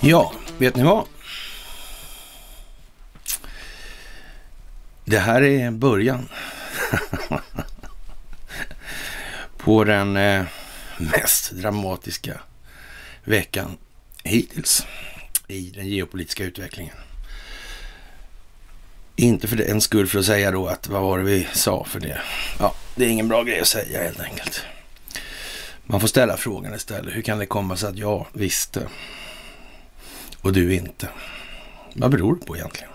Ja, vet ni vad? Det här är början på den eh, mest dramatiska veckan hittills i den geopolitiska utvecklingen. Inte för den skull för att säga då att vad var det vi sa för det? Ja, det är ingen bra grej att säga helt enkelt. Man får ställa frågan istället. Hur kan det komma sig att jag visste och du inte? Vad beror det på egentligen?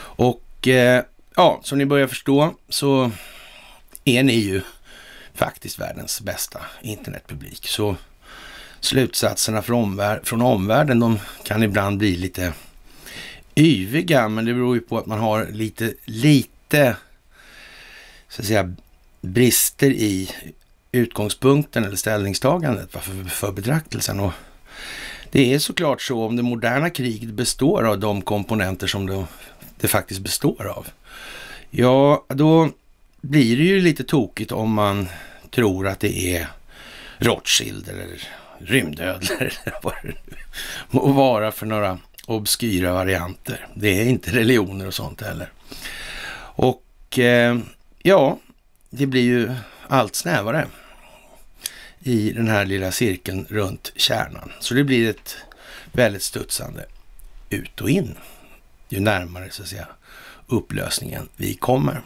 Och eh, ja, som ni börjar förstå så är ni ju faktiskt världens bästa internetpublik. Så slutsatserna från, omvär från omvärlden, de kan ibland bli lite yviga, men det beror ju på att man har lite, lite, så att säga, brister i utgångspunkten eller ställningstagandet för, för betraktelsen. Och det är såklart så om det moderna kriget består av de komponenter som det, det faktiskt består av. Ja, då blir det ju lite tokigt om man tror att det är Rothschild eller rymdödlor eller vad det nu må vara för några obskyra varianter. Det är inte religioner och sånt heller. Och eh, ja, det blir ju allt snävare i den här lilla cirkeln runt kärnan. Så det blir ett väldigt studsande ut och in ju närmare så att säga upplösningen vi kommer.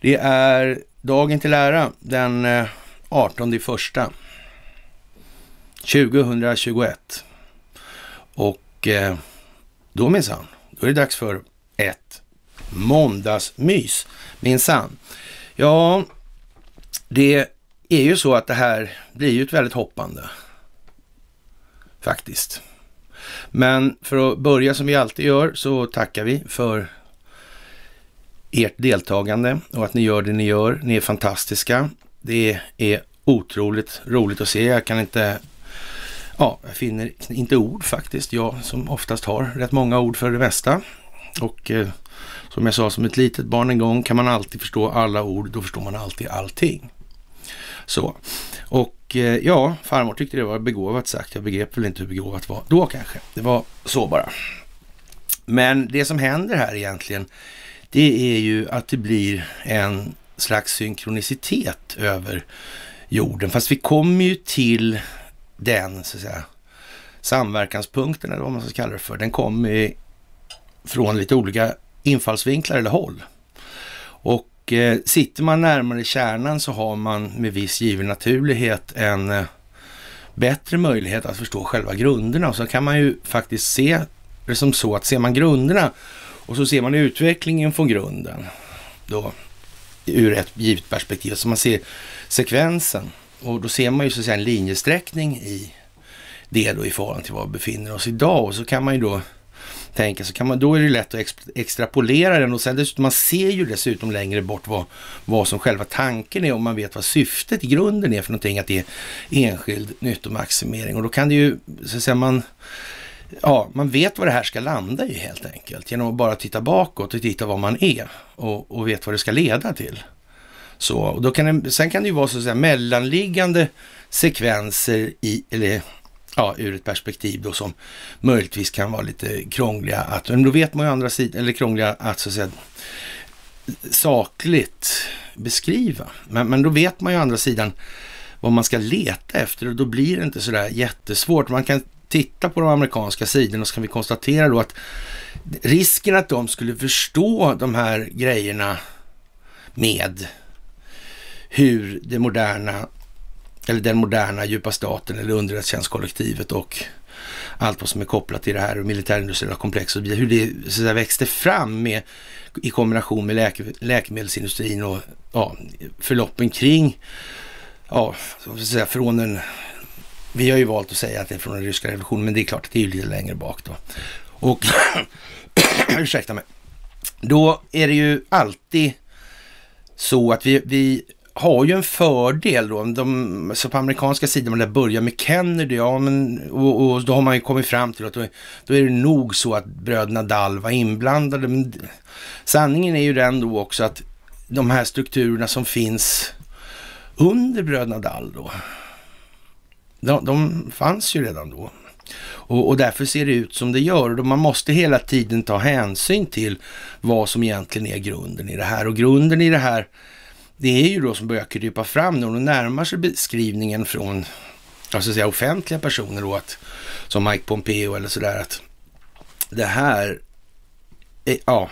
Det är dagen till ära den eh, 18 första 2021. Och eh, då minsann, då är det dags för ett måndagsmys minsann. Ja, det är ju så att det här blir ju ett väldigt hoppande. Faktiskt. Men för att börja som vi alltid gör så tackar vi för ert deltagande och att ni gör det ni gör. Ni är fantastiska. Det är otroligt roligt att se. Jag kan inte, ja, jag finner inte ord faktiskt. Jag som oftast har rätt många ord för det mesta. Och eh, som jag sa som ett litet barn en gång, kan man alltid förstå alla ord, då förstår man alltid allting. Så. Och eh, ja, farmor tyckte det var begåvat sagt. Jag begrep väl inte hur begåvat var då kanske. Det var så bara. Men det som händer här egentligen, det är ju att det blir en slags synkronicitet över jorden. Fast vi kommer ju till den, så att säga, samverkanspunkten eller vad man ska kalla det för. Den kommer från lite olika infallsvinklar eller håll. Och och eh, sitter man närmare kärnan så har man med viss given naturlighet en eh, bättre möjlighet att förstå själva grunderna. Och så kan man ju faktiskt se det som så att ser man grunderna och så ser man utvecklingen från grunden då ur ett givet perspektiv. Så man ser sekvensen och då ser man ju så att säga en linjesträckning i det då i förhållande till var vi befinner oss idag. Och så kan man ju då tänka, så kan man, då är det lätt att extrapolera den och sen dessutom, man ser ju dessutom längre bort vad, vad som själva tanken är om man vet vad syftet i grunden är för någonting, att det är enskild nyttomaximering och då kan det ju, så att säga, man Ja, man vet vad det här ska landa i helt enkelt genom att bara titta bakåt och titta vad man är och, och vet vad det ska leda till. Så, och då kan det, sen kan det ju vara så att säga mellanliggande sekvenser i, eller ja, ur ett perspektiv då som möjligtvis kan vara lite krångliga att, men då vet man ju andra sidan, eller krångliga att så att säga sakligt beskriva. Men, men då vet man ju andra sidan vad man ska leta efter och då blir det inte sådär jättesvårt. Man kan titta på de amerikanska sidorna och så kan vi konstatera då att risken att de skulle förstå de här grejerna med hur det moderna eller den moderna djupa staten eller underrättelsetjänstkollektivet och allt vad som är kopplat till det här och militärindustriella komplexet, hur det så där, växte fram med, i kombination med läke, läkemedelsindustrin och ja, förloppen kring, ja, så att säga, från en, vi har ju valt att säga att det är från den ryska revolutionen, men det är klart att det är lite längre bak då. Och, ursäkta mig, då är det ju alltid så att vi, vi har ju en fördel då. De, så på amerikanska sidan, man det börjar med Kennedy, ja, men, och, och, då har man ju kommit fram till att då, då, är det nog så att bröderna Dall var inblandade. Men sanningen är ju den då också att de här strukturerna som finns under bröderna Dall då. De, de fanns ju redan då. Och, och, därför ser det ut som det gör. Och man måste hela tiden ta hänsyn till vad som egentligen är grunden i det här. Och grunden i det här, det är ju då som börjar krypa fram när de närmar sig beskrivningen från alltså säga, offentliga personer då, att, som Mike Pompeo eller sådär, att det här, är, ja,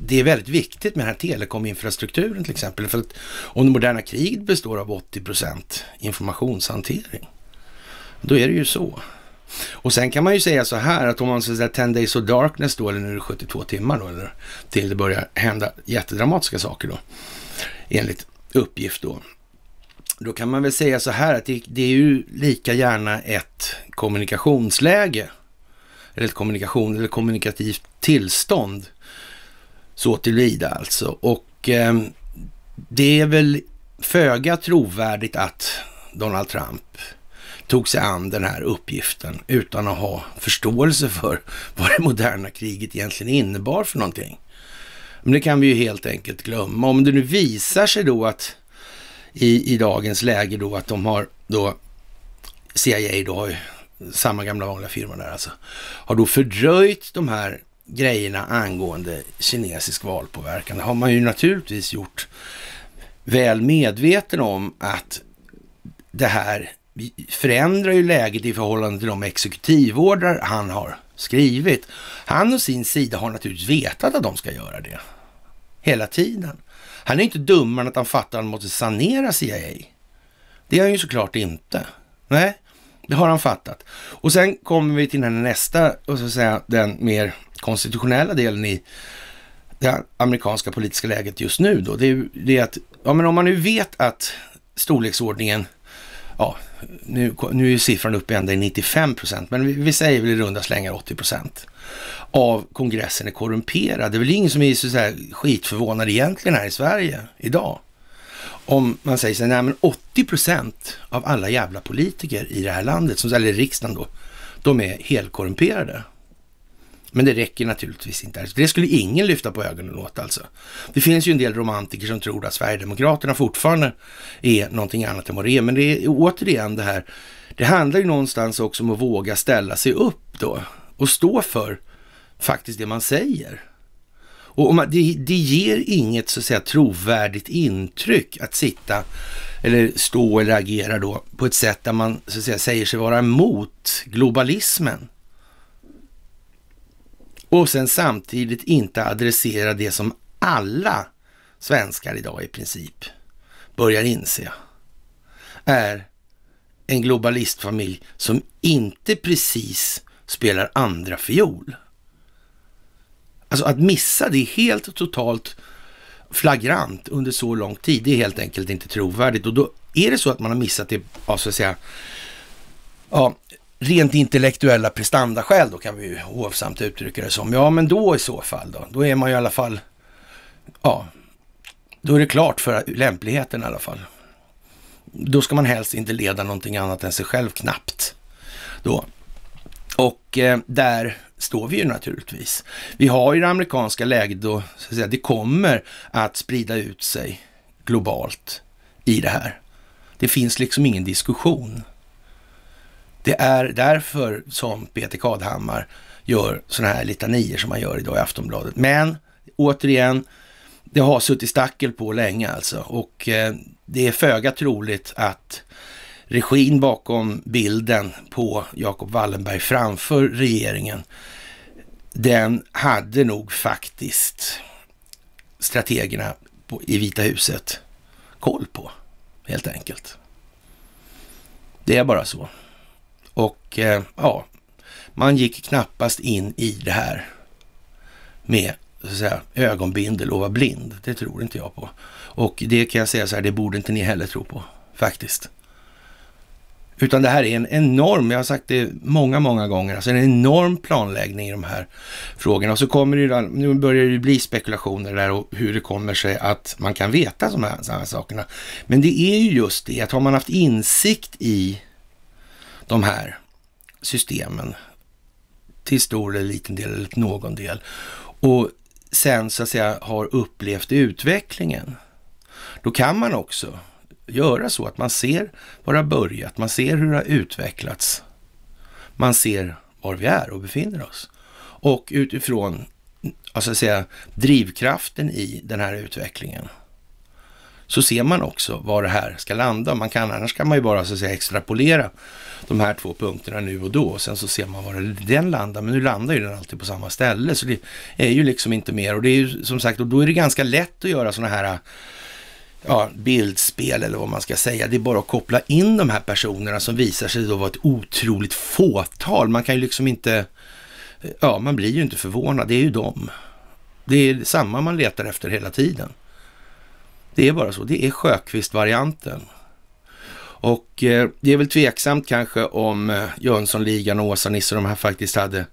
det är väldigt viktigt med den här telekominfrastrukturen till exempel. För att om det moderna kriget består av 80 procent informationshantering, då är det ju så. Och sen kan man ju säga så här att om man så säga 10 days of darkness då, eller nu är det 72 timmar då, eller till det börjar hända jättedramatiska saker då, enligt uppgift då. Då kan man väl säga så här att det, det är ju lika gärna ett kommunikationsläge, eller ett kommunikation, eller kommunikativt tillstånd, så tillvida alltså. Och eh, det är väl föga trovärdigt att Donald Trump tog sig an den här uppgiften utan att ha förståelse för vad det moderna kriget egentligen innebar för någonting. Men det kan vi ju helt enkelt glömma. Om det nu visar sig då att i, i dagens läge då att de har då CIA då har ju samma gamla vanliga firma där alltså, har då fördröjt de här grejerna angående kinesisk valpåverkan. Det har man ju naturligtvis gjort väl medveten om att det här förändrar ju läget i förhållande till de exekutivordrar han har skrivit. Han och sin sida har naturligtvis vetat att de ska göra det. Hela tiden. Han är inte dummare än att han fattar att han måste sanera CIA. Det är han ju såklart inte. Nej, det har han fattat. Och sen kommer vi till den nästa, och så att säga den mer konstitutionella delen i det amerikanska politiska läget just nu då. Det är, det är att, ja men om man nu vet att storleksordningen ja, nu, nu är siffran uppe ända i 95 procent, men vi, vi säger väl i runda slängar 80 procent av kongressen är korrumperad. Det är väl ingen som är så här skitförvånad egentligen här i Sverige idag. Om man säger så här, nej men 80 procent av alla jävla politiker i det här landet, som, eller i riksdagen då, de är helt korrumperade. Men det räcker naturligtvis inte. Det skulle ingen lyfta på ögonen åt alltså. Det finns ju en del romantiker som tror att Sverigedemokraterna fortfarande är någonting annat än vad det är. Men det är återigen det här, det handlar ju någonstans också om att våga ställa sig upp då och stå för faktiskt det man säger. Och man, det, det ger inget så att säga trovärdigt intryck att sitta eller stå eller agera då på ett sätt där man så att säga säger sig vara emot globalismen och sen samtidigt inte adressera det som alla svenskar idag i princip börjar inse är en globalistfamilj som inte precis spelar andra fiol. Alltså att missa det helt och totalt flagrant under så lång tid, det är helt enkelt inte trovärdigt. Och då är det så att man har missat det, ja, så att säga, ja, rent intellektuella prestandaskäl då kan vi ju hovsamt uttrycka det som. Ja, men då i så fall då, då är man ju i alla fall, ja, då är det klart för lämpligheten i alla fall. Då ska man helst inte leda någonting annat än sig själv knappt. Då. Och eh, där står vi ju naturligtvis. Vi har ju det amerikanska läget då, så att säga, det kommer att sprida ut sig globalt i det här. Det finns liksom ingen diskussion. Det är därför som Peter Kadhammar gör sådana här litanier som man gör idag i Aftonbladet. Men återigen, det har suttit stackel på länge alltså och eh, det är föga troligt att regin bakom bilden på Jacob Wallenberg framför regeringen, den hade nog faktiskt strategerna på, i Vita huset koll på, helt enkelt. Det är bara så. Och eh, ja, man gick knappast in i det här med så att säga, ögonbindel och var blind. Det tror inte jag på. Och det kan jag säga så här, det borde inte ni heller tro på faktiskt. Utan det här är en enorm, jag har sagt det många, många gånger, alltså en enorm planläggning i de här frågorna. Och så kommer det ju, nu börjar det bli spekulationer där och hur det kommer sig att man kan veta de här, här sakerna. Men det är ju just det, att har man haft insikt i de här systemen till stor eller liten del eller någon del och sen så att säga har upplevt utvecklingen, då kan man också göra så att man ser var det har börjat, man ser hur det har utvecklats. Man ser var vi är och befinner oss. Och utifrån alltså säga, drivkraften i den här utvecklingen så ser man också var det här ska landa. Man kan, annars kan man ju bara så att säga, extrapolera de här två punkterna nu och då. Och sen så ser man var den landar. Men nu landar ju den alltid på samma ställe. Så det är ju liksom inte mer. Och det är ju som sagt, och då är det ganska lätt att göra sådana här ja, bildspel eller vad man ska säga. Det är bara att koppla in de här personerna som visar sig då vara ett otroligt fåtal. Man kan ju liksom inte, ja, man blir ju inte förvånad. Det är ju dem. Det är samma man letar efter hela tiden. Det är bara så. Det är Sjöqvist-varianten. Och eh, det är väl tveksamt kanske om eh, Jönssonligan och Åsa-Nisse de här faktiskt hade...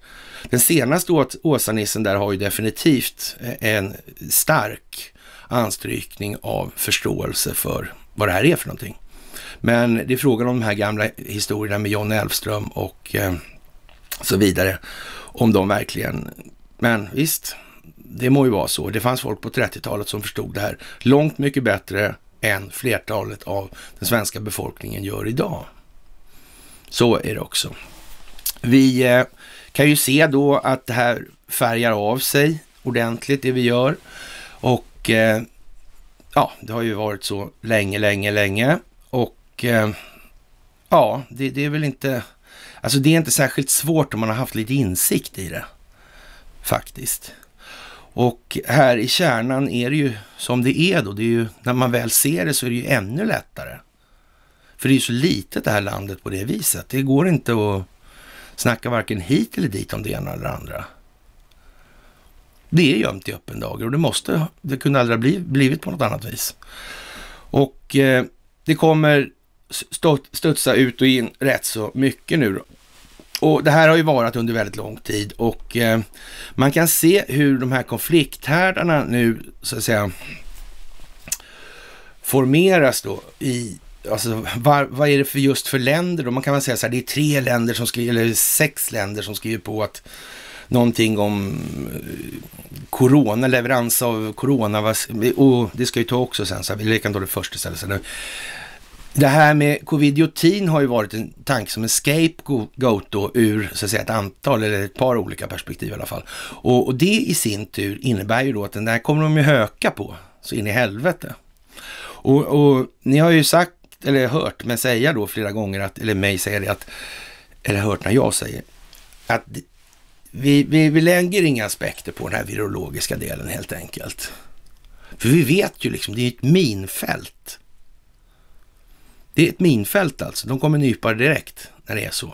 Den senaste Åsa-Nissen där har ju definitivt eh, en stark anstrykning av förståelse för vad det här är för någonting. Men det är frågan om de här gamla historierna med John Elfström och eh, så vidare. Om de verkligen... Men visst, det må ju vara så. Det fanns folk på 30-talet som förstod det här långt mycket bättre än flertalet av den svenska befolkningen gör idag. Så är det också. Vi eh, kan ju se då att det här färgar av sig ordentligt, det vi gör. Och eh, ja, det har ju varit så länge, länge, länge. Och eh, ja, det, det är väl inte... Alltså det är inte särskilt svårt om man har haft lite insikt i det, faktiskt. Och här i kärnan är det ju som det är då. Det är ju, när man väl ser det så är det ju ännu lättare. För det är ju så litet det här landet på det viset. Det går inte att snacka varken hit eller dit om det ena eller det andra. Det är gömt i öppen dager och det måste, det kunde aldrig bli, blivit på något annat vis. Och eh, det kommer studsa ut och in rätt så mycket nu. Och det här har ju varit under väldigt lång tid och eh, man kan se hur de här konflikthärdarna nu så att säga formeras då i Alltså, vad, vad är det för just för länder då? Man kan väl säga så här, det är tre länder som skriver, eller sex länder som skriver på att någonting om eh, corona, leverans av corona, och det ska ju ta också sen, så här, vi kan ta det först istället. Det här med covidiotin har ju varit en tanke som en scapegoat då ur så att säga, ett antal eller ett par olika perspektiv i alla fall. Och, och det i sin tur innebär ju då att den där kommer de ju höka på så in i helvete. Och, och ni har ju sagt, eller hört mig säga då flera gånger, att, eller mig säga det, att, eller hört när jag säger, att vi, vi, vi lägger inga aspekter på den här virologiska delen helt enkelt. För vi vet ju liksom, det är ett minfält det är ett minfält alltså. De kommer nypa direkt när det är så.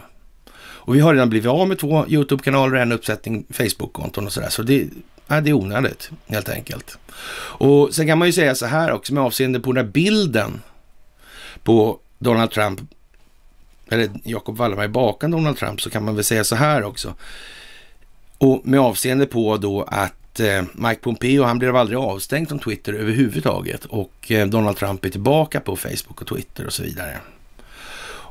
Och vi har redan blivit av med två YouTube-kanaler och en uppsättning Facebook-konton och sådär. Så det, ja, det är onödigt helt enkelt. Och sen kan man ju säga så här också med avseende på den här bilden på Donald Trump, eller Jacob Wallenberg bakom Donald Trump, så kan man väl säga så här också. Och med avseende på då att eh, Mike Pompeo, han blev aldrig avstängd från Twitter överhuvudtaget och eh, Donald Trump är tillbaka på Facebook och Twitter och så vidare.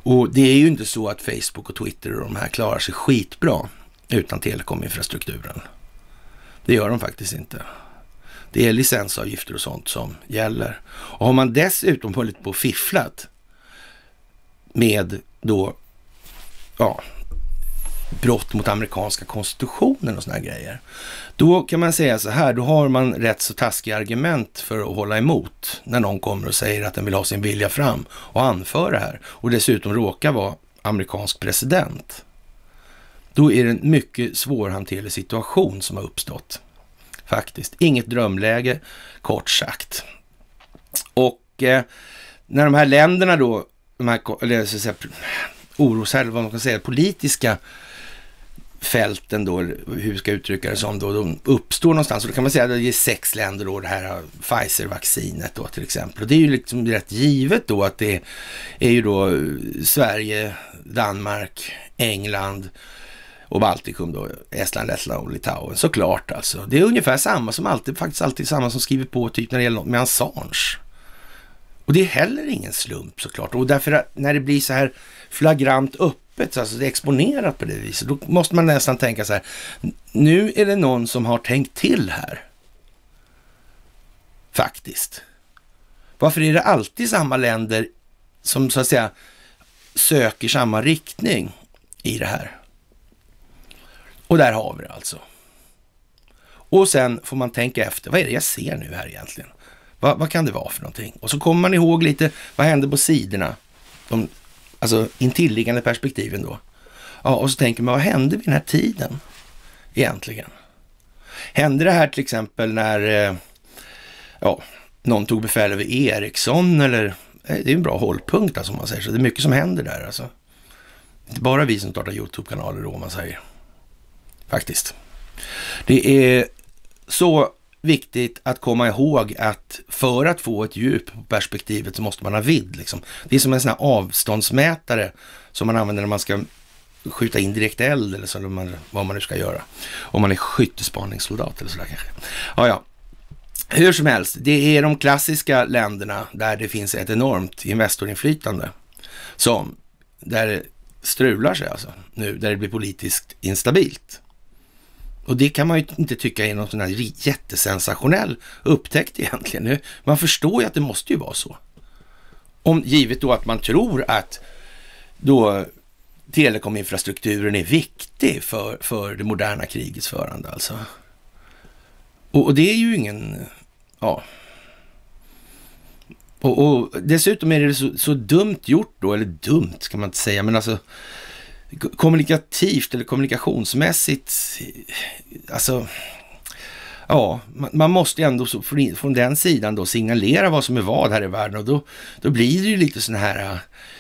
Och det är ju inte så att Facebook och Twitter och de här klarar sig skitbra utan telekominfrastrukturen. Det gör de faktiskt inte. Det är licensavgifter och sånt som gäller. Och har man dessutom hållit på och fifflat med då, ja, brott mot amerikanska konstitutionen och såna här grejer. Då kan man säga så här, då har man rätt så taskiga argument för att hålla emot när någon kommer och säger att den vill ha sin vilja fram och anföra det här och dessutom råkar vara amerikansk president. Då är det en mycket svårhanterlig situation som har uppstått. Faktiskt. Inget drömläge, kort sagt. Och eh, när de här länderna då, de här, eller så att säga, oroshärdar, vad man kan säga, politiska fälten då, hur ska jag uttrycka det som, då, de uppstår någonstans. Och då kan man säga att det är sex länder då, det här Pfizer-vaccinet då till exempel. Och det är ju liksom rätt givet då att det är ju då eh, Sverige, Danmark, England och Baltikum då, Estland, Lettland och Litauen. Såklart alltså. Det är ungefär samma som alltid, faktiskt alltid samma som skriver på typ när det gäller något med Assange. Och det är heller ingen slump såklart. Och därför att när det blir så här flagrant upp öppet, alltså det är exponerat på det viset. Då måste man nästan tänka så här, nu är det någon som har tänkt till här. Faktiskt. Varför är det alltid samma länder som så att säga söker samma riktning i det här? Och där har vi det alltså. Och sen får man tänka efter, vad är det jag ser nu här egentligen? Va, vad kan det vara för någonting? Och så kommer man ihåg lite, vad hände på sidorna? De, alltså intilliggande perspektiven då. Ja, och så tänker man, vad hände vid den här tiden egentligen? Hände det här till exempel när eh, ja, någon tog befäl över Ericsson eller eh, det är en bra hållpunkt alltså, om man säger så. Det är mycket som händer där alltså. Inte bara vi som startar YouTube-kanaler då, om man säger. Faktiskt. Det är så viktigt att komma ihåg att för att få ett djup på perspektivet så måste man ha vidd. Liksom. Det är som en sån här avståndsmätare som man använder när man ska skjuta in direkt eld eller så, eller man, vad man nu ska göra. Om man är skyttespaningssoldat eller sådär kanske. Ja, ja. Hur som helst, det är de klassiska länderna där det finns ett enormt investorinflytande som, där det strular sig alltså nu, där det blir politiskt instabilt. Och det kan man ju inte tycka är någon sån här jättesensationell upptäckt egentligen. Man förstår ju att det måste ju vara så. Om, givet då att man tror att då telekominfrastrukturen är viktig för, för det moderna krigets förande alltså. Och, och det är ju ingen, ja. Och, och dessutom är det så, så, dumt gjort då, eller dumt ska man inte säga, men alltså kommunikativt eller kommunikationsmässigt, alltså ja, man, måste ju ändå så, från den sidan då signalera vad som är vad här i världen och då, då blir det ju lite sådana här äh,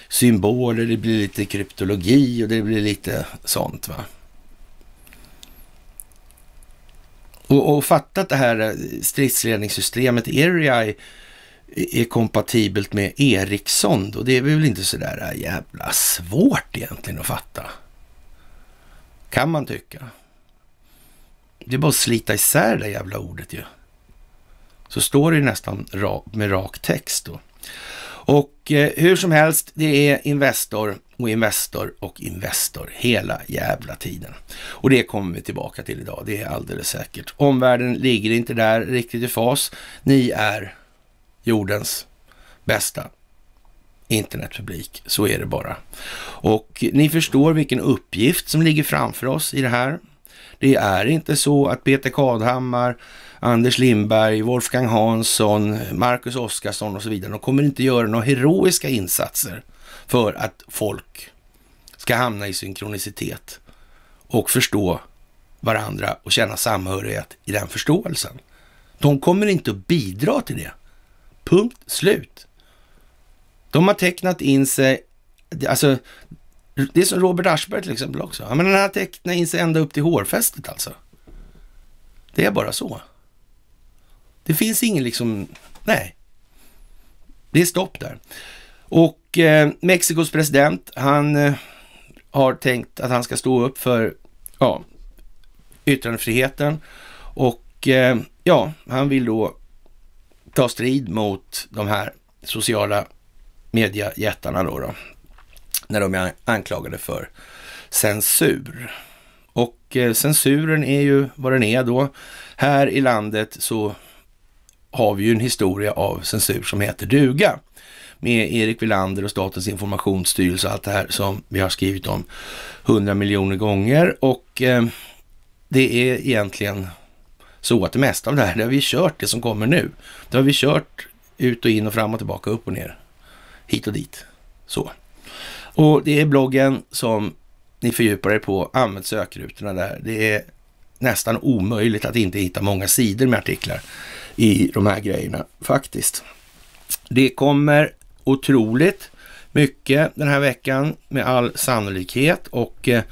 symboler, det blir lite kryptologi och det blir lite sånt. va. Och, och fatta att det här äh, stridsledningssystemet Erieye är kompatibelt med Ericsson då, det är väl inte sådär äh, jävla svårt egentligen att fatta. Kan man tycka. Det är bara att slita isär det jävla ordet ju. Så står det ju nästan med rak text då. Och eh, hur som helst, det är Investor och Investor och Investor hela jävla tiden. Och det kommer vi tillbaka till idag, det är alldeles säkert. Omvärlden ligger inte där riktigt i fas. Ni är jordens bästa internetpublik. Så är det bara. Och ni förstår vilken uppgift som ligger framför oss i det här. Det är inte så att Peter Kadhammar, Anders Lindberg, Wolfgang Hansson, Marcus Oskarsson och så vidare, de kommer inte göra några heroiska insatser för att folk ska hamna i synkronicitet och förstå varandra och känna samhörighet i den förståelsen. De kommer inte att bidra till det. Punkt slut. De har tecknat in sig, alltså det är som Robert Aschberg till exempel också. Ja, men han har tecknat in sig ända upp till hårfästet alltså. Det är bara så. Det finns ingen liksom, nej. Det är stopp där. Och eh, Mexikos president, han eh, har tänkt att han ska stå upp för ja, yttrandefriheten och eh, ja, han vill då ta strid mot de här sociala mediejättarna då, då när de är anklagade för censur. Och eh, censuren är ju vad den är då. Här i landet så har vi ju en historia av censur som heter duga. Med Erik Wilander och Statens informationsstyrelse och allt det här som vi har skrivit om hundra miljoner gånger. Och eh, det är egentligen så att det mesta av det här, det har vi kört det som kommer nu. Det har vi kört ut och in och fram och tillbaka, upp och ner, hit och dit. Så. Och det är bloggen som ni fördjupar er på, använd sökrutorna där. Det är nästan omöjligt att inte hitta många sidor med artiklar i de här grejerna faktiskt. Det kommer otroligt mycket den här veckan med all sannolikhet och eh,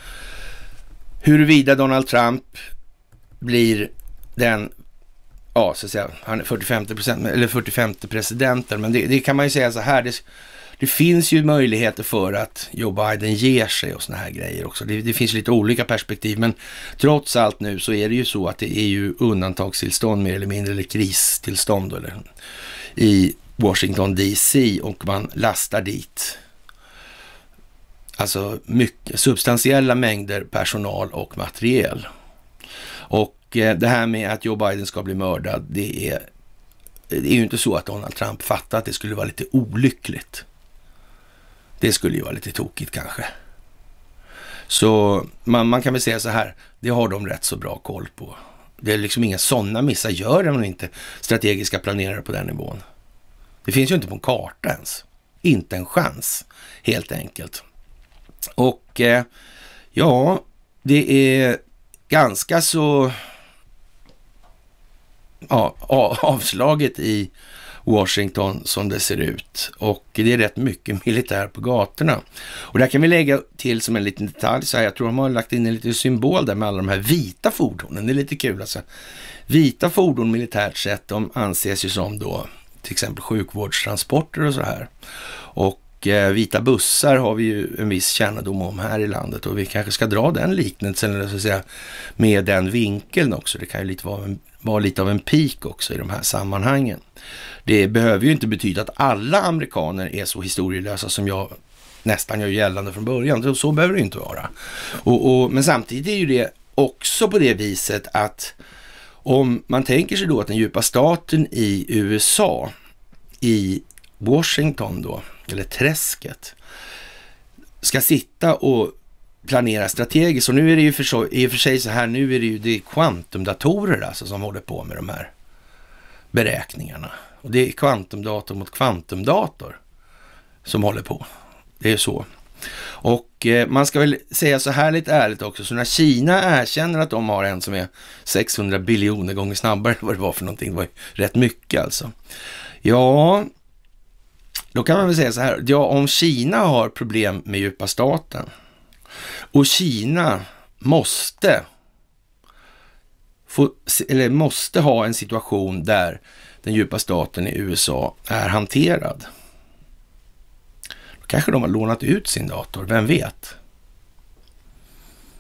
huruvida Donald Trump blir den, ja så att säga, han är 45 procent, eller 45 presidenten, men det, det, kan man ju säga så här, det, det finns ju möjligheter för att Joe Biden ger sig och såna här grejer också. Det, det, finns lite olika perspektiv, men trots allt nu så är det ju så att det är ju undantagstillstånd mer eller mindre, eller kristillstånd eller, i Washington DC och man lastar dit alltså mycket substantiella mängder personal och materiel. Och Eh, det här med att Joe Biden ska bli mördad, det är det är ju inte så att Donald Trump fattar att det skulle vara lite olyckligt. Det skulle ju vara lite tokigt kanske. Så man, man kan väl säga så här, det har de rätt så bra koll på. Det är liksom inga sådana missar gör de inte strategiska planerare på den nivån. Det finns ju inte på en karta ens. Inte en chans, helt enkelt. Och eh, ja, det är ganska så avslaget i Washington som det ser ut. Och det är rätt mycket militär på gatorna. Och där kan vi lägga till som en liten detalj, så här, jag tror de har lagt in en liten symbol där med alla de här vita fordonen. Det är lite kul alltså. Vita fordon militärt sett, de anses ju som då till exempel sjukvårdstransporter och så här. Och eh, vita bussar har vi ju en viss kännedom om här i landet och vi kanske ska dra den liknelsen, eller så att säga, med den vinkeln också. Det kan ju lite vara, en, var lite av en peak också i de här sammanhangen. Det behöver ju inte betyda att alla amerikaner är så historielösa som jag nästan gör gällande från början. Så, så behöver det inte vara. Och, och, men samtidigt är ju det också på det viset att om man tänker sig då att den djupa staten i USA, i Washington då, eller träsket, ska sitta och planera strategiskt. Och nu är det ju för så, i och för sig så här, nu är det ju det är kvantumdatorer alltså som håller på med de här beräkningarna. Och det är kvantumdator mot kvantumdator som håller på. Det är så. Och eh, man ska väl säga så här lite ärligt också, så när Kina erkänner att de har en som är 600 biljoner gånger snabbare än vad det var för någonting, det var ju rätt mycket alltså. Ja, då kan man väl säga så här, ja om Kina har problem med djupa staten och Kina måste få, eller måste ha en situation där den djupa staten i USA är hanterad. Då kanske de har lånat ut sin dator, vem vet?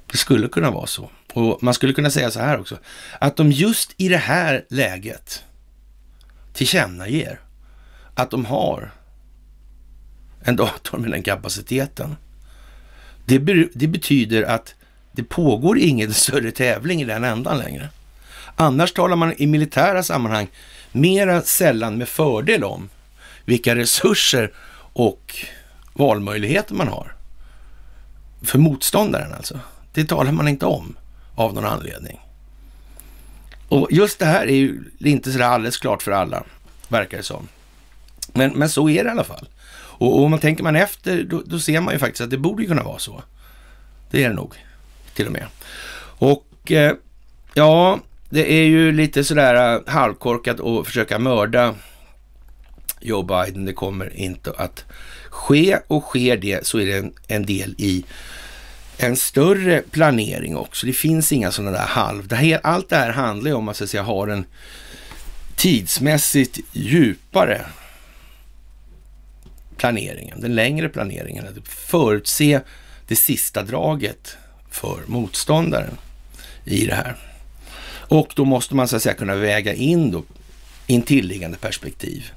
Det skulle kunna vara så. Och man skulle kunna säga så här också, att de just i det här läget tillkännager att de har en dator med den kapaciteten. Det, det betyder att det pågår ingen större tävling i den ändan längre. Annars talar man i militära sammanhang mera sällan med fördel om vilka resurser och valmöjligheter man har. För motståndaren alltså. Det talar man inte om av någon anledning. Och just det här är ju inte sådär alldeles klart för alla, verkar det som. Men, men så är det i alla fall. Och, och om man tänker man efter, då, då, ser man ju faktiskt att det borde kunna vara så. Det är det nog, till och med. Och eh, ja, det är ju lite sådär eh, halvkorkat att försöka mörda Joe Biden. Det kommer inte att ske och sker det så är det en, en del i en större planering också. Det finns inga sådana där halv... Det här, allt det här handlar ju om att, så att säga, ha en tidsmässigt djupare planeringen, den längre planeringen, att förutse det sista draget för motståndaren i det här. Och då måste man så att säga kunna väga in då intilliggande perspektiv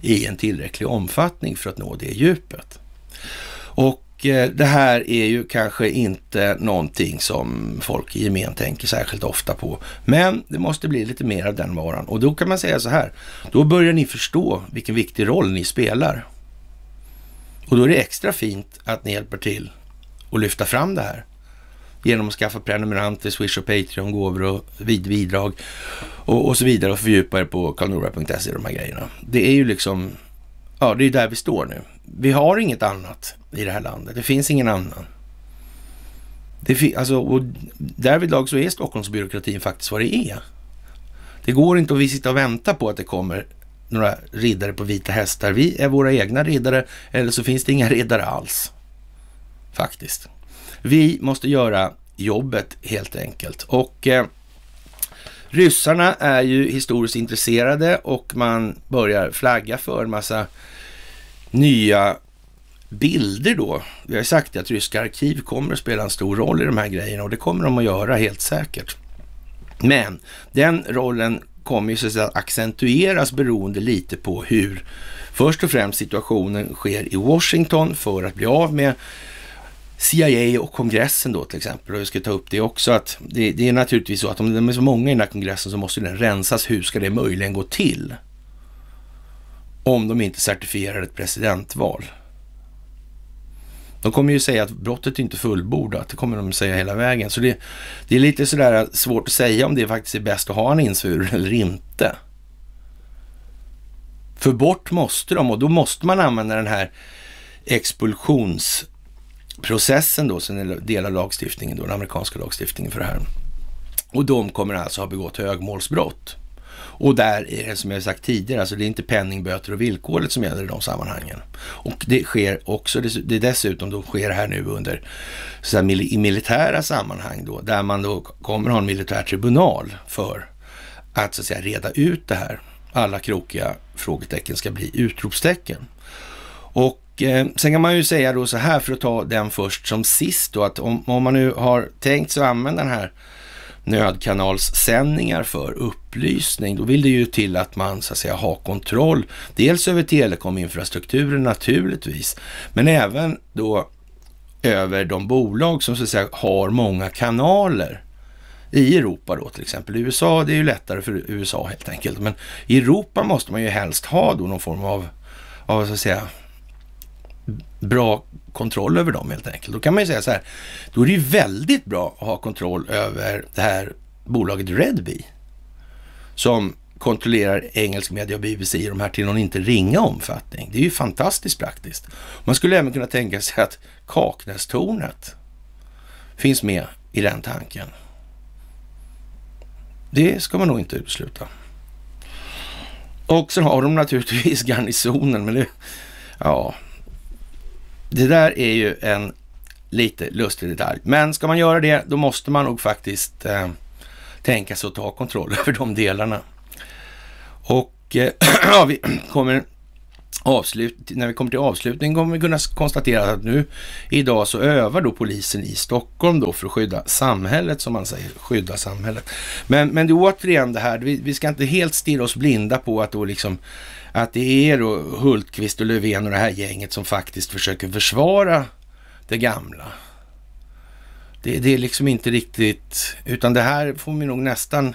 i en tillräcklig omfattning för att nå det djupet. Och eh, det här är ju kanske inte någonting som folk i gemen tänker särskilt ofta på. Men det måste bli lite mer av den varan. Och då kan man säga så här, då börjar ni förstå vilken viktig roll ni spelar. Och då är det extra fint att ni hjälper till att lyfta fram det här genom att skaffa prenumeranter, Swish och Patreon, gåvor och bidrag och, och så vidare och fördjupa er på karlnorra.se de här grejerna. Det är ju liksom, ja det är där vi står nu. Vi har inget annat i det här landet. Det finns ingen annan. Det alltså, och därvidlag så är Stockholmsbyråkratin faktiskt vad det är. Det går inte att vi sitter och väntar på att det kommer några riddare på vita hästar. Vi är våra egna riddare eller så finns det inga riddare alls. Faktiskt. Vi måste göra jobbet helt enkelt. Och eh, ryssarna är ju historiskt intresserade och man börjar flagga för en massa nya bilder då. Vi har sagt att ryska arkiv kommer att spela en stor roll i de här grejerna och det kommer de att göra helt säkert. Men den rollen kommer ju så att accentueras beroende lite på hur först och främst situationen sker i Washington för att bli av med CIA och kongressen då till exempel, och jag ska ta upp det också, att det, det, är naturligtvis så att om det är så många i den här kongressen så måste den rensas. Hur ska det möjligen gå till? om de inte certifierar ett presidentval. De kommer ju säga att brottet är inte fullbordat. Det kommer de säga hela vägen. Så det, det är lite sådär svårt att säga om det faktiskt är bäst att ha en insur eller inte. För bort måste de och då måste man använda den här expulsionsprocessen då, som är del av lagstiftningen, då, den amerikanska lagstiftningen för det här. Och de kommer alltså ha begått högmålsbrott. Och där är det som jag sagt tidigare, alltså det är inte penningböter och villkoret som gäller i de sammanhangen. Och det sker också, det är dessutom då sker här nu under så här, i militära sammanhang då, där man då kommer ha en militär tribunal för att så att säga reda ut det här. Alla krokiga frågetecken ska bli utropstecken. Och eh, sen kan man ju säga då så här för att ta den först som sist då, att om, om man nu har tänkt sig att använda den här nödkanalssändningar för upplysning, då vill det ju till att man så att säga har kontroll, dels över telekominfrastrukturen naturligtvis, men även då över de bolag som så att säga har många kanaler i Europa då till exempel. I USA, det är ju lättare för USA helt enkelt, men i Europa måste man ju helst ha då någon form av, av så att säga, bra kontroll över dem helt enkelt. Då kan man ju säga så här, då är det ju väldigt bra att ha kontroll över det här bolaget Redby som kontrollerar engelsk media och BBC i de här till någon inte ringa omfattning. Det är ju fantastiskt praktiskt. Man skulle även kunna tänka sig att Kaknästornet finns med i den tanken. Det ska man nog inte utesluta. Och sen har de naturligtvis garnisonen, men det, ja, det där är ju en lite lustig detalj. Men ska man göra det, då måste man nog faktiskt eh, tänka sig att ta kontroll över de delarna. Och eh, ja, vi kommer avslut, när vi kommer till avslutningen kommer vi kunna konstatera att nu idag så övar då polisen i Stockholm då för att skydda samhället som man säger, skydda samhället. Men, men det är återigen det här, vi, vi ska inte helt stirra oss blinda på att då liksom att det är då Hultqvist och Löfven och det här gänget som faktiskt försöker försvara det gamla. Det, det, är liksom inte riktigt, utan det här får vi nog nästan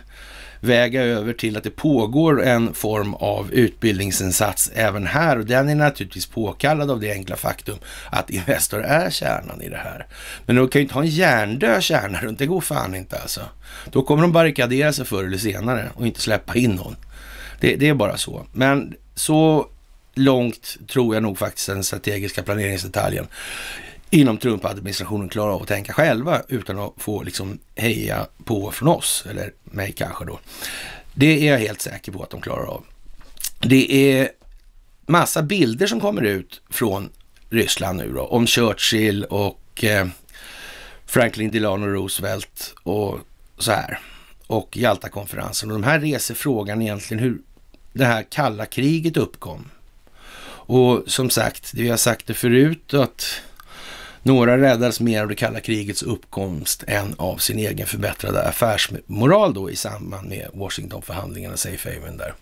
väga över till att det pågår en form av utbildningsinsats även här och den är naturligtvis påkallad av det enkla faktum att Investor är kärnan i det här. Men de kan ju inte ha en hjärndöd kärna runt, det går fan inte alltså. Då kommer de barrikadera sig förr eller senare och inte släppa in någon. Det, det är bara så. Men så långt tror jag nog faktiskt den strategiska planeringsdetaljen inom Trump-administrationen klarar av att tänka själva utan att få liksom heja på från oss, eller mig kanske då. Det är jag helt säker på att de klarar av. Det är massa bilder som kommer ut från Ryssland nu då, om Churchill och eh, Franklin Delano Roosevelt och så här. Och Jalta-konferensen. Och de här reser frågan egentligen hur det här kalla kriget uppkom. Och som sagt, vi har sagt det förut att några räddades mer av det kalla krigets uppkomst än av sin egen förbättrade affärsmoral då i samband med Washingtonförhandlingarna, Safe Haven där,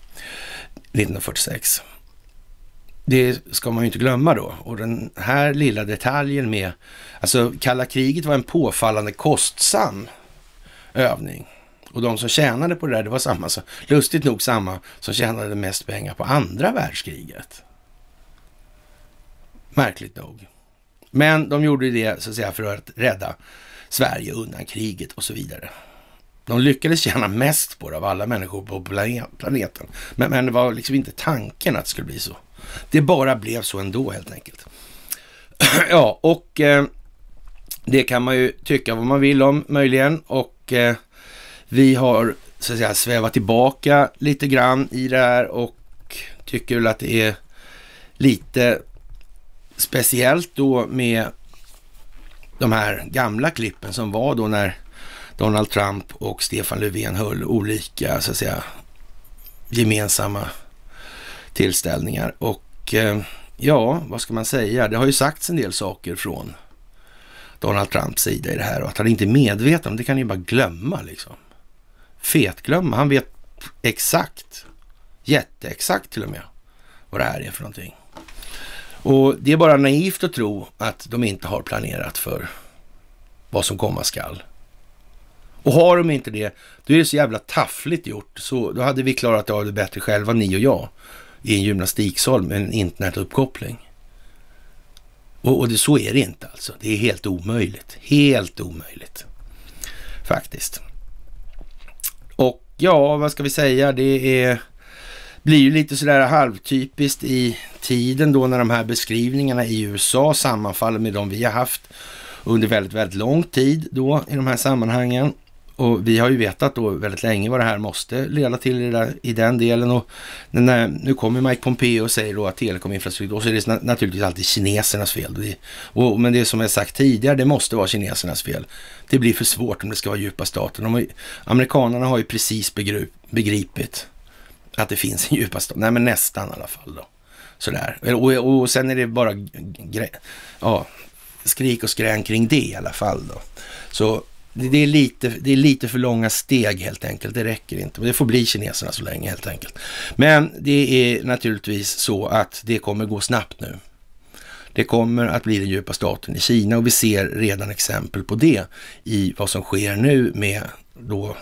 1946. Det ska man ju inte glömma då. Och den här lilla detaljen med, alltså kalla kriget var en påfallande kostsam övning. Och de som tjänade på det där, det var samma, så, lustigt nog samma som tjänade mest pengar på andra världskriget. Märkligt nog. Men de gjorde det så att säga för att rädda Sverige undan kriget och så vidare. De lyckades tjäna mest på det av alla människor på planeten. Men, men det var liksom inte tanken att det skulle bli så. Det bara blev så ändå helt enkelt. ja, och eh, det kan man ju tycka vad man vill om möjligen. Och eh, vi har så att säga svävat tillbaka lite grann i det här och tycker väl att det är lite speciellt då med de här gamla klippen som var då när Donald Trump och Stefan Löfven höll olika så att säga gemensamma tillställningar. Och eh, ja, vad ska man säga? Det har ju sagts en del saker från Donald Trumps sida i det här och att han inte är medveten, om det kan ni bara glömma liksom fetglömma. Han vet exakt, jätteexakt till och med, vad det här är för någonting. Och det är bara naivt att tro att de inte har planerat för vad som komma skall. Och har de inte det, då är det så jävla taffligt gjort. Så då hade vi klarat av det bättre själva, ni och jag. i en gymnastiksal med en internetuppkoppling. Och, och det, så är det inte alltså. Det är helt omöjligt. Helt omöjligt. Faktiskt. Ja, vad ska vi säga? Det är, blir ju lite sådär halvtypiskt i tiden då när de här beskrivningarna i USA sammanfaller med de vi har haft under väldigt, väldigt lång tid då i de här sammanhangen. Och vi har ju vetat då väldigt länge vad det här måste leda till i, där, i den delen. Och när, nu kommer Mike Pompeo och säger då att telekominfrastruktur, och så är det naturligtvis alltid kinesernas fel. Det, och, men det som jag sagt tidigare, det måste vara kinesernas fel. Det blir för svårt om det ska vara djupa staten. De amerikanerna har ju precis begrip, begripit att det finns en djupa staten. Nej, men nästan i alla fall då. Sådär. Och, och, och sen är det bara ja, skrik och skrän kring det i alla fall då. Så det är, lite, det är lite för långa steg helt enkelt. Det räcker inte. Det får bli kineserna så länge helt enkelt. Men det är naturligtvis så att det kommer gå snabbt nu. Det kommer att bli den djupa staten i Kina och vi ser redan exempel på det i vad som sker nu med då,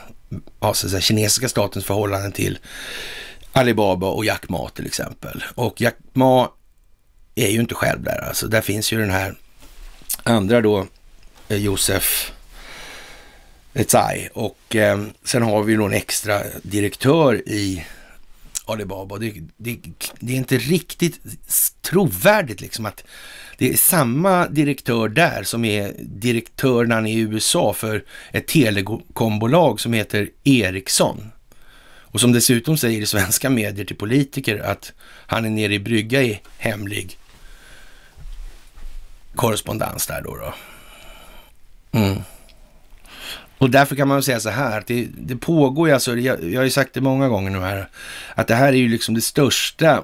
alltså så kinesiska statens förhållande till Alibaba och Jack Ma till exempel. Och Jack Ma är ju inte själv där. Alltså, där finns ju den här andra då, eh, Josef Tsai. Och eh, sen har vi då en extra direktör i Alibaba. Det, det, det, är inte riktigt trovärdigt liksom att det är samma direktör där som är direktör när han är i USA för ett telekombolag som heter Ericsson. Och som dessutom säger i svenska medier till politiker att han är nere i brygga i hemlig korrespondens där då. då. Mm. Och därför kan man säga så här, att det, det pågår ju alltså, jag, jag har ju sagt det många gånger nu här, att det här är ju liksom det största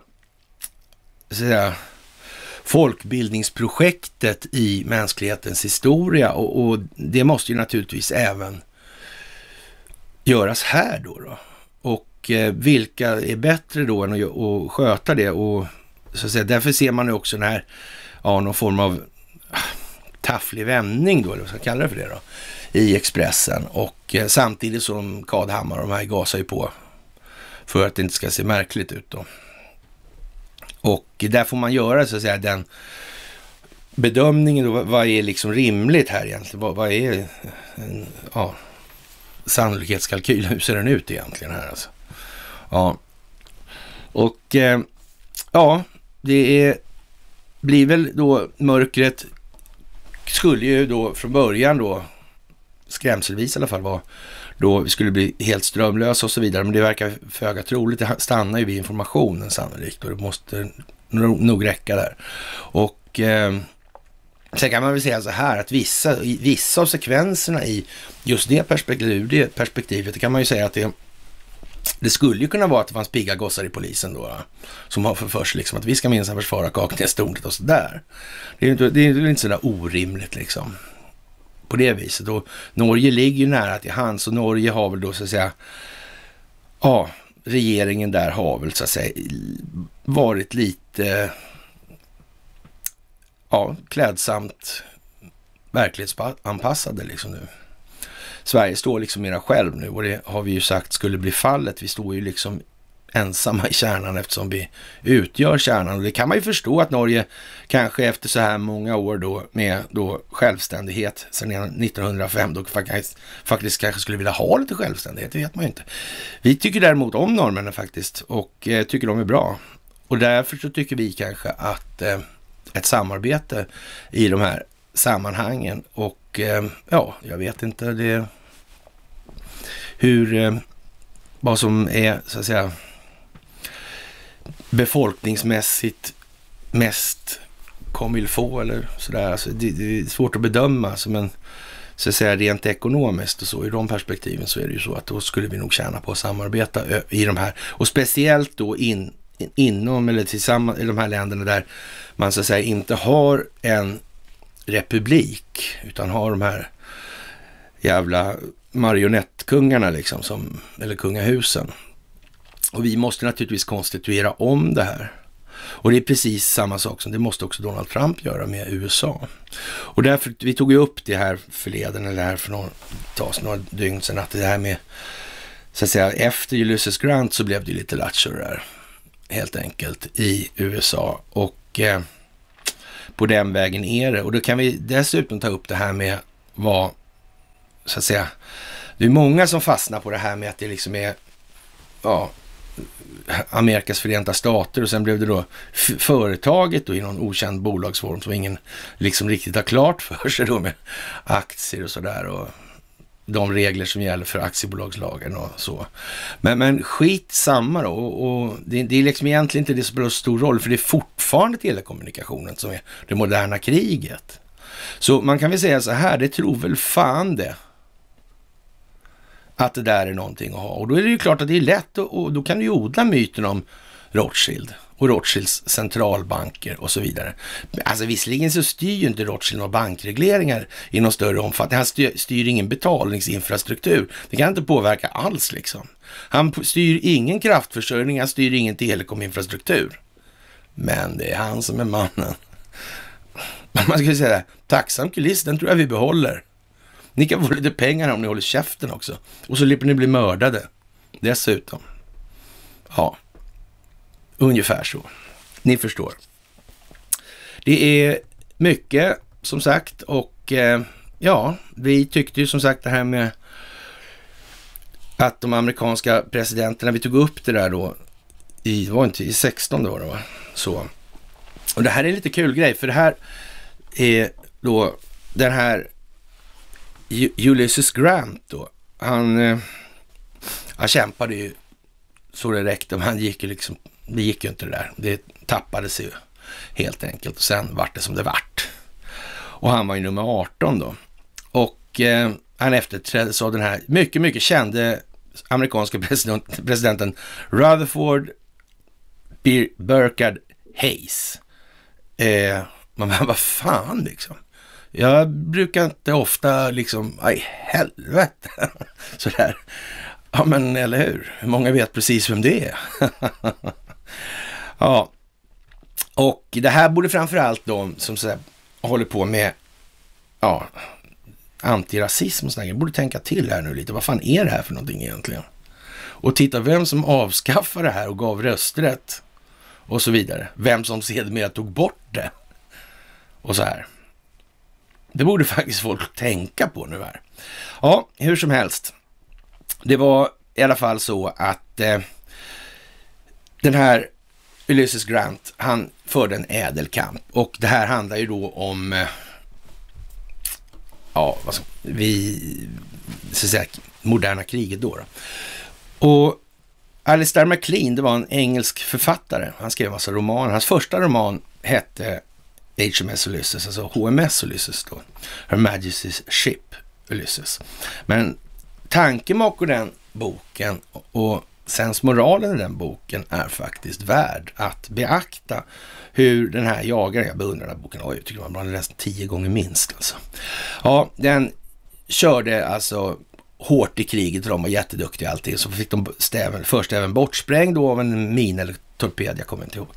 så säga, folkbildningsprojektet i mänsklighetens historia och, och, det måste ju naturligtvis även göras här då. då. Och eh, vilka är bättre då än att, att sköta det och så att säga, därför ser man ju också den här, ja, någon form av ah, tafflig vändning då, eller vad ska jag kalla det för det då? I Expressen och eh, samtidigt som Kadhammar och de här gasar ju på för att det inte ska se märkligt ut då. Och där får man göra så att säga den bedömningen då, vad är liksom rimligt här egentligen? Vad, vad är en ja, sannolikhetskalkyl? Hur ser den ut egentligen här alltså? Ja, och eh, ja, det är, blir väl då mörkret skulle ju då från början då skrämselvis i alla fall var då vi skulle bli helt strömlösa och så vidare. Men det verkar föga troligt. Det stannar ju vid informationen sannolikt och det måste nog räcka där. Och eh, sen kan man väl säga så här att vissa, vissa av sekvenserna i just det perspektivet, det perspektivet, det kan man ju säga att det det skulle ju kunna vara att det fanns pigga gossar i polisen då, som har för, för sig liksom att vi ska minsann försvara Kaknästornet och sådär. Det är ju inte, det är inte sådär orimligt liksom på det viset. Och Norge ligger ju nära till hands och Norge har väl då så att säga, ja, regeringen där har väl så att säga varit lite, ja, klädsamt verklighetsanpassade liksom nu. Sverige står liksom mera själv nu och det har vi ju sagt skulle bli fallet. Vi står ju liksom ensamma i kärnan eftersom vi utgör kärnan. Och det kan man ju förstå att Norge kanske efter så här många år då med då självständighet sedan 1905 då faktiskt, faktiskt kanske skulle vilja ha lite självständighet. Det vet man ju inte. Vi tycker däremot om norrmännen faktiskt och eh, tycker de är bra. Och därför så tycker vi kanske att eh, ett samarbete i de här sammanhangen och eh, ja, jag vet inte det hur eh, vad som är så att säga befolkningsmässigt mest comme få eller sådär. Alltså det, det, är svårt att bedöma. Alltså men så att säga rent ekonomiskt och så i de perspektiven så är det ju så att då skulle vi nog tjäna på att samarbeta i de här och speciellt då in, inom eller tillsammans i de här länderna där man så att säga inte har en republik utan har de här jävla marionettkungarna liksom som, eller kungahusen och vi måste naturligtvis konstituera om det här. Och det är precis samma sak som det måste också Donald Trump göra med USA. Och därför, vi tog ju upp det här förleden, eller här för några, några dygn sedan, att det här med, så att säga, efter Ulysses Grant så blev det lite lattjo där. helt enkelt i USA. Och eh, på den vägen är det. Och då kan vi dessutom ta upp det här med vad, så att säga, det är många som fastnar på det här med att det liksom är, ja, Amerikas förenta stater och sen blev det då företaget då i någon okänd bolagsform som ingen liksom riktigt har klart för sig då med aktier och sådär och de regler som gäller för aktiebolagslagen och så. Men, men skit samma då och, och det, det, är liksom egentligen inte det som spelar så stor roll för det är fortfarande telekommunikationen som är det moderna kriget. Så man kan väl säga så här, det tror väl fan det att det där är någonting att ha. Och då är det ju klart att det är lätt och, och då kan du ju odla myten om Rothschild och Rothschilds centralbanker och så vidare. Alltså visserligen så styr ju inte Rothschild några bankregleringar i någon större omfattning. Han styr, styr ingen betalningsinfrastruktur. Det kan inte påverka alls liksom. Han styr ingen kraftförsörjning, han styr ingen telekominfrastruktur. Men det är han som är mannen. Man skulle säga tacksam kuliss, den tror jag vi behåller. Ni kan få lite pengar om ni håller käften också. Och så slipper ni bli mördade dessutom. Ja, ungefär så. Ni förstår. Det är mycket som sagt och eh, ja, vi tyckte ju som sagt det här med att de amerikanska presidenterna, vi tog upp det där då i, var inte i 16 då, då så. Och det här är lite kul grej, för det här är då den här Ulysses Grant då, han, eh, han kämpade ju så det räckte, men han gick ju liksom, det gick ju inte det där. Det tappades ju helt enkelt och sen vart det som det vart. Och han var ju nummer 18 då. Och eh, han efterträddes av den här mycket, mycket kände amerikanska president, presidenten Rutherford B. Burkard Hayes. Eh, bara, vad fan liksom. Jag brukar inte ofta liksom, aj helvete, sådär. Ja men eller hur, många vet precis vem det är. ja, och det här borde framförallt de som så håller på med ja, antirasism och sådär, borde tänka till här nu lite. Vad fan är det här för någonting egentligen? Och titta vem som avskaffade det här och gav rösträtt och så vidare. Vem som sedermera tog bort det och så här. Det borde faktiskt folk tänka på nu här. Ja, hur som helst. Det var i alla fall så att eh, den här Ulysses Grant, han förde en ädel kamp och det här handlar ju då om eh, ja, vad ska, vi, så att säga, moderna kriget då, då. Och Alistair MacLean, det var en engelsk författare. Han skrev en massa romaner. Hans första roman hette HMS Ulysses, alltså HMS Ulysses då. Her Majesty's Ship Ulysses. Men tanken bakom den boken och sensmoralen i den boken är faktiskt värd att beakta hur den här jagaren, jag beundrar den här boken, oj, jag tycker man har läst tio gånger minst alltså. Ja, den körde alltså hårt i kriget och de var jätteduktiga allting. Så fick de stäven, först även bortsprängd då av en min eller torped, jag kommer inte ihåg.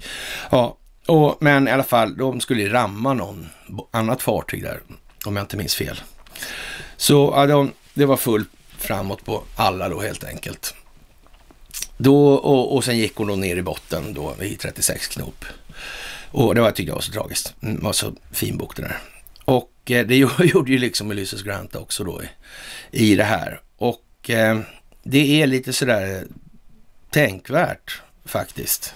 Ja, och, men i alla fall, de skulle ramma någon annat fartyg där, om jag inte minns fel. Så ja, de, det var fullt framåt på alla då helt enkelt. Då, och, och sen gick hon då ner i botten då i 36 knop. Och det var, jag tyckte jag var så tragiskt. Det var så fin bok det där. Och eh, det gjorde ju liksom Ulysses Grant också då i, i det här. Och eh, det är lite sådär eh, tänkvärt faktiskt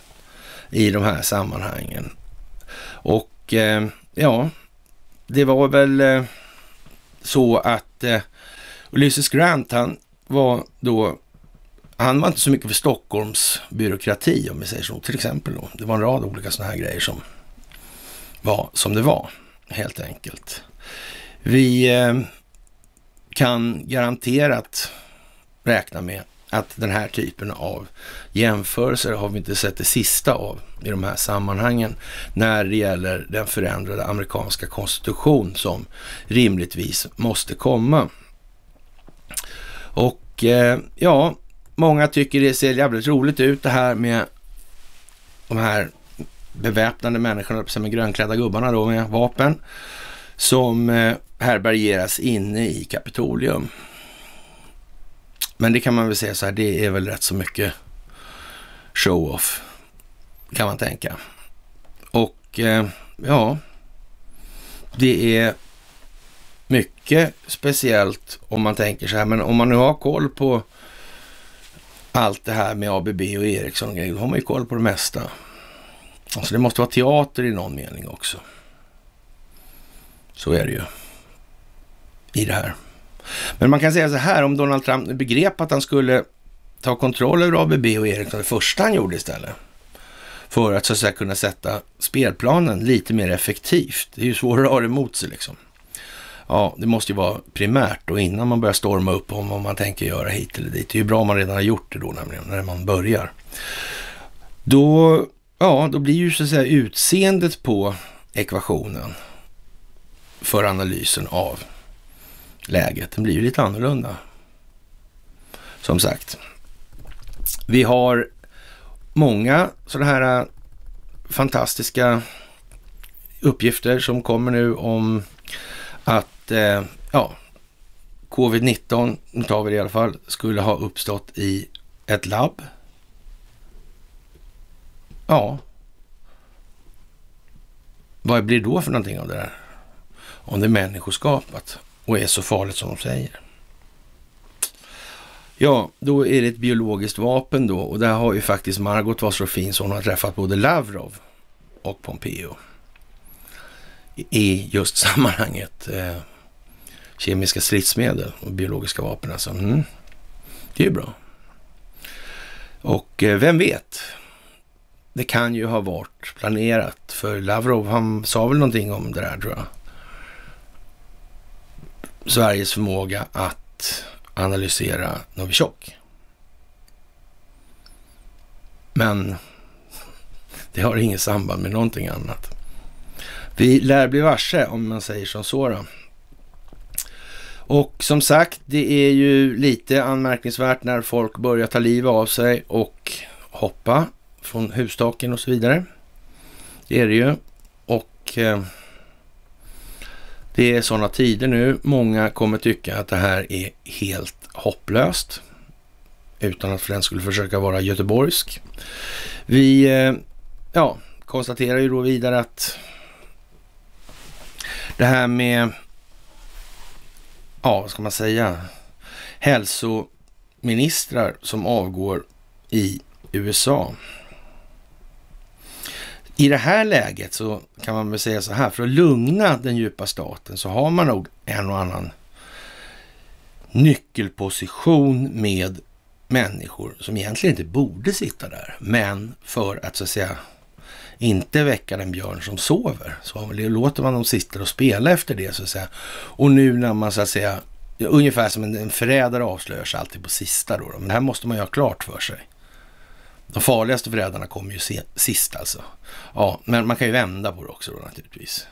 i de här sammanhangen. Och eh, ja, det var väl eh, så att eh, Ulysses Grant, han var då han var inte så mycket för Stockholms byråkrati om vi säger så, till exempel. Då. Det var en rad olika sådana här grejer som var som det var, helt enkelt. Vi eh, kan garanterat räkna med att den här typen av jämförelser har vi inte sett det sista av i de här sammanhangen när det gäller den förändrade amerikanska konstitution som rimligtvis måste komma. Och eh, ja, många tycker det ser jävligt roligt ut det här med de här beväpnade människorna, med grönklädda gubbarna då med vapen som eh, härbärgeras inne i Kapitolium. Men det kan man väl säga så här, det är väl rätt så mycket show-off kan man tänka. Och eh, ja, det är mycket speciellt om man tänker så här, men om man nu har koll på allt det här med ABB och Ericsson, då har man ju koll på det mesta. Alltså det måste vara teater i någon mening också. Så är det ju i det här. Men man kan säga så här, om Donald Trump begrep att han skulle ta kontroll över ABB och Ericsson, det första han gjorde istället, för att så att säga kunna sätta spelplanen lite mer effektivt. Det är ju svårare att ha det emot sig liksom. Ja, det måste ju vara primärt och innan man börjar storma upp om vad man tänker göra hit eller dit. Det är ju bra om man redan har gjort det då nämligen, när man börjar. Då, ja, då blir ju så att säga utseendet på ekvationen för analysen av läget, den blir ju lite annorlunda. Som sagt, vi har många sådana här äh, fantastiska uppgifter som kommer nu om att eh, ja, covid-19, nu tar vi det i alla fall, skulle ha uppstått i ett labb. Ja. Vad blir det då för någonting av det där? Om det är människoskapat och är så farligt som de säger. Ja, då är det ett biologiskt vapen då och där har ju faktiskt Margot varit så fin så hon har träffat både Lavrov och Pompeo i just sammanhanget eh, kemiska stridsmedel och biologiska vapen. Alltså. Mm. Det är ju bra. Och eh, vem vet? Det kan ju ha varit planerat för Lavrov, han sa väl någonting om det där tror jag. Sveriges förmåga att analysera Novichok. Men det har inget samband med någonting annat. Vi lär bli varse om man säger som så. Då. Och som sagt, det är ju lite anmärkningsvärt när folk börjar ta liv av sig och hoppa från hustaken och så vidare. Det är det ju. Och eh, det är sådana tider nu. Många kommer tycka att det här är helt hopplöst. Utan att för den skulle försöka vara göteborgsk. Vi eh, ja, konstaterar ju då vidare att det här med, ja vad ska man säga, hälsoministrar som avgår i USA. I det här läget så kan man väl säga så här, för att lugna den djupa staten så har man nog en och annan nyckelposition med människor som egentligen inte borde sitta där, men för att så att säga inte väcka den björn som sover. Så låter man dem sitta och spela efter det så att säga. Och nu när man så att säga, ungefär som en, en förrädare avslöjar sig alltid på sista då, då. Men det här måste man ju ha klart för sig. De farligaste förrädarna kommer ju sist alltså. Ja, men man kan ju vända på det också då naturligtvis.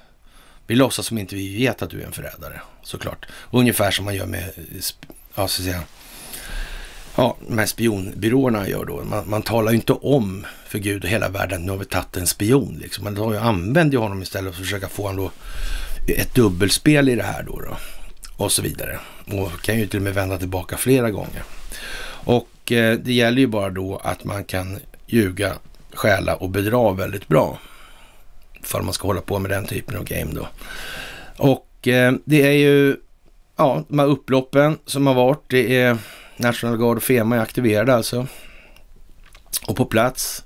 Vi låtsas som inte vi vet att du är en förrädare, såklart. Ungefär som man gör med, ja, så att säga, ja, de här spionbyråerna gör då. Man, man talar ju inte om för Gud och hela världen, nu har vi tagit en spion liksom. Man har ju, använder ju honom istället för att försöka få honom då ett dubbelspel i det här då, då. Och så vidare. Och kan ju till och med vända tillbaka flera gånger. Och eh, det gäller ju bara då att man kan ljuga, stjäla och bedra väldigt bra. För man ska hålla på med den typen av game då. Och eh, det är ju, ja, de här upploppen som har varit, det är National Guard och FEMA är aktiverade alltså. Och på plats.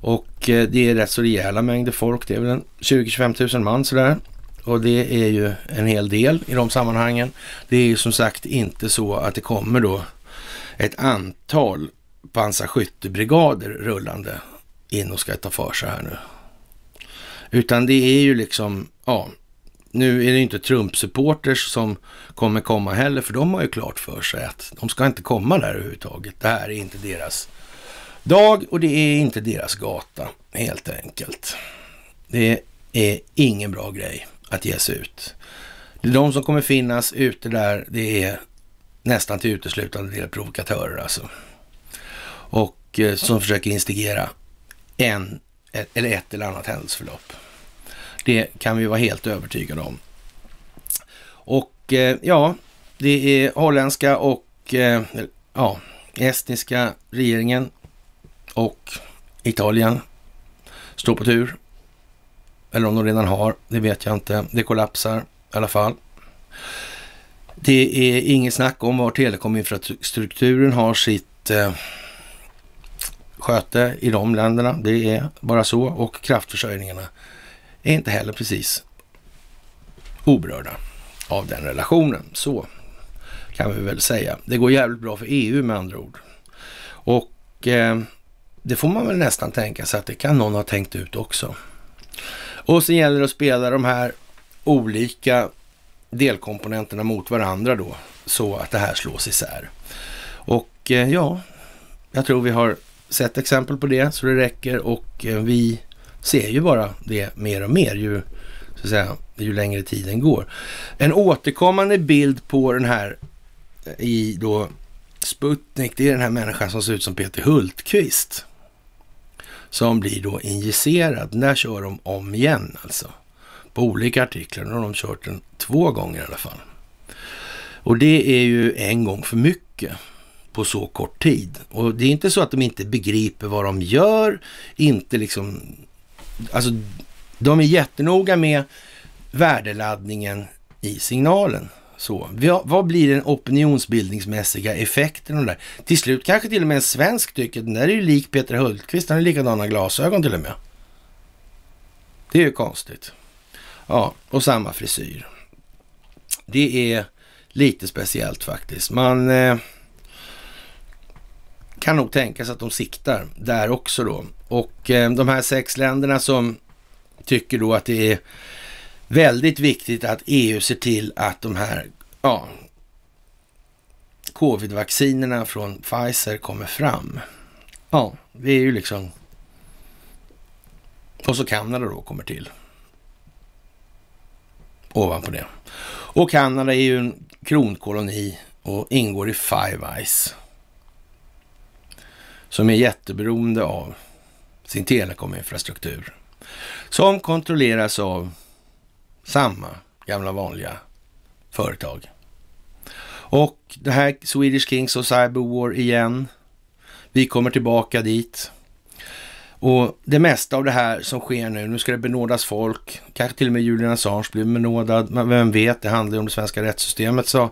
Och eh, det är rätt så rejäla mängder folk. Det är väl 20-25 000 man sådär. Och det är ju en hel del i de sammanhangen. Det är ju som sagt inte så att det kommer då ett antal pansarskyttebrigader rullande in och ska ta för sig här nu. Utan det är ju liksom, ja, nu är det inte Trump-supporters som kommer komma heller, för de har ju klart för sig att de ska inte komma där överhuvudtaget. Det här är inte deras dag och det är inte deras gata, helt enkelt. Det är ingen bra grej att ge sig ut. De som kommer finnas ute där, det är nästan till uteslutande del provokatörer alltså. Och eh, som försöker instigera en ett, eller ett eller annat händelseförlopp. Det kan vi vara helt övertygade om. Och eh, ja, det är holländska och eh, ja, estniska regeringen och Italien står på tur. Eller om de redan har, det vet jag inte. Det kollapsar i alla fall. Det är inget snack om var telekominfrastrukturen har sitt eh, sköte i de länderna. Det är bara så. Och kraftförsörjningarna är inte heller precis oberörda av den relationen. Så kan vi väl säga. Det går jävligt bra för EU med andra ord. Och eh, det får man väl nästan tänka sig att det kan någon ha tänkt ut också. Och sen gäller det att spela de här olika delkomponenterna mot varandra då, så att det här slås isär. Och eh, ja, jag tror vi har sett exempel på det så det räcker och eh, vi ser ju bara det mer och mer ju, så att säga, ju längre tiden går. En återkommande bild på den här eh, i då Sputnik, det är den här människan som ser ut som Peter Hultqvist. Som blir då injicerad. Den där kör de om igen alltså. På olika artiklar. Nu har de kört den två gånger i alla fall. Och det är ju en gång för mycket på så kort tid. Och det är inte så att de inte begriper vad de gör. Inte liksom... Alltså, de är jättenoga med värdeladdningen i signalen. Så, vad blir den opinionsbildningsmässiga effekten av det där? Till slut kanske till och med en svensk tycker att den där är ju lik Peter Hultqvist, han har likadana glasögon till och med. Det är ju konstigt. Ja, och samma frisyr. Det är lite speciellt faktiskt. Man eh, kan nog tänka sig att de siktar där också då. Och eh, de här sex länderna som tycker då att det är väldigt viktigt att EU ser till att de här ja, covid-vaccinerna från Pfizer kommer fram. Ja, det är ju liksom... Och så Kanada då kommer till. Ovanpå det. Och Kanada är ju en kronkoloni och ingår i Five Eyes. Som är jätteberoende av sin telekominfrastruktur. Som kontrolleras av samma gamla vanliga företag. Och det här Swedish Kings och Cyberwar igen. Vi kommer tillbaka dit. Och det mesta av det här som sker nu, nu ska det benådas folk, kanske till och med Julian Assange blir benådad, men vem vet, det handlar ju om det svenska rättssystemet, sa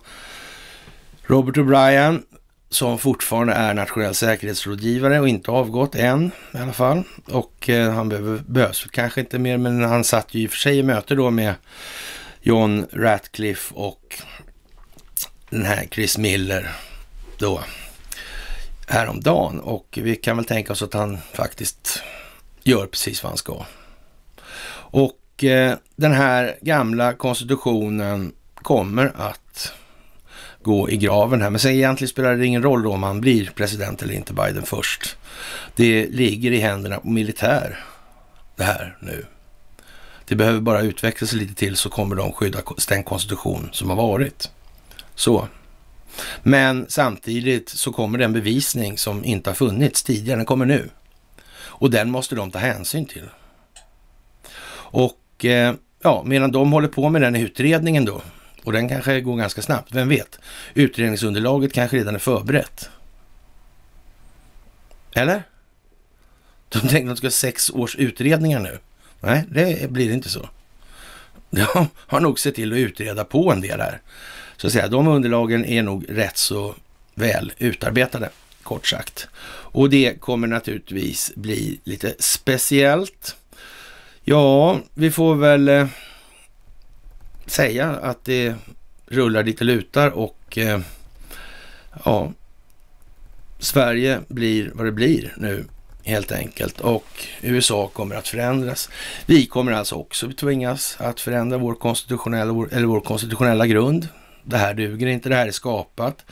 Robert O'Brien, som fortfarande är nationell säkerhetsrådgivare och inte avgått än i alla fall. Och eh, han behöver, behövs kanske inte mer, men han satt ju i och för sig i möte då med John Ratcliffe och den här Chris Miller då häromdagen. Och vi kan väl tänka oss att han faktiskt gör precis vad han ska. Och eh, den här gamla konstitutionen kommer att gå i graven här. Men sen egentligen spelar det ingen roll då om han blir president eller inte, Biden först. Det ligger i händerna på militär det här nu. Det behöver bara utvecklas lite till så kommer de skydda den konstitution som har varit. Så. Men samtidigt så kommer den bevisning som inte har funnits tidigare, den kommer nu. Och den måste de ta hänsyn till. Och eh, ja, medan de håller på med den utredningen då, och den kanske går ganska snabbt, vem vet? Utredningsunderlaget kanske redan är förberett. Eller? De tänkte att de ska ha sex års utredningar nu. Nej, det blir inte så. De har nog sett till att utreda på en del här. Så att säga, de underlagen är nog rätt så väl utarbetade, kort sagt. Och det kommer naturligtvis bli lite speciellt. Ja, vi får väl eh, säga att det rullar lite lutar och eh, ja, Sverige blir vad det blir nu helt enkelt och USA kommer att förändras. Vi kommer alltså också tvingas att förändra vår konstitutionella, eller vår konstitutionella grund. Det här duger inte, det här är skapat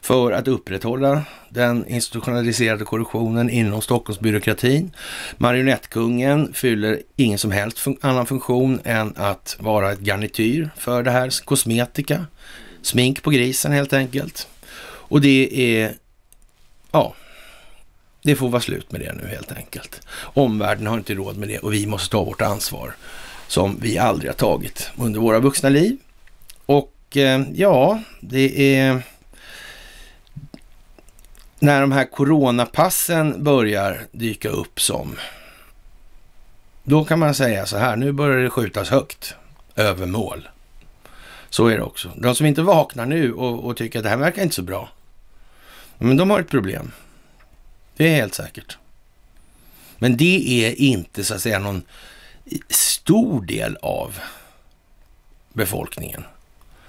för att upprätthålla den institutionaliserade korruptionen inom Stockholmsbyråkratin. Marionettkungen fyller ingen som helst fun annan funktion än att vara ett garnityr för det här, kosmetika, smink på grisen helt enkelt. Och det är, ja, det får vara slut med det nu helt enkelt. Omvärlden har inte råd med det och vi måste ta vårt ansvar som vi aldrig har tagit under våra vuxna liv. Och Eh, ja, det är när de här coronapassen börjar dyka upp som då kan man säga så här, nu börjar det skjutas högt över mål. Så är det också. De som inte vaknar nu och, och tycker att det här verkar inte så bra, men de har ett problem. Det är helt säkert. Men det är inte så att säga någon stor del av befolkningen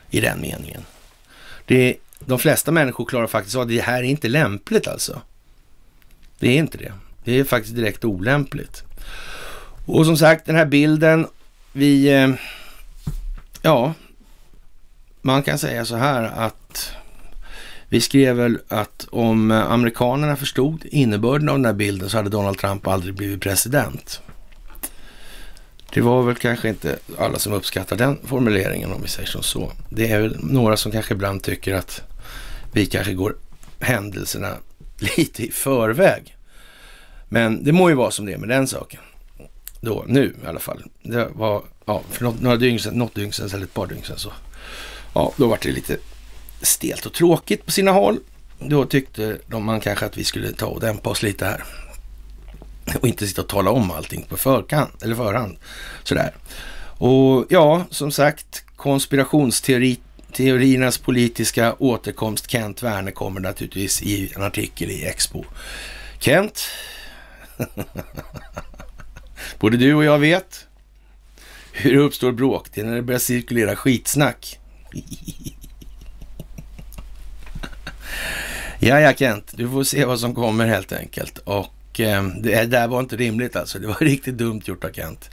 i den meningen. Det de flesta människor klarar faktiskt av att det här är inte lämpligt alltså. Det är inte det. Det är faktiskt direkt olämpligt. Och som sagt, den här bilden, vi... Eh, ja, man kan säga så här att vi skrev väl att om amerikanerna förstod innebörden av den här bilden så hade Donald Trump aldrig blivit president. Det var väl kanske inte alla som uppskattar den formuleringen om vi säger som så. Det är väl några som kanske ibland tycker att vi kanske går händelserna lite i förväg. Men det må ju vara som det är med den saken. Då, nu i alla fall. Det var, ja, för några dygn sedan, något dygn sedan eller ett par dygn sedan så. Ja, då var det lite stelt och tråkigt på sina håll. Då tyckte de man kanske att vi skulle ta och dämpa oss lite här. Och inte sitta och tala om allting på förkant, eller förhand. Sådär. Och ja, som sagt, konspirationsteoriernas politiska återkomst. Kent Werner kommer naturligtvis i en artikel i Expo. Kent, både du och jag vet hur det uppstår bråk. Det är när det börjar cirkulera skitsnack. ja, ja Kent, du får se vad som kommer helt enkelt. Och eh, det där var inte rimligt alltså. Det var riktigt dumt gjort av Kent.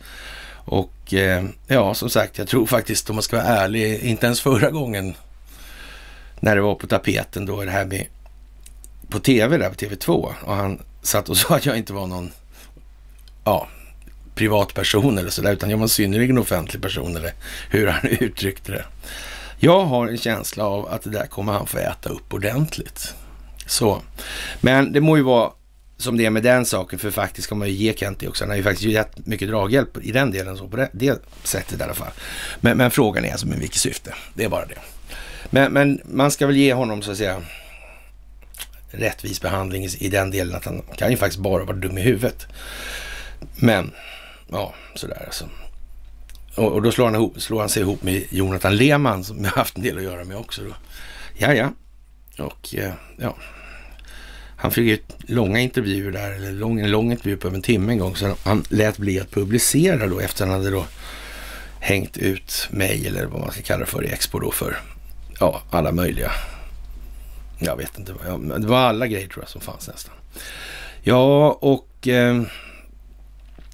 Och eh, ja, som sagt, jag tror faktiskt om man ska vara ärlig, inte ens förra gången när det var på tapeten då, det här med på tv där, på TV2. Och han satt och sa att jag inte var någon, ja, privatperson eller sådär, utan jag var en synnerligen offentlig person eller hur han uttryckte det. Jag har en känsla av att det där kommer han få äta upp ordentligt. Så, men det må ju vara som det är med den saken, för faktiskt ska man ju ge Kent det också. Han har ju faktiskt gett mycket draghjälp i den delen, så på det, det sättet i alla fall. Men, men, frågan är alltså med vilket syfte, det är bara det. Men, men man ska väl ge honom så att säga rättvis behandling i den delen att han kan ju faktiskt bara vara dum i huvudet. Men, ja, sådär alltså. Och, och då slår han, ihop, slår han sig ihop med Jonathan Lehmann som jag haft en del att göra med också. Då. Ja, ja. Och eh, ja, han fick ju långa intervjuer där, eller lång, en lång intervju på över en timme en gång, så han lät bli att publicera då efter han hade då hängt ut mig, eller vad man ska kalla det för, i Expo då för, ja, alla möjliga. Jag vet inte, det var alla grejer tror jag som fanns nästan. Ja, och eh,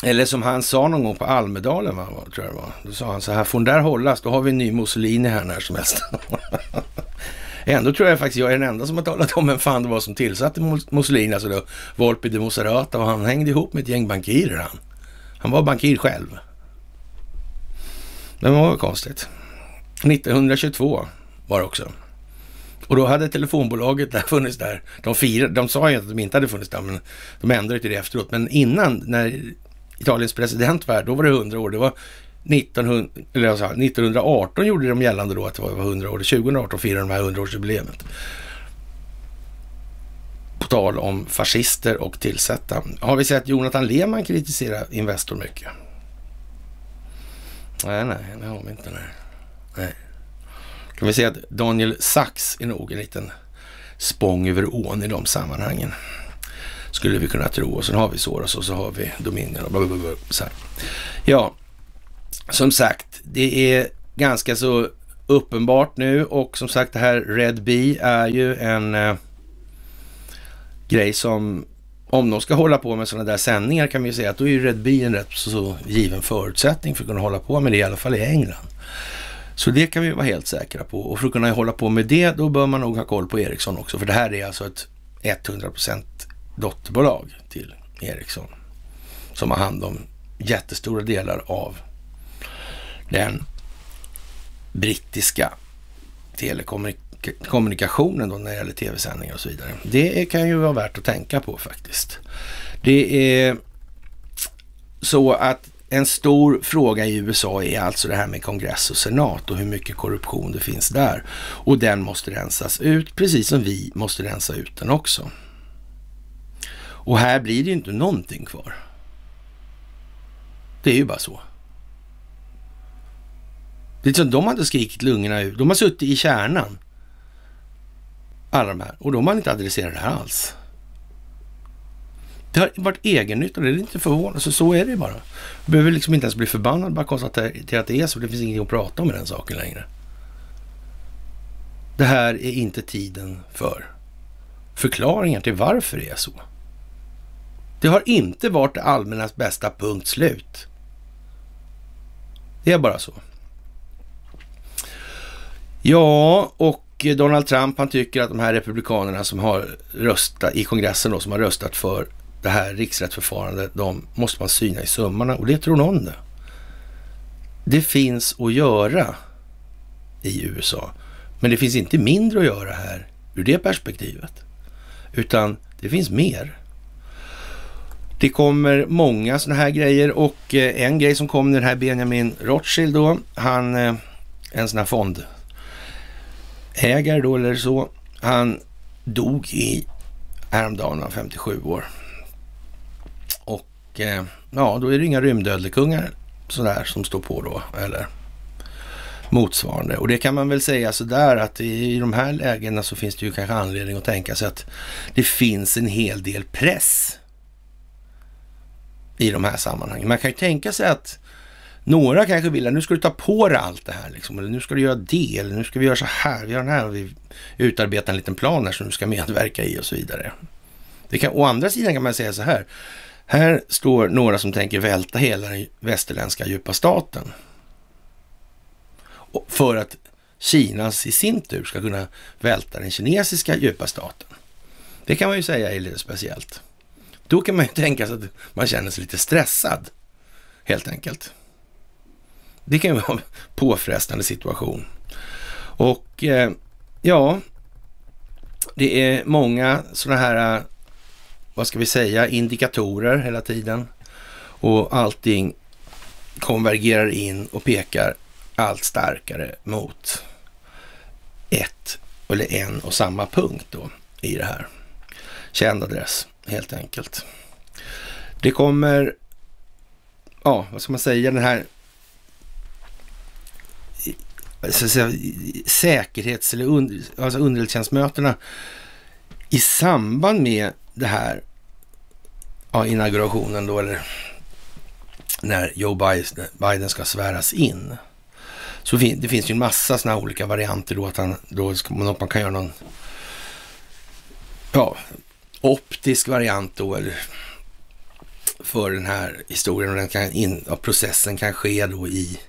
eller som han sa någon gång på Almedalen, va, tror jag det var. Då sa han så här, får den där hållas, då har vi en ny Mussolini här när som helst. Ändå tror jag faktiskt jag är den enda som har talat om vem fan det var som tillsatte Mussolini, alltså då Volpi de Moserata och han hängde ihop med ett gäng bankirer han. Han var bankir själv. Det var konstigt. 1922 var det också. Och då hade telefonbolaget där funnits där. De, firade, de sa ju att de inte hade funnits där, men de ändrade till det efteråt. Men innan, när Italiens president var då var det 100 år. Det var 1900, eller jag sa, 1918 gjorde de gällande då att det var 100 år. 2018 firade de här 100-årsjubileet. På tal om fascister och tillsätta. Har vi sett Jonathan Lehmann kritisera Investor mycket? Nej, nej, det har vi inte. Nej. nej. Kan vi säga att Daniel Sachs är nog en liten spång över ån i de sammanhangen. Skulle vi kunna tro. Och sen har vi Soros och så har vi Dominion och blablabla. Så här. Ja, som sagt, det är ganska så uppenbart nu och som sagt det här Red Bee är ju en eh, grej som om de ska hålla på med sådana där sändningar kan vi ju säga att då är ju Red Bee en rätt så given förutsättning för att kunna hålla på med det i alla fall i England. Så det kan vi vara helt säkra på och för att kunna hålla på med det då bör man nog ha koll på Ericsson också för det här är alltså ett 100% dotterbolag till Ericsson som har hand om jättestora delar av den brittiska telekommunikationen då när det gäller tv-sändningar och så vidare. Det kan ju vara värt att tänka på faktiskt. Det är så att en stor fråga i USA är alltså det här med kongress och senat och hur mycket korruption det finns där. Och den måste rensas ut, precis som vi måste rensa ut den också. Och här blir det ju inte någonting kvar. Det är ju bara så. Det är som de har inte skrikit lungorna ut. De har suttit i kärnan. Alla de här. Och de har inte adresserat det här alls. Det har varit egennytta, det är inte förvånande. Så, så är det bara. Du behöver liksom inte ens bli förbannad, bara konstatera att det är så. Det finns ingenting att prata om i den saken längre. Det här är inte tiden för förklaringar till varför det är så. Det har inte varit det allmännas bästa, punkt slut. Det är bara så. Ja, och Donald Trump han tycker att de här republikanerna som har röstat i kongressen då, som har röstat för det här riksrättsförfarandet, de måste man syna i sömmarna och det tror någon det. Det finns att göra i USA, men det finns inte mindre att göra här ur det perspektivet, utan det finns mer. Det kommer många sådana här grejer och eh, en grej som kom den här Benjamin Rothschild då, han, eh, en sån här fondägare då eller så, han dog i häromdagen, 57 år. Och eh, ja, då är det inga rymdödlekungar sådär som står på då, eller motsvarande. Och det kan man väl säga sådär att i de här lägena så finns det ju kanske anledning att tänka sig att det finns en hel del press i de här sammanhangen. Man kan ju tänka sig att några kanske vill att nu ska du ta på dig allt det här, liksom, eller nu ska du göra det, eller nu ska vi göra så här, vi gör den här och vi utarbetar en liten plan här som du ska medverka i och så vidare. Det kan, å andra sidan kan man säga så här, här står några som tänker välta hela den västerländska djupa staten. För att Kinas i sin tur ska kunna välta den kinesiska djupa staten. Det kan man ju säga är lite speciellt. Då kan man ju tänka sig att man känner sig lite stressad, helt enkelt. Det kan ju vara en påfrestande situation. Och eh, ja, det är många sådana här, eh, vad ska vi säga, indikatorer hela tiden. Och allting konvergerar in och pekar allt starkare mot ett eller en och samma punkt då i det här. Känd adress helt enkelt. Det kommer, ja, vad ska man säga, den här så säga, säkerhets eller under, alltså underrättelsetjänstmötena i samband med det här ja, inaugurationen då, eller när Joe Biden ska sväras in. Så fin, det finns ju en massa sådana olika varianter då, att han, då ska man, man kan göra någon ja, optisk variant då, eller för den här historien och den kan in, och processen kan ske då i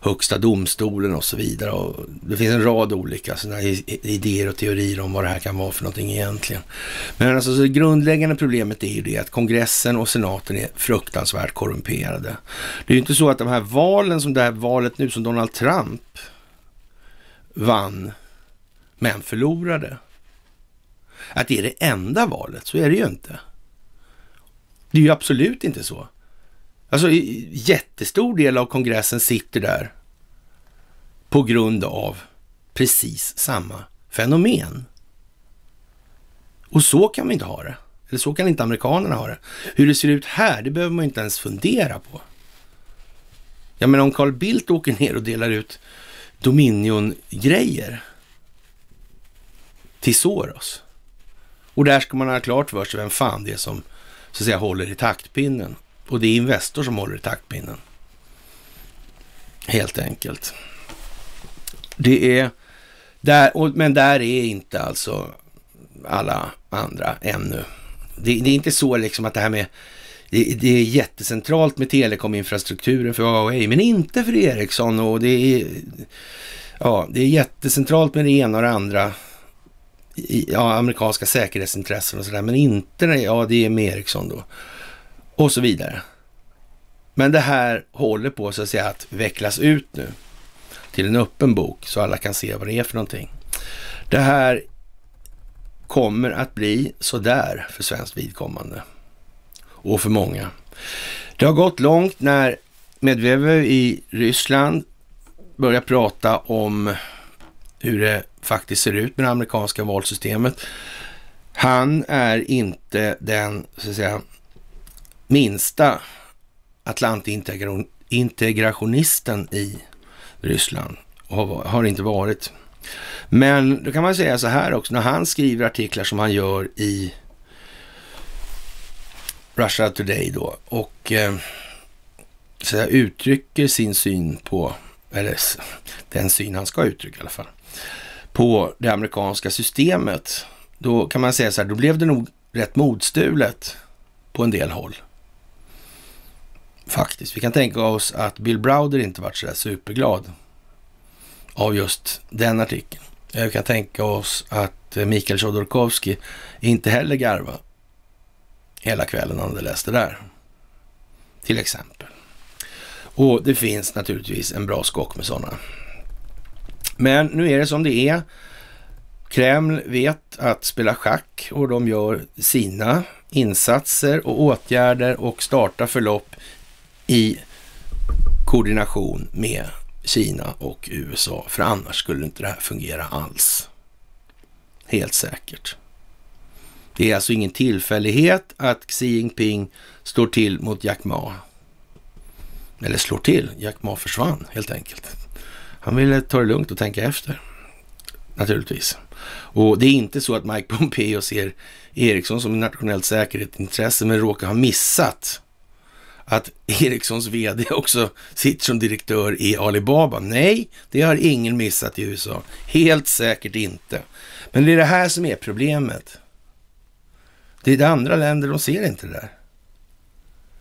Högsta domstolen och så vidare. Och det finns en rad olika sådana idéer och teorier om vad det här kan vara för någonting egentligen. Men alltså det grundläggande problemet är ju det att kongressen och senaten är fruktansvärt korrumperade. Det är ju inte så att de här valen som det här valet nu som Donald Trump vann men förlorade att det är det enda valet. Så är det ju inte. Det är ju absolut inte så. Alltså jättestor del av kongressen sitter där på grund av precis samma fenomen. Och så kan vi inte ha det. Eller så kan inte amerikanerna ha det. Hur det ser ut här, det behöver man inte ens fundera på. Jag menar om Carl Bildt åker ner och delar ut Dominion-grejer till Soros och där ska man ha klart för sig vem fan det är som så att säga håller i taktpinnen. Och det är Investor som håller i taktpinnen. Helt enkelt. Det är där, men där är inte alltså alla andra ännu. Det, det är inte så liksom att det här med det, det, är jättecentralt med telekominfrastrukturen för Huawei, men inte för Ericsson och det är, ja, det är jättecentralt med det ena och det andra ja, amerikanska säkerhetsintressen och sådär, men inte när, ja, det är med Ericsson då. Och så vidare. Men det här håller på så att säga att vecklas ut nu till en öppen bok så alla kan se vad det är för någonting. Det här kommer att bli sådär för svenskt vidkommande och för många. Det har gått långt när Medvedev i Ryssland börjar prata om hur det faktiskt ser ut med det amerikanska valsystemet. Han är inte den, så att säga, minsta Atlantintegrationisten i Ryssland och har inte varit. Men då kan man säga så här också, när han skriver artiklar som han gör i Russia Today då och eh, så jag uttrycker sin syn på, eller den syn han ska uttrycka i alla fall, på det amerikanska systemet. Då kan man säga så här, då blev det nog rätt modstulet på en del håll. Faktiskt. Vi kan tänka oss att Bill Browder inte varit så där superglad av just den artikeln. Vi kan tänka oss att eh, Mikael Chodorkovsky inte heller garva hela kvällen när han hade läst det där. Till exempel. Och det finns naturligtvis en bra skock med sådana. Men nu är det som det är. Kreml vet att spela schack och de gör sina insatser och åtgärder och startar förlopp i koordination med Kina och USA. För annars skulle inte det här fungera alls. Helt säkert. Det är alltså ingen tillfällighet att Xi Jinping står till mot Jack Ma. Eller slår till. Jack Ma försvann helt enkelt. Han ville ta det lugnt och tänka efter. Naturligtvis. Och det är inte så att Mike Pompeo ser Ericsson som ett nationellt säkerhetsintresse men råkar ha missat att Ericssons vd också sitter som direktör i Alibaba. Nej, det har ingen missat i USA. Helt säkert inte. Men det är det här som är problemet. Det är det andra länder, de ser inte det där.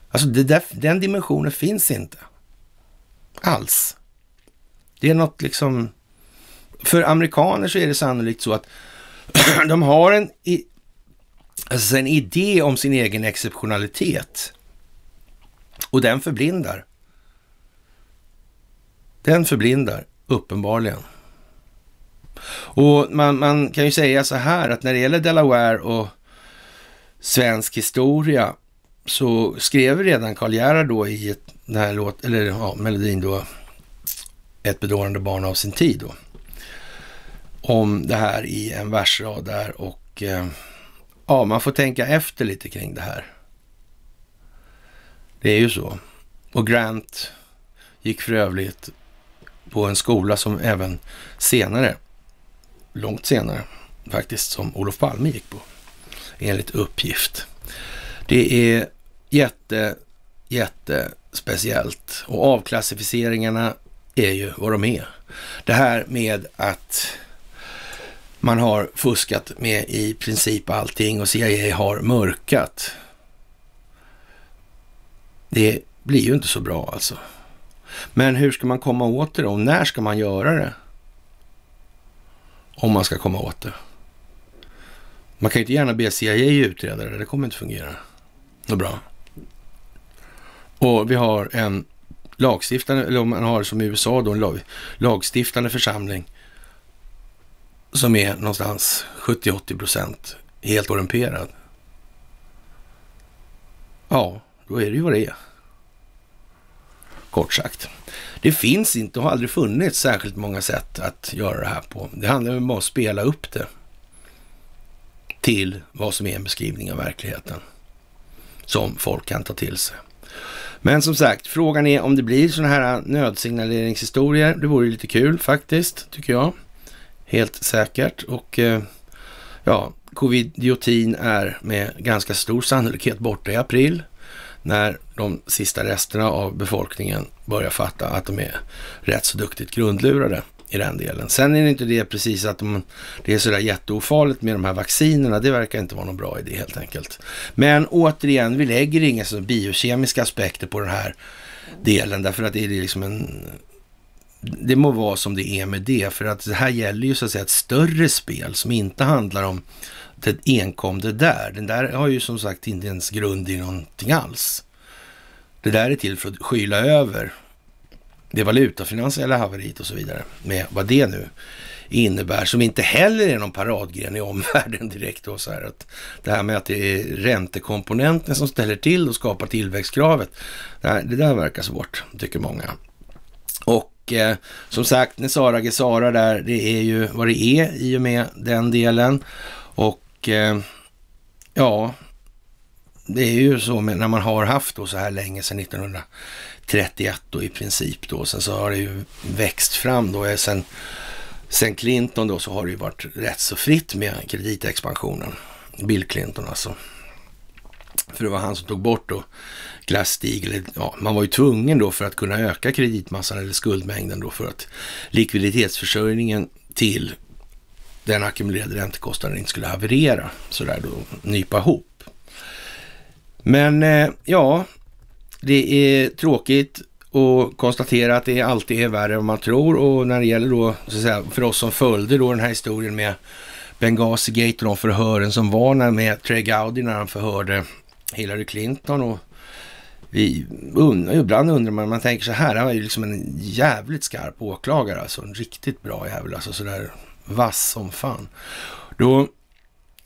Alltså där, den dimensionen finns inte. Alls. Det är något liksom... För amerikaner så är det sannolikt så att de har en, alltså en idé om sin egen exceptionalitet. Och den förblindar. Den förblindar, uppenbarligen. Och man, man, kan ju säga så här att när det gäller Delaware och svensk historia så skrev redan Karl Gerhard då i ett, den här låt, eller ja, melodin då, ett bedårande barn av sin tid då, om det här i en versrad där och eh, ja, man får tänka efter lite kring det här. Det är ju så. Och Grant gick för övrigt på en skola som även senare, långt senare faktiskt, som Olof Palme gick på, enligt uppgift. Det är jätte, jätte speciellt och avklassificeringarna är ju vad de är. Det här med att man har fuskat med i princip allting och CIA har mörkat det blir ju inte så bra alltså. Men hur ska man komma åt det då? När ska man göra det? Om man ska komma åt det. Man kan ju inte gärna be CIA utreda det, det kommer inte fungera. Något bra. Och vi har en lagstiftande, eller om man har som i USA då en lag, lagstiftande församling som är någonstans 70-80 procent helt orienterad. Ja, då är det ju vad det är. Kort sagt. Det finns inte och har aldrig funnits särskilt många sätt att göra det här på. Det handlar om att spela upp det till vad som är en beskrivning av verkligheten som folk kan ta till sig. Men som sagt, frågan är om det blir sådana här nödsignaleringshistorier. Det vore ju lite kul faktiskt, tycker jag. Helt säkert. Och eh, ja, covid-19 är med ganska stor sannolikhet borta i april när de sista resterna av befolkningen börjar fatta att de är rätt så duktigt grundlurade i den delen. Sen är det inte det precis att de, det är sådär jätteofarligt med de här vaccinerna. Det verkar inte vara någon bra idé helt enkelt. Men återigen, vi lägger inga så biokemiska aspekter på den här delen därför att det är liksom en det må vara som det är med det, för att det här gäller ju så att säga ett större spel som inte handlar om det enkom det där. Den där har ju som sagt inte ens grund i någonting alls. Det där är till för att skyla över det valutafinansiella haveriet och så vidare, med vad det nu innebär, som inte heller är någon paradgren i omvärlden direkt. Då, så här att det här med att det är räntekomponenten som ställer till och skapar tillväxtkravet, det, här, det där verkar svårt, tycker många. Och eh, som sagt, Nesara Gesara där, det är ju vad det är i och med den delen. Och eh, ja, det är ju så med, när man har haft då så här länge sedan 1900. 31 då i princip då. Sen så har det ju växt fram då. Eh, sen, sen Clinton då så har det ju varit rätt så fritt med kreditexpansionen. Bill Clinton alltså. För det var han som tog bort då Glass-Steagall. Ja, man var ju tvungen då för att kunna öka kreditmassan eller skuldmängden då för att likviditetsförsörjningen till den ackumulerade räntekostnaden inte skulle haverera sådär då, nypa ihop. Men eh, ja, det är tråkigt att konstatera att det alltid är värre än man tror och när det gäller då, så att säga, för oss som följde då den här historien med Benghazi-gate och de förhören som var när med Trey Gowdy när han förhörde Hillary Clinton och vi undrar, ibland undrar man, man tänker så här, han var ju liksom en jävligt skarp åklagare, alltså en riktigt bra jävel, alltså sådär vass som fan. Då,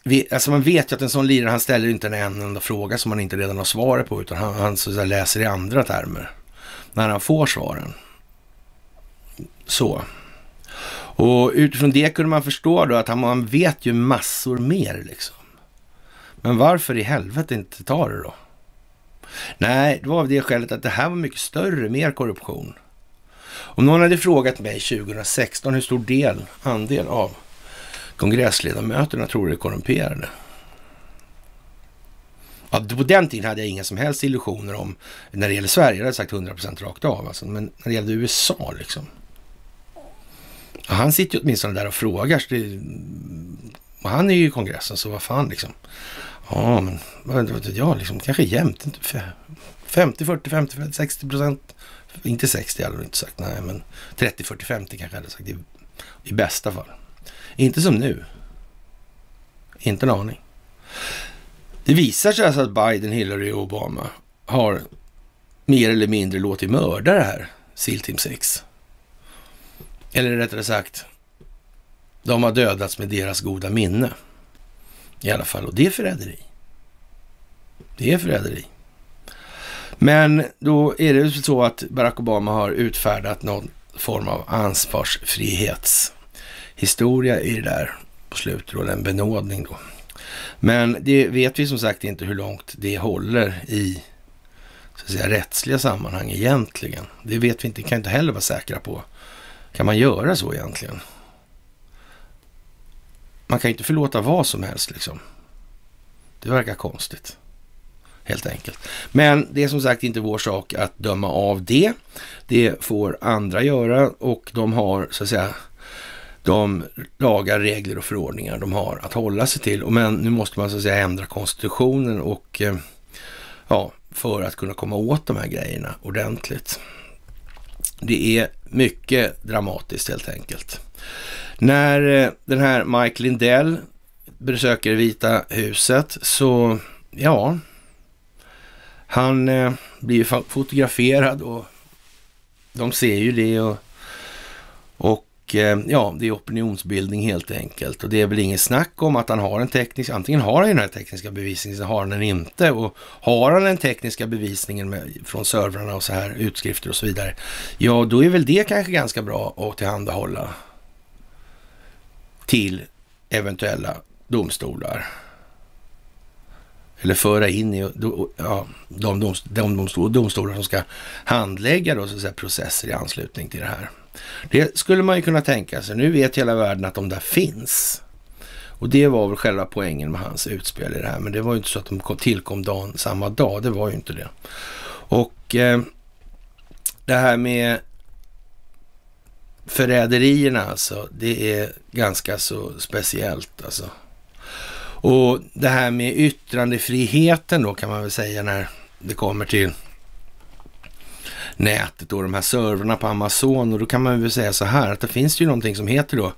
vi, alltså man vet ju att en sån lirare, han ställer inte en enda fråga som han inte redan har svaret på, utan han, han så läser i andra termer när han får svaren. Så. Och utifrån det kunde man förstå då att han, man vet ju massor mer liksom. Men varför i helvete inte ta det då? Nej, det var av det skälet att det här var mycket större, mer korruption. Om någon hade frågat mig 2016 hur stor del, andel av kongressledamöterna tror det är korrumperade? Ja, på den tiden hade jag inga som helst illusioner om, när det gäller Sverige, jag hade sagt 100% rakt av, alltså. men när det gällde USA liksom. Ja, han sitter ju åtminstone där och frågar. Det, och han är ju i kongressen, så vad fan liksom. Ja, men vad vet jag, liksom, kanske jämnt. 50, 40, 50, 60 procent. Inte 60 hade jag inte sagt, nej, men 30, 40, 50 kanske jag hade sagt i, i bästa fall. Inte som nu. Inte en aning. Det visar sig alltså att Biden, Hillary och Obama har mer eller mindre låtit mörda det här SEAL Team 6. Eller rättare sagt, de har dödats med deras goda minne. I alla fall, och det är förräderi. Det är förräderi. Men då är det så att Barack Obama har utfärdat någon form av ansvarsfrihets historia i det där på slutet, och en benådning då. Men det vet vi som sagt inte hur långt det håller i så att säga, rättsliga sammanhang egentligen. Det vet vi inte, kan inte heller vara säkra på. Kan man göra så egentligen? Man kan ju inte förlåta vad som helst liksom. Det verkar konstigt. Helt enkelt. Men det är som sagt inte vår sak att döma av det. Det får andra göra och de har så att säga de lagar, regler och förordningar de har att hålla sig till. Men nu måste man så att säga ändra konstitutionen och eh, ja, för att kunna komma åt de här grejerna ordentligt. Det är mycket dramatiskt helt enkelt. När eh, den här Mike Lindell besöker Vita huset så, ja, han eh, blir fotograferad och de ser ju det och, och Eh, ja, det är opinionsbildning helt enkelt. Och det är väl ingen snack om att han har en teknisk, antingen har han den här tekniska bevisningen, så har han den inte. Och har han den tekniska bevisningen med, från servrarna och så här, utskrifter och så vidare, ja, då är väl det kanske ganska bra att tillhandahålla till eventuella domstolar. Eller föra in i ja, de, de, de domstolar som ska handlägga då, så att säga, processer i anslutning till det här. Det skulle man ju kunna tänka sig. Nu vet hela världen att de där finns. Och det var väl själva poängen med hans utspel i det här. Men det var ju inte så att de tillkom dagen, samma dag. Det var ju inte det. Och eh, det här med förräderierna alltså, det är ganska så speciellt alltså. Och det här med yttrandefriheten då kan man väl säga när det kommer till nätet och de här servrarna på Amazon. Och då kan man väl säga så här att det finns ju någonting som heter då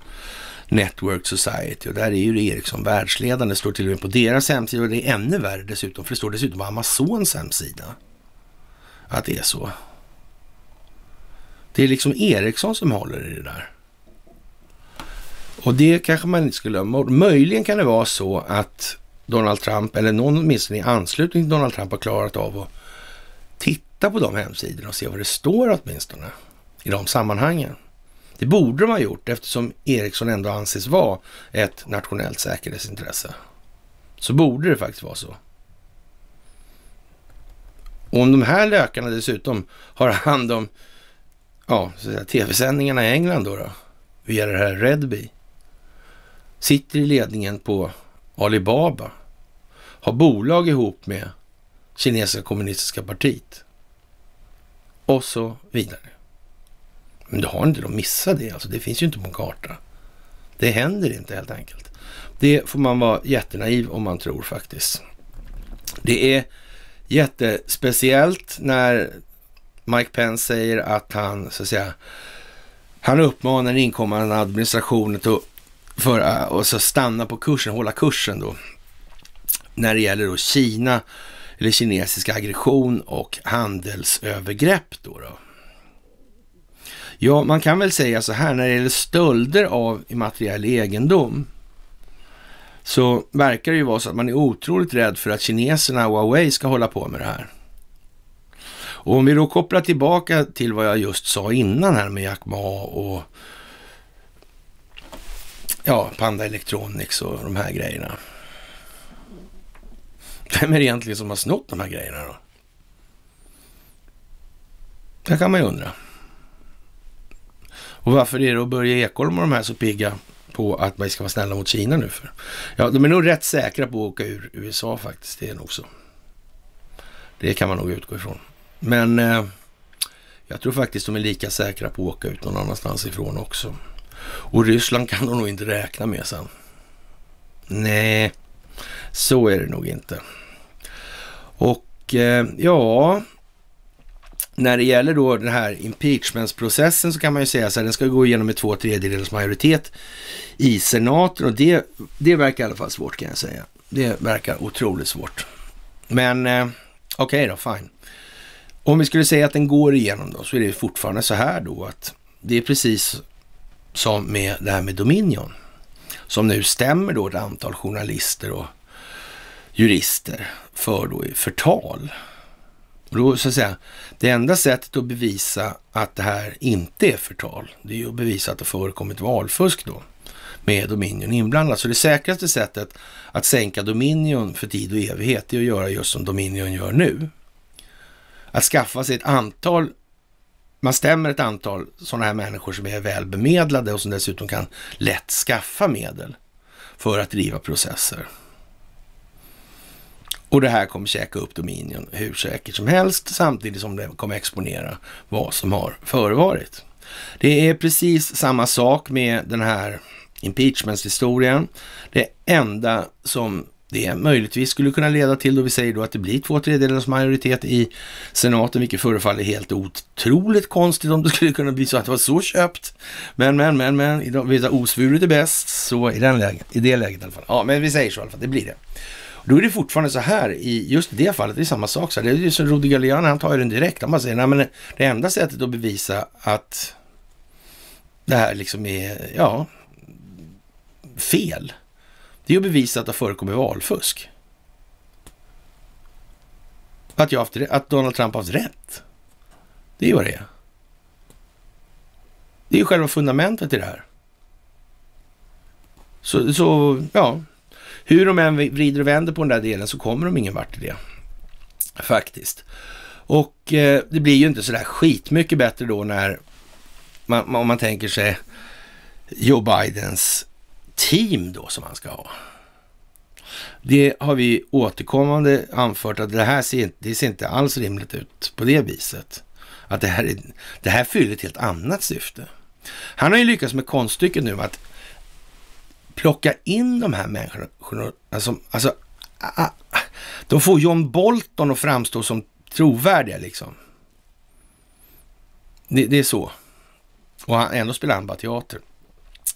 Network Society och där är ju Ericsson världsledande. Det står till och med på deras hemsida och det är ännu värre dessutom, för det står dessutom på Amazons hemsida att det är så. Det är liksom Ericsson som håller i det där. Och det kanske man inte skulle glömma. Möjligen kan det vara så att Donald Trump, eller någon åtminstone i anslutning till Donald Trump, har klarat av att titta Titta på de hemsidorna och se vad det står åtminstone i de sammanhangen. Det borde de ha gjort eftersom Ericsson ändå anses vara ett nationellt säkerhetsintresse. Så borde det faktiskt vara så. Och om de här lökarna dessutom har hand om ja, tv-sändningarna i England då, då, via det här Redby, sitter i ledningen på Alibaba, har bolag ihop med kinesiska kommunistiska partiet och så vidare. Men då har inte de missat det, alltså det finns ju inte på en karta. Det händer inte helt enkelt. Det får man vara jättenaiv om man tror faktiskt. Det är jättespeciellt när Mike Pence säger att han, så att säga, han uppmanar inkommande administrationen att för att så stanna på kursen, hålla kursen då. När det gäller då Kina, eller kinesisk aggression och handelsövergrepp då. då. Ja, man kan väl säga så här när det gäller stölder av immateriell egendom så verkar det ju vara så att man är otroligt rädd för att kineserna och Huawei ska hålla på med det här. Och om vi då kopplar tillbaka till vad jag just sa innan här med Jack Ma och ja, Panda Electronics och de här grejerna. Vem är det egentligen som har snott de här grejerna då? Det kan man ju undra. Och varför är då Börje Ekholm och de här så pigga på att man ska vara snälla mot Kina nu för? Ja, de är nog rätt säkra på att åka ur USA faktiskt. Det är nog så. Det kan man nog utgå ifrån. Men eh, jag tror faktiskt de är lika säkra på att åka ut någon annanstans ifrån också. Och Ryssland kan de nog inte räkna med sen. Nej, så är det nog inte. Och eh, ja, när det gäller då den här impeachmentsprocessen så kan man ju säga så här, den ska gå igenom med två tredjedels majoritet i senaten och det, det verkar i alla fall svårt kan jag säga. Det verkar otroligt svårt. Men eh, okej okay då, fine. Om vi skulle säga att den går igenom då, så är det fortfarande så här då att det är precis som med det här med Dominion, som nu stämmer då ett antal journalister och jurister för då i förtal. Och då så att säga, det enda sättet att bevisa att det här inte är förtal, det är ju att bevisa att det förekommit valfusk då med Dominion inblandat. Så det säkraste sättet att sänka Dominion för tid och evighet är att göra just som Dominion gör nu att skaffa sig ett antal man stämmer ett antal sådana här människor som är välbemedlade och som dessutom kan lätt skaffa medel för att driva processer. Och det här kommer käka upp Dominion hur säkert som helst samtidigt som det kommer exponera vad som har förevarit. Det är precis samma sak med den här impeachmentshistorien. Det enda som det möjligtvis skulle kunna leda till då vi säger då att det blir två tredjedelars majoritet i senaten, vilket förefaller helt otroligt konstigt om det skulle kunna bli så att det var så köpt. Men, men, men, men, osvuret är bäst, så i, den läget, i det läget i alla fall. Ja, men vi säger så i alla fall, det blir det. Då är det fortfarande så här, i just det fallet, det är samma sak. Så här, det är ju som Rudi Galliani, han tar ju den direkt. Han bara säger, nej men det enda sättet att bevisa att det här liksom är, ja, fel det är ju att bevisa att det förekommer valfusk. Att, jag haft, att Donald Trump har haft rätt. Det är ju vad det är. Det är ju själva fundamentet i det här. Så, så ja, hur de än vrider och vänder på den där delen så kommer de ingen vart i det. Faktiskt. Och eh, det blir ju inte sådär skitmycket bättre då när man, om man tänker sig Joe Bidens team då som han ska ha. Det har vi återkommande anfört att det här ser, det ser inte alls rimligt ut på det viset. Att det här, är, det här fyller ett helt annat syfte. Han har ju lyckats med konststycket nu att plocka in de här människorna. Alltså, alltså, de får John Bolton att framstå som trovärdiga liksom. Det, det är så. Och han, ändå spelar han bara teater.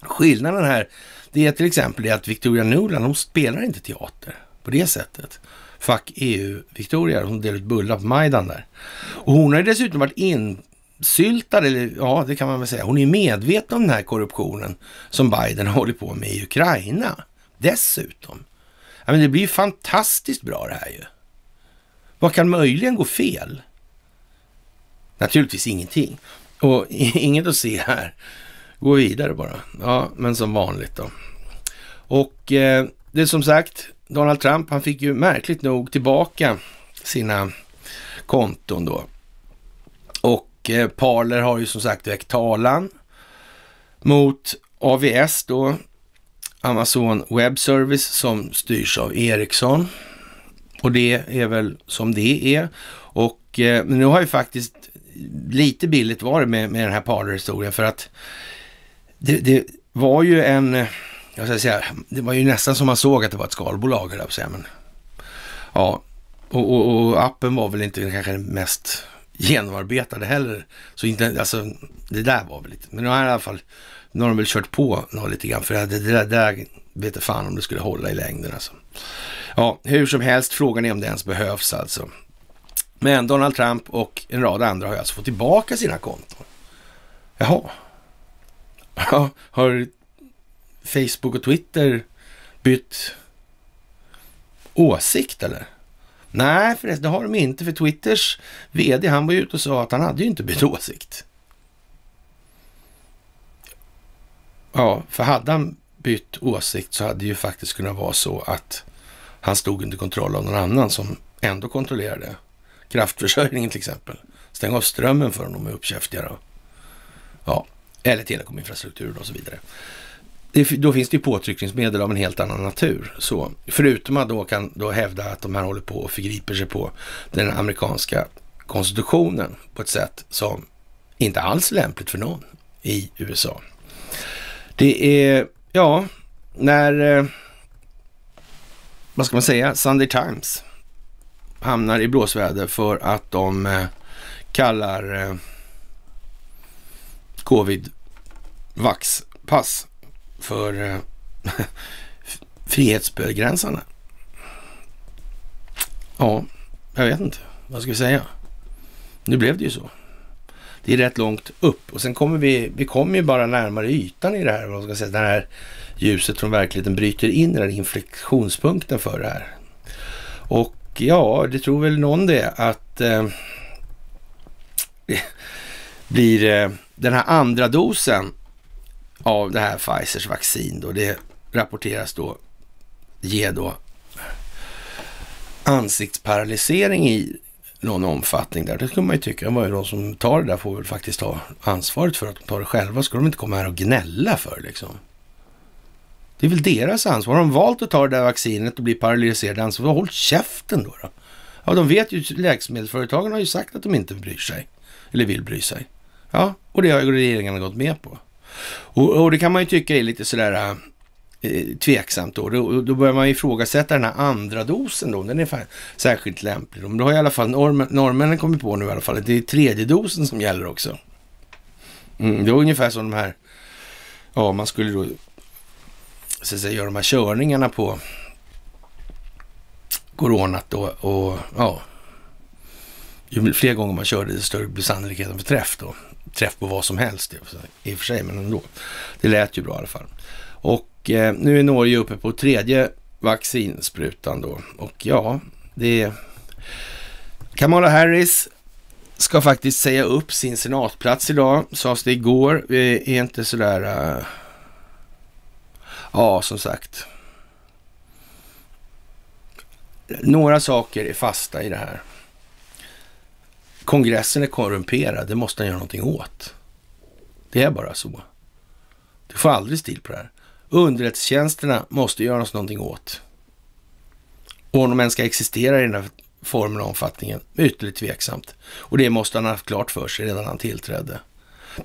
Skillnaden här det är till exempel att Victoria Nuland, hon spelar inte teater på det sättet. Fuck EU-Victoria, hon delar ut bullar på Majdan där. Och hon har dessutom varit in insyltad, eller ja, det kan man väl säga. Hon är medveten om den här korruptionen som Biden har hållit på med i Ukraina. Dessutom. Ja, men det blir ju fantastiskt bra det här ju. Vad kan möjligen gå fel? Naturligtvis ingenting. Och inget att se här. Gå vidare bara. Ja, men som vanligt då. Och eh, det är som sagt, Donald Trump, han fick ju märkligt nog tillbaka sina konton då. Och Parler har ju som sagt väckt talan mot AVS då, Amazon Web Service som styrs av Ericsson. Och det är väl som det är. Och eh, nu har ju faktiskt lite billigt varit med, med den här Parler-historien för att det, det, var ju en, jag ska säga, det var ju nästan som man såg att det var ett skalbolag, eller säga, men ja, och, och, och, appen var väl inte kanske den mest genomarbetade heller. Så inte, alltså, det där var väl lite, men nu har i alla fall, nu har de väl kört på något lite grann, för det, det där, där vet jag fan om det skulle hålla i längden alltså. Ja, hur som helst, frågan är om det ens behövs alltså. Men Donald Trump och en rad andra har alltså fått tillbaka sina konton. Jaha. Ja, har Facebook och Twitter bytt åsikt eller? Nej, förresten, det har de inte. För Twitters vd, han var ju ute och sa att han hade ju inte bytt åsikt. Ja, för hade han bytt åsikt så hade det ju faktiskt kunnat vara så att han stod under kontroll av någon annan som ändå kontrollerade kraftförsörjningen till exempel. Stäng av strömmen för honom är uppkäftiga då. Ja, eller telekominfrastruktur och så vidare. Det, då finns det ju påtryckningsmedel av en helt annan natur. Så, förutom att då kan då hävda att de här håller på och förgriper sig på den amerikanska konstitutionen på ett sätt som inte alls är lämpligt för någon i USA. Det är, ja, när, eh, vad ska man säga, Sunday Times hamnar i blåsväder för att de eh, kallar eh, covid vaxpass för eh, frihetsbegränsande. Ja, jag vet inte. Vad ska vi säga? Nu blev det ju så. Det är rätt långt upp och sen kommer vi, vi kommer ju bara närmare ytan i det här, vad ska jag säga, det här ljuset från verkligheten bryter in i den inflektionspunkten för det här. Och ja, det tror väl någon det att eh, blir eh, den här andra dosen av det här Pfizers vaccin då, det rapporteras då ge då ansiktsparalysering i någon omfattning där. Det skulle man ju tycka. Var ju de som tar det där får väl faktiskt ta ansvaret för att de tar det själva. Ska de inte komma här och gnälla för liksom? Det är väl deras ansvar. Har de valt att ta det där vaccinet och bli paralyserade ansvar, håll käften då, då. Ja, de vet ju, läkemedelsföretagen har ju sagt att de inte bryr sig. Eller vill bry sig. Ja, och det har ju regeringen gått med på. Och, och, det kan man ju tycka är lite sådär eh, tveksamt då. då. Då börjar man ju ifrågasätta den här andra dosen då, den är särskilt lämplig. Men då har i alla fall norr, norrmännen kommit på nu i alla fall att det är tredje dosen som gäller också. Mm, det var ungefär som de här, ja man skulle då så att säga, göra de här körningarna på coronat då och ja, ju fler gånger man körde desto större blir sannolikheten för träff då. Träff på vad som helst i och för sig, men ändå. Det lät ju bra i alla fall. Och eh, nu är Norge uppe på tredje vaccinsprutan då. Och ja, det är... Kamala Harris ska faktiskt säga upp sin senatplats idag, sades det igår. Vi är inte sådär... Äh... Eh, ja, som sagt. Några saker är fasta i det här. Kongressen är korrumperad, det måste han göra någonting åt. Det är bara så. Du får aldrig stil på det här. Underrättelsetjänsterna måste göras någonting åt. Och om de ens ska existera i den här formen och omfattningen, ytterligt tveksamt. Och det måste han ha haft klart för sig redan när han tillträdde.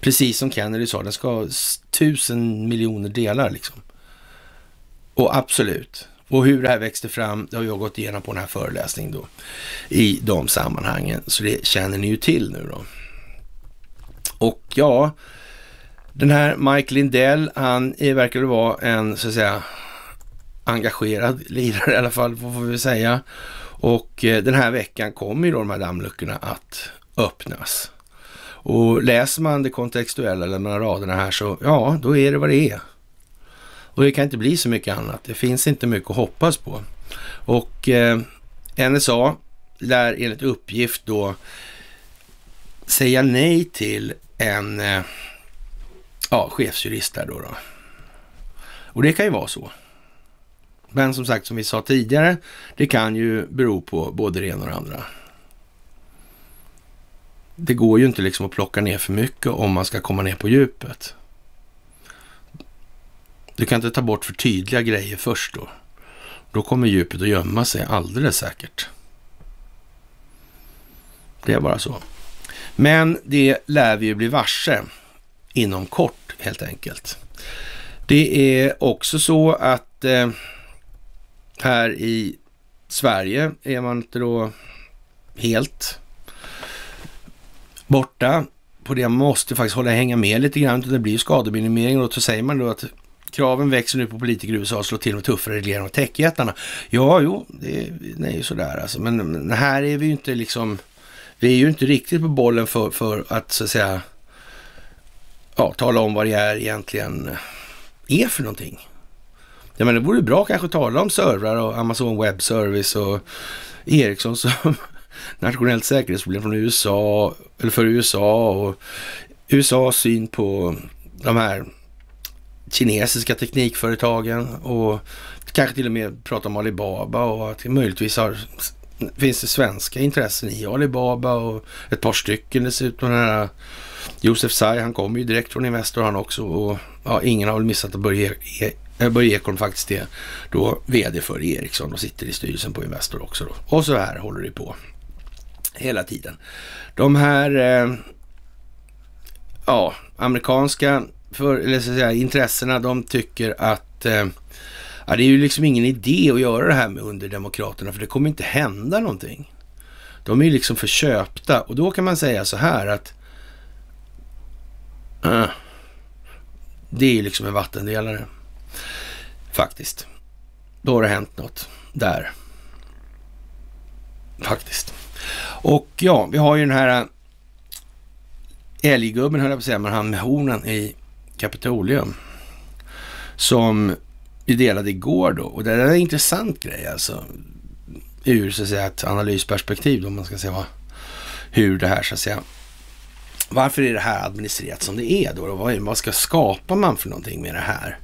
Precis som Kennedy sa, den ska ha tusen miljoner delar liksom. Och absolut, och hur det här växte fram, det har jag gått igenom på den här föreläsningen då i de sammanhangen. Så det känner ni ju till nu då. Och ja, den här Mike Lindell, han verkar verkar vara en så att säga engagerad lirare i alla fall, får vi säga. Och eh, den här veckan kommer ju då de här dammluckorna att öppnas. Och läser man det kontextuella eller mellan raderna här så, ja, då är det vad det är. Och det kan inte bli så mycket annat. Det finns inte mycket att hoppas på. Och eh, NSA lär enligt uppgift då säga nej till en eh, ja, chefsjurist där då, då. Och det kan ju vara så. Men som sagt, som vi sa tidigare, det kan ju bero på både det ena och det andra. det går ju inte liksom att plocka ner för mycket om man ska komma ner på djupet. Du kan inte ta bort för tydliga grejer först då. Då kommer djupet att gömma sig alldeles säkert. Det är bara så. Men det lär vi ju bli varse inom kort helt enkelt. Det är också så att eh, här i Sverige är man inte då helt borta på det. Man måste faktiskt hålla hänga med lite grann. Det blir ju skademinimering och då säger man då att kraven växer nu på politiker i USA att slå till med tuffare regleringar av techjättarna. Ja, jo, det, det är ju sådär alltså. Men, men här är vi ju inte liksom, vi är ju inte riktigt på bollen för, för att så att säga, ja, tala om vad det är egentligen eh, är för någonting. Ja, men det vore bra kanske att tala om servrar och Amazon Web Service och Ericsson som nationellt säkerhetsproblem från USA, eller för USA och USAs syn på de här kinesiska teknikföretagen och kanske till och med prata om Alibaba och att det möjligtvis har, finns det svenska intressen i Alibaba och ett par stycken dessutom. Den här Josef Tsai, han kommer ju direkt från Investor han också och ja, ingen har väl missat att Börje, e, eh, Börje Ekholm faktiskt är då vd för Ericsson och sitter i styrelsen på Investor också. Då. Och så här håller det på hela tiden. De här eh, ja, amerikanska för, eller så att säga, intressena, de tycker att eh, ja, det är ju liksom ingen idé att göra det här med Underdemokraterna för det kommer inte hända någonting. De är ju liksom förköpta och då kan man säga så här att uh, det är ju liksom en vattendelare faktiskt. Då har det hänt något där. Faktiskt. Och ja, vi har ju den här eh, älggubben höll jag på att säga, men han med hornen i Kapitolium. Som vi delade igår då. Och det är en intressant grej alltså. Ur så att säga ett analysperspektiv då, man ska säga hur det här så att säga. Varför är det här administrerat som det är då? Vad, är, vad ska skapa man för någonting med det här?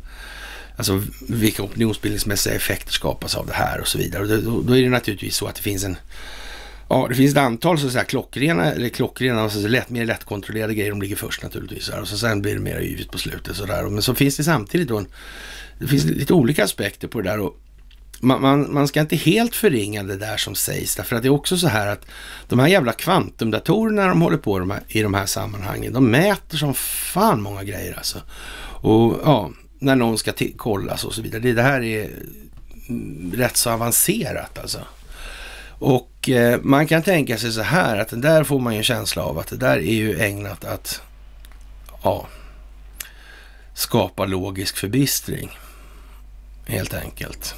Alltså vilka opinionsbildningsmässiga effekter skapas av det här och så vidare. Och då, då är det naturligtvis så att det finns en Ja, det finns ett antal så att säga, klockrena, eller klockrena, alltså lätt, mer lättkontrollerade grejer. De ligger först naturligtvis. Här, och så sen blir det mer yvigt på slutet. Så där. Men så finns det samtidigt då en, det finns lite olika aspekter på det där. Och man, man, man, ska inte helt förringa det där som sägs. Därför att det är också så här att de här jävla kvantumdatorerna de håller på de här, i de här sammanhangen. De mäter som fan många grejer alltså. Och ja, när någon ska kollas och så vidare. Det, det här är mm, rätt så avancerat alltså. Och eh, man kan tänka sig så här att det där får man ju en känsla av att det där är ju ägnat att ja, skapa logisk förbistring. Helt enkelt.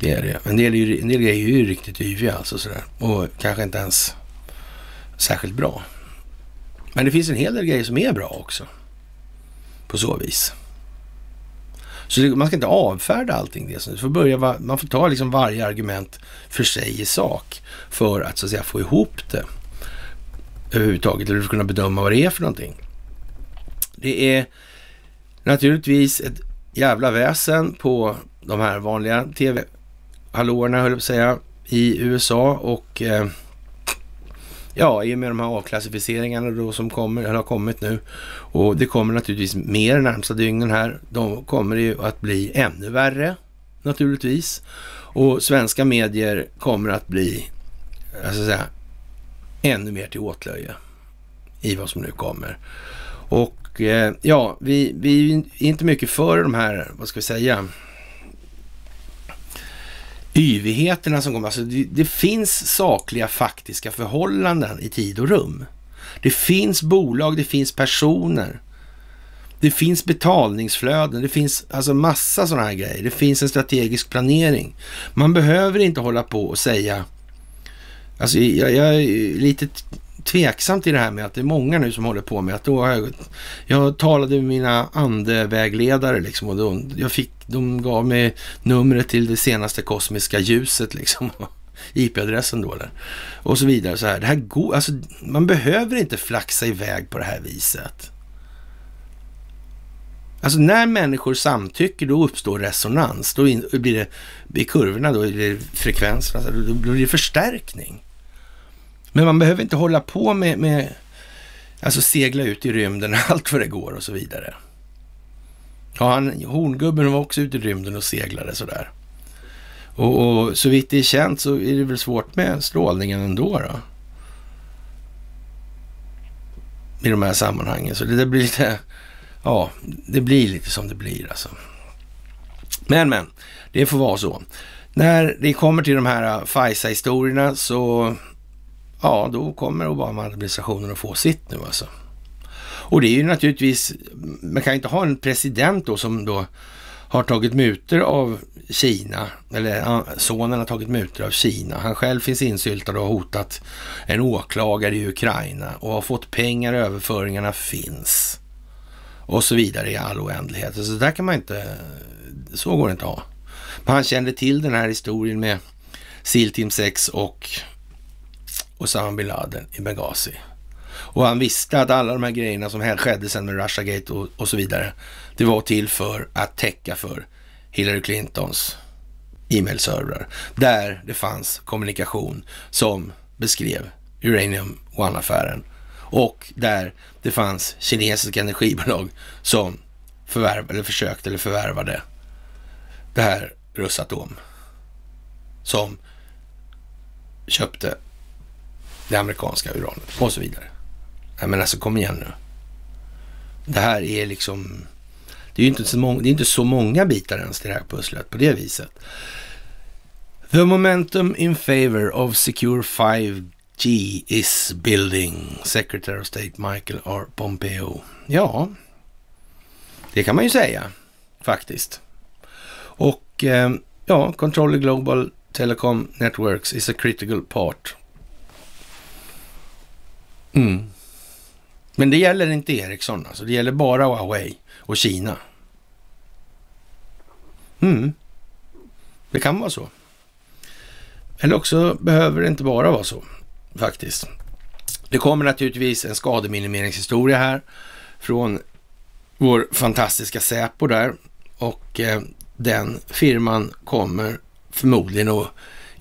Det är det. En del, en del grejer är ju riktigt yviga alltså sådär. Och kanske inte ens särskilt bra. Men det finns en hel del grejer som är bra också. På så vis. Så man ska inte avfärda allting det. Man får börja, man får ta liksom varje argument för sig i sak för att så att säga få ihop det överhuvudtaget eller för att kunna bedöma vad det är för någonting. Det är naturligtvis ett jävla väsen på de här vanliga tv-hallåorna, höll jag på att säga, i USA och eh, Ja, i och med de här avklassificeringarna då som kommer, eller har kommit nu. Och det kommer naturligtvis mer närmsta dygnen här. De kommer ju att bli ännu värre naturligtvis. Och svenska medier kommer att bli, jag ska säga, ännu mer till åtlöje i vad som nu kommer. Och eh, ja, vi, vi är inte mycket för de här, vad ska vi säga, yvigheterna som kommer. Alltså det, det, finns sakliga faktiska förhållanden i tid och rum. Det finns bolag, det finns personer. Det finns betalningsflöden, det finns alltså massa sådana här grejer. Det finns en strategisk planering. Man behöver inte hålla på och säga, alltså jag, jag är lite tveksam till det här med att det är många nu som håller på med att då jag, jag talade med mina andevägledare liksom och då, jag fick, de gav mig numret till det senaste kosmiska ljuset liksom. IP-adressen då eller, och så vidare. Så här. Det här går, alltså, man behöver inte flaxa iväg på det här viset. Alltså när människor samtycker då uppstår resonans. Då blir det i kurvorna, då blir det frekvenserna, då blir det förstärkning men man behöver inte hålla på med, med alltså segla ut i rymden allt vad det går och så vidare. Ja, han, horngubben var också ute i rymden och seglade sådär. Och, och så vitt det är känt så är det väl svårt med strålningen ändå då. I de här sammanhangen. Så det, det blir lite, ja, det blir lite som det blir alltså. Men, men, det får vara så. När det kommer till de här FISA-historierna så, ja, då kommer Obama-administrationen att få sitt nu alltså. Och det är ju naturligtvis, man kan inte ha en president då som då har tagit muter av Kina, eller sonen har tagit muter av Kina. Han själv finns insyltad och har hotat en åklagare i Ukraina och har fått pengar, överföringarna finns. Och så vidare i all oändlighet. Så där kan man inte, så går det inte att ha. Men han kände till den här historien med SEAL Team 6 och Osama bin Laden i Benghazi. Och han visste att alla de här grejerna som skedde sen med Russiagate och, och så vidare, det var till för att täcka för Hillary Clintons e-mailservrar. Där det fanns kommunikation som beskrev Uranium One-affären. Och där det fanns kinesiska energibolag som förvärvade, eller försökte eller förvärvade det här Rusatom. Som köpte det amerikanska uranet och så vidare. Nej, men alltså kom igen nu. Det här är liksom... Det är ju inte så, många, det är inte så många bitar ens till det här pusslet på det viset. The momentum in favor of secure 5G is building. Secretary of State Michael R. Pompeo. Ja, det kan man ju säga faktiskt. Och eh, ja, Control Global Telecom Networks is a critical part. Mm. Men det gäller inte Ericsson, alltså. Det gäller bara Huawei och Kina. Mm. Det kan vara så. Eller också behöver det inte bara vara så, faktiskt. Det kommer naturligtvis en skademinimeringshistoria här från vår fantastiska Säpo där. Och eh, den firman kommer förmodligen att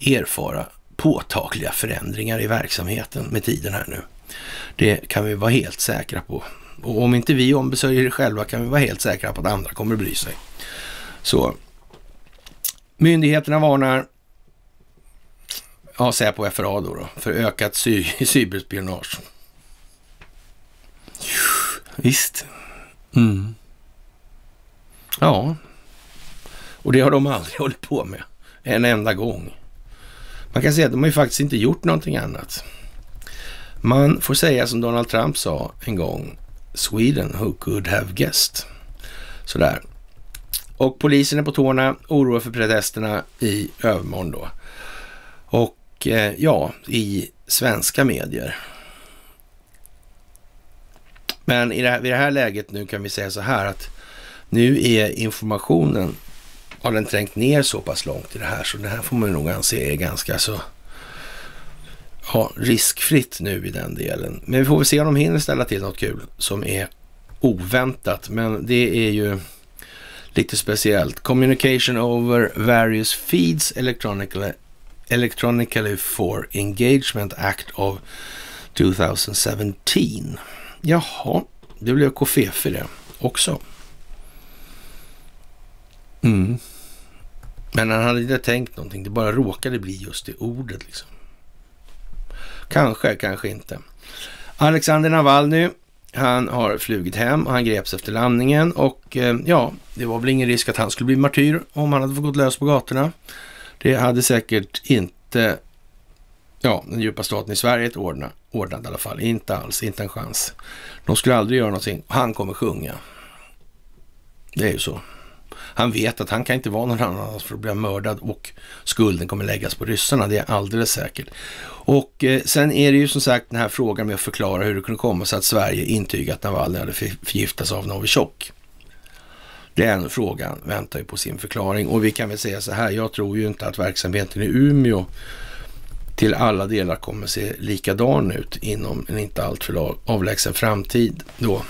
erfara påtagliga förändringar i verksamheten med tiden här nu. Det kan vi vara helt säkra på. Och om inte vi ombesörjer det själva kan vi vara helt säkra på att andra kommer att bry sig. Så myndigheterna varnar ja, Säpo FRA då, då för ökat cy cyberspionage. Visst. Mm. Ja, och det har de aldrig hållit på med en enda gång. Man kan säga att de har ju faktiskt inte gjort någonting annat. Man får säga som Donald Trump sa en gång, Sweden who could have guessed. Sådär. Och polisen är på tårna, oroar för protesterna i övermorgon då. Och eh, ja, i svenska medier. Men i det, här, vid det här läget nu kan vi säga så här att nu är informationen, har den trängt ner så pass långt i det här så det här får man nog anse är ganska så ja, riskfritt nu i den delen. Men vi får väl se om de hinner ställa till något kul som är oväntat. Men det är ju lite speciellt. Communication over various feeds electronically, electronically for Engagement Act of 2017. Jaha, det blev KFF det också. Mm. Men han hade inte tänkt någonting. Det bara råkade bli just det ordet liksom. Kanske, kanske inte. Alexander Navalny, han har flugit hem och han greps efter landningen och eh, ja, det var väl ingen risk att han skulle bli martyr om han hade fått gå lös på gatorna. Det hade säkert inte, ja, den djupa staten i Sverige ordnat, ordnat i alla fall. Inte alls, inte en chans. De skulle aldrig göra någonting. Han kommer sjunga. Det är ju så. Han vet att han kan inte vara någon annan för att bli mördad och skulden kommer läggas på ryssarna. Det är alldeles säkert. Och eh, sen är det ju som sagt den här frågan med att förklara hur det kunde komma sig att Sverige intygat att Navalny hade förgiftats av Novichok. Den frågan väntar ju på sin förklaring och vi kan väl säga så här, jag tror ju inte att verksamheten i Umeå till alla delar kommer se likadan ut inom en inte alltför avlägsen framtid då.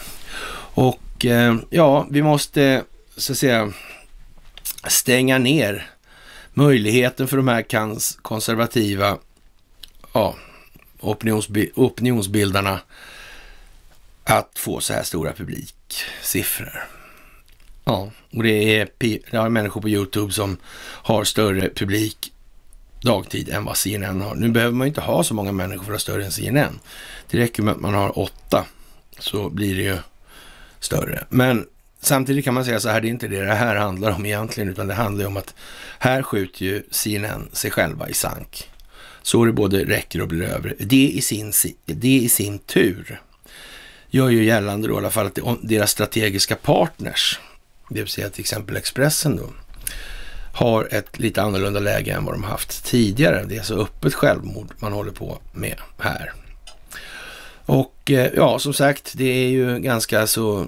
Och eh, ja, vi måste så att säga stänga ner möjligheten för de här konservativa ja, opinionsbi opinionsbildarna att få så här stora publiksiffror. Ja, och det är, det är människor på YouTube som har större publik dagtid än vad CNN har. Nu behöver man ju inte ha så många människor för att ha större än CNN. Det räcker med att man har åtta så blir det ju större. Men samtidigt kan man säga så här, det är inte det det här handlar om egentligen, utan det handlar ju om att här skjuter ju CNN sig själva i sank. Så det både räcker och blir över. Det i sin, det i sin tur gör ju gällande då i alla fall att deras strategiska partners, det vill säga till exempel Expressen då, har ett lite annorlunda läge än vad de haft tidigare. Det är alltså öppet självmord man håller på med här. Och eh, ja, som sagt, det är ju ganska så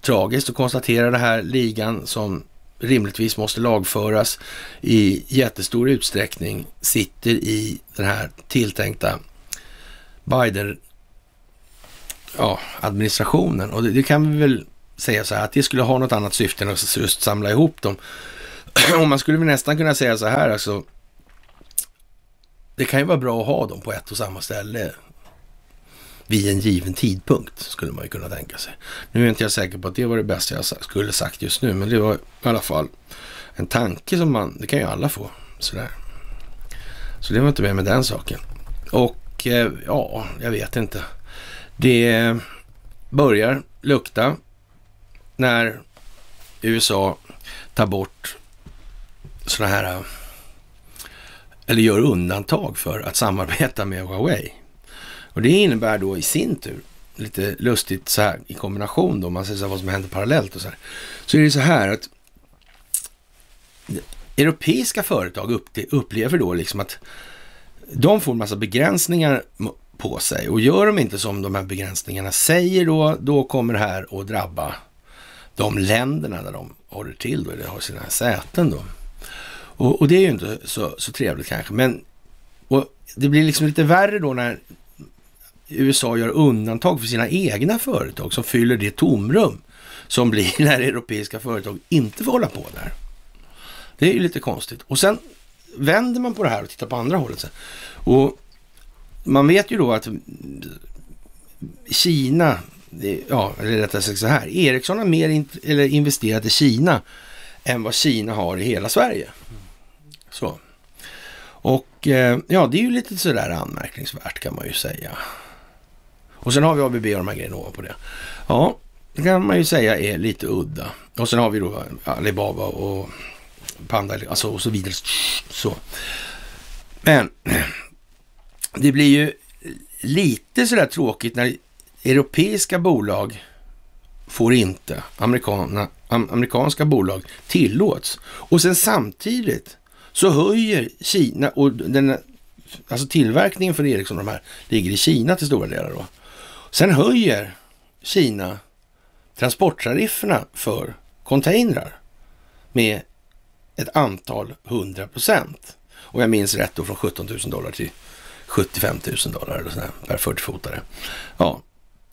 tragiskt att konstatera det här ligan som rimligtvis måste lagföras i jättestor utsträckning sitter i den här tilltänkta Biden ja, administrationen. Och det, det, kan vi väl säga så här att det skulle ha något annat syfte än att just samla ihop dem. och man skulle väl nästan kunna säga så här alltså. Det kan ju vara bra att ha dem på ett och samma ställe vid en given tidpunkt, skulle man ju kunna tänka sig. Nu är inte jag säker på att det var det bästa jag skulle sagt just nu, men det var i alla fall en tanke som man, det kan ju alla få sådär. Så det var inte med med den saken. Och eh, ja, jag vet inte. Det börjar lukta när USA tar bort sådana här, eller gör undantag för att samarbeta med Huawei. Och det innebär då i sin tur, lite lustigt så här i kombination då, man ser så här vad som händer parallellt och så här. Så är det så här att europeiska företag upplever då liksom att de får en massa begränsningar på sig och gör de inte som de här begränsningarna säger då, då kommer det här att drabba de länderna där de håller till då, eller har sina säten då. Och, och det är ju inte så, så trevligt kanske, men och det blir liksom lite värre då när USA gör undantag för sina egna företag som fyller det tomrum som blir när europeiska företag inte får hålla på där. Det är ju lite konstigt. Och sen vänder man på det här och tittar på andra hållet. Sen. Och man vet ju då att Kina, ja, eller rättare sagt så här, Ericsson har mer in, eller investerat i Kina än vad Kina har i hela Sverige. Så. Och eh, ja, det är ju lite sådär anmärkningsvärt kan man ju säga. Och sen har vi ABB och de här grejerna ovanpå det. Ja, det kan man ju säga är lite udda. Och sen har vi då Alibaba och Panda alltså och så vidare. Så. Men det blir ju lite sådär tråkigt när europeiska bolag får inte, amerikana, amerikanska bolag tillåts. Och sen samtidigt så höjer Kina och den, alltså tillverkningen för Ericsson, de här, ligger i Kina till stora delar då. Sen höjer Kina transporttarifferna för containrar med ett antal hundra procent. Och jag minns rätt då från 17 000 dollar till 75 000 dollar eller sådär, per 40-fotare. Ja,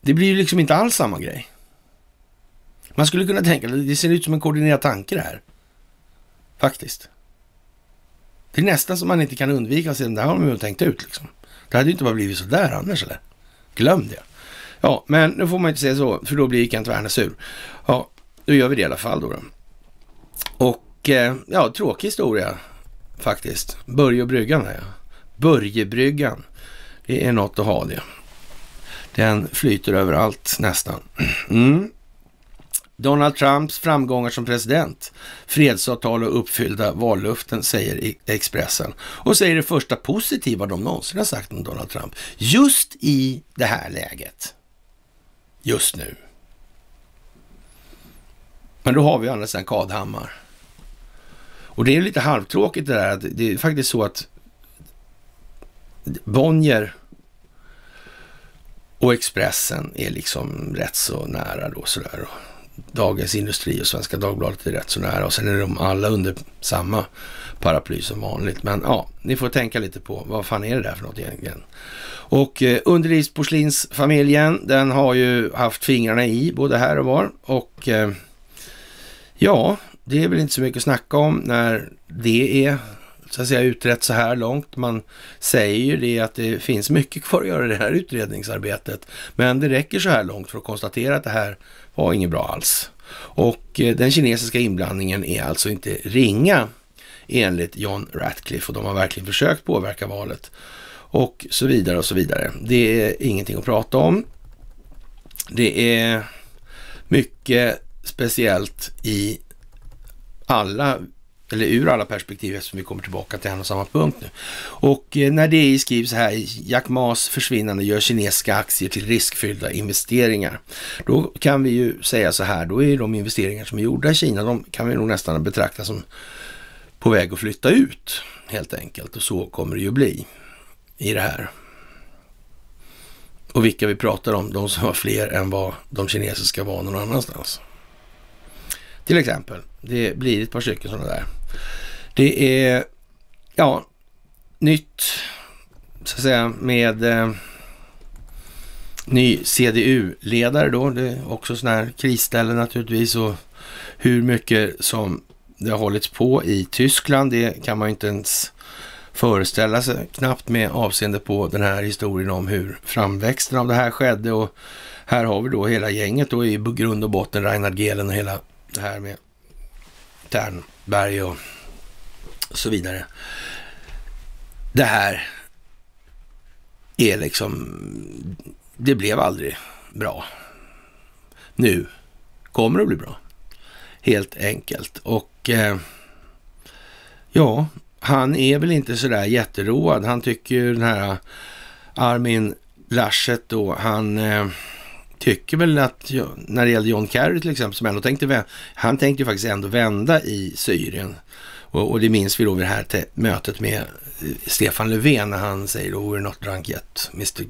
det blir ju liksom inte alls samma grej. Man skulle kunna tänka, det ser ut som en koordinerad tanke det här. Faktiskt. Det är nästan som man inte kan undvika att se det här har man ju tänkt ut liksom. Det hade ju inte bara blivit sådär annars eller? Glöm det. Ja, men nu får man inte säga så, för då blir Kent Werner sur. Ja, då gör vi det i alla fall då. då. Och eh, ja, tråkig historia faktiskt. Börje och bryggan ja. Börjebryggan. Det är något att ha det. Den flyter överallt nästan. Mm. Donald Trumps framgångar som president, fredsavtal och uppfyllda vallöften, säger Expressen. Och säger det första positiva de någonsin har sagt om Donald Trump. Just i det här läget. Just nu. Men då har vi andra sidan Kadhammar. Och det är lite halvtråkigt det där. Det är faktiskt så att Bonnier och Expressen är liksom rätt så nära då sådär. Dagens Industri och Svenska Dagbladet är rätt så nära och sen är de alla under samma paraply som vanligt. Men ja, ni får tänka lite på vad fan är det där för något egentligen. Och eh, underlivsporslinsfamiljen, den har ju haft fingrarna i både här och var och eh, ja, det är väl inte så mycket att snacka om när det är så att säga utrett så här långt. Man säger ju det att det finns mycket kvar att göra i det här utredningsarbetet. Men det räcker så här långt för att konstatera att det här var inget bra alls. Och eh, den kinesiska inblandningen är alltså inte ringa enligt John Ratcliffe och de har verkligen försökt påverka valet och så vidare och så vidare. Det är ingenting att prata om. Det är mycket speciellt i alla eller ur alla perspektiv eftersom vi kommer tillbaka till en och samma punkt nu. Och eh, när det skrivs så här, Jack Mas försvinnande gör kinesiska aktier till riskfyllda investeringar. Då kan vi ju säga så här, då är de investeringar som är gjorda i Kina, de kan vi nog nästan betrakta som på väg att flytta ut helt enkelt. Och så kommer det ju bli i det här. Och vilka vi pratar om, de som har fler än vad de kinesiska var någon annanstans. Till exempel, det blir ett par stycken sådana där. Det är, ja, nytt, så att säga, med eh, ny CDU-ledare då. Det är också sådana här krisställen naturligtvis och hur mycket som det har hållits på i Tyskland, det kan man ju inte ens föreställa sig knappt med avseende på den här historien om hur framväxten av det här skedde och här har vi då hela gänget då i grund och botten Reinhard Gehlen och hela det här med Ternberg och så vidare. Det här är liksom, det blev aldrig bra. Nu kommer det att bli bra. Helt enkelt. Och eh, ja, han är väl inte sådär jätteroad. Han tycker ju den här Armin Laschet då, han eh, tycker väl att när det gäller John Kerry till exempel, som ändå tänkte, han tänkte ju faktiskt ändå vända i Syrien. Och, och det minns vi då vid det här mötet med eh, Stefan Löfven när han säger då we're not drunk yet, Mr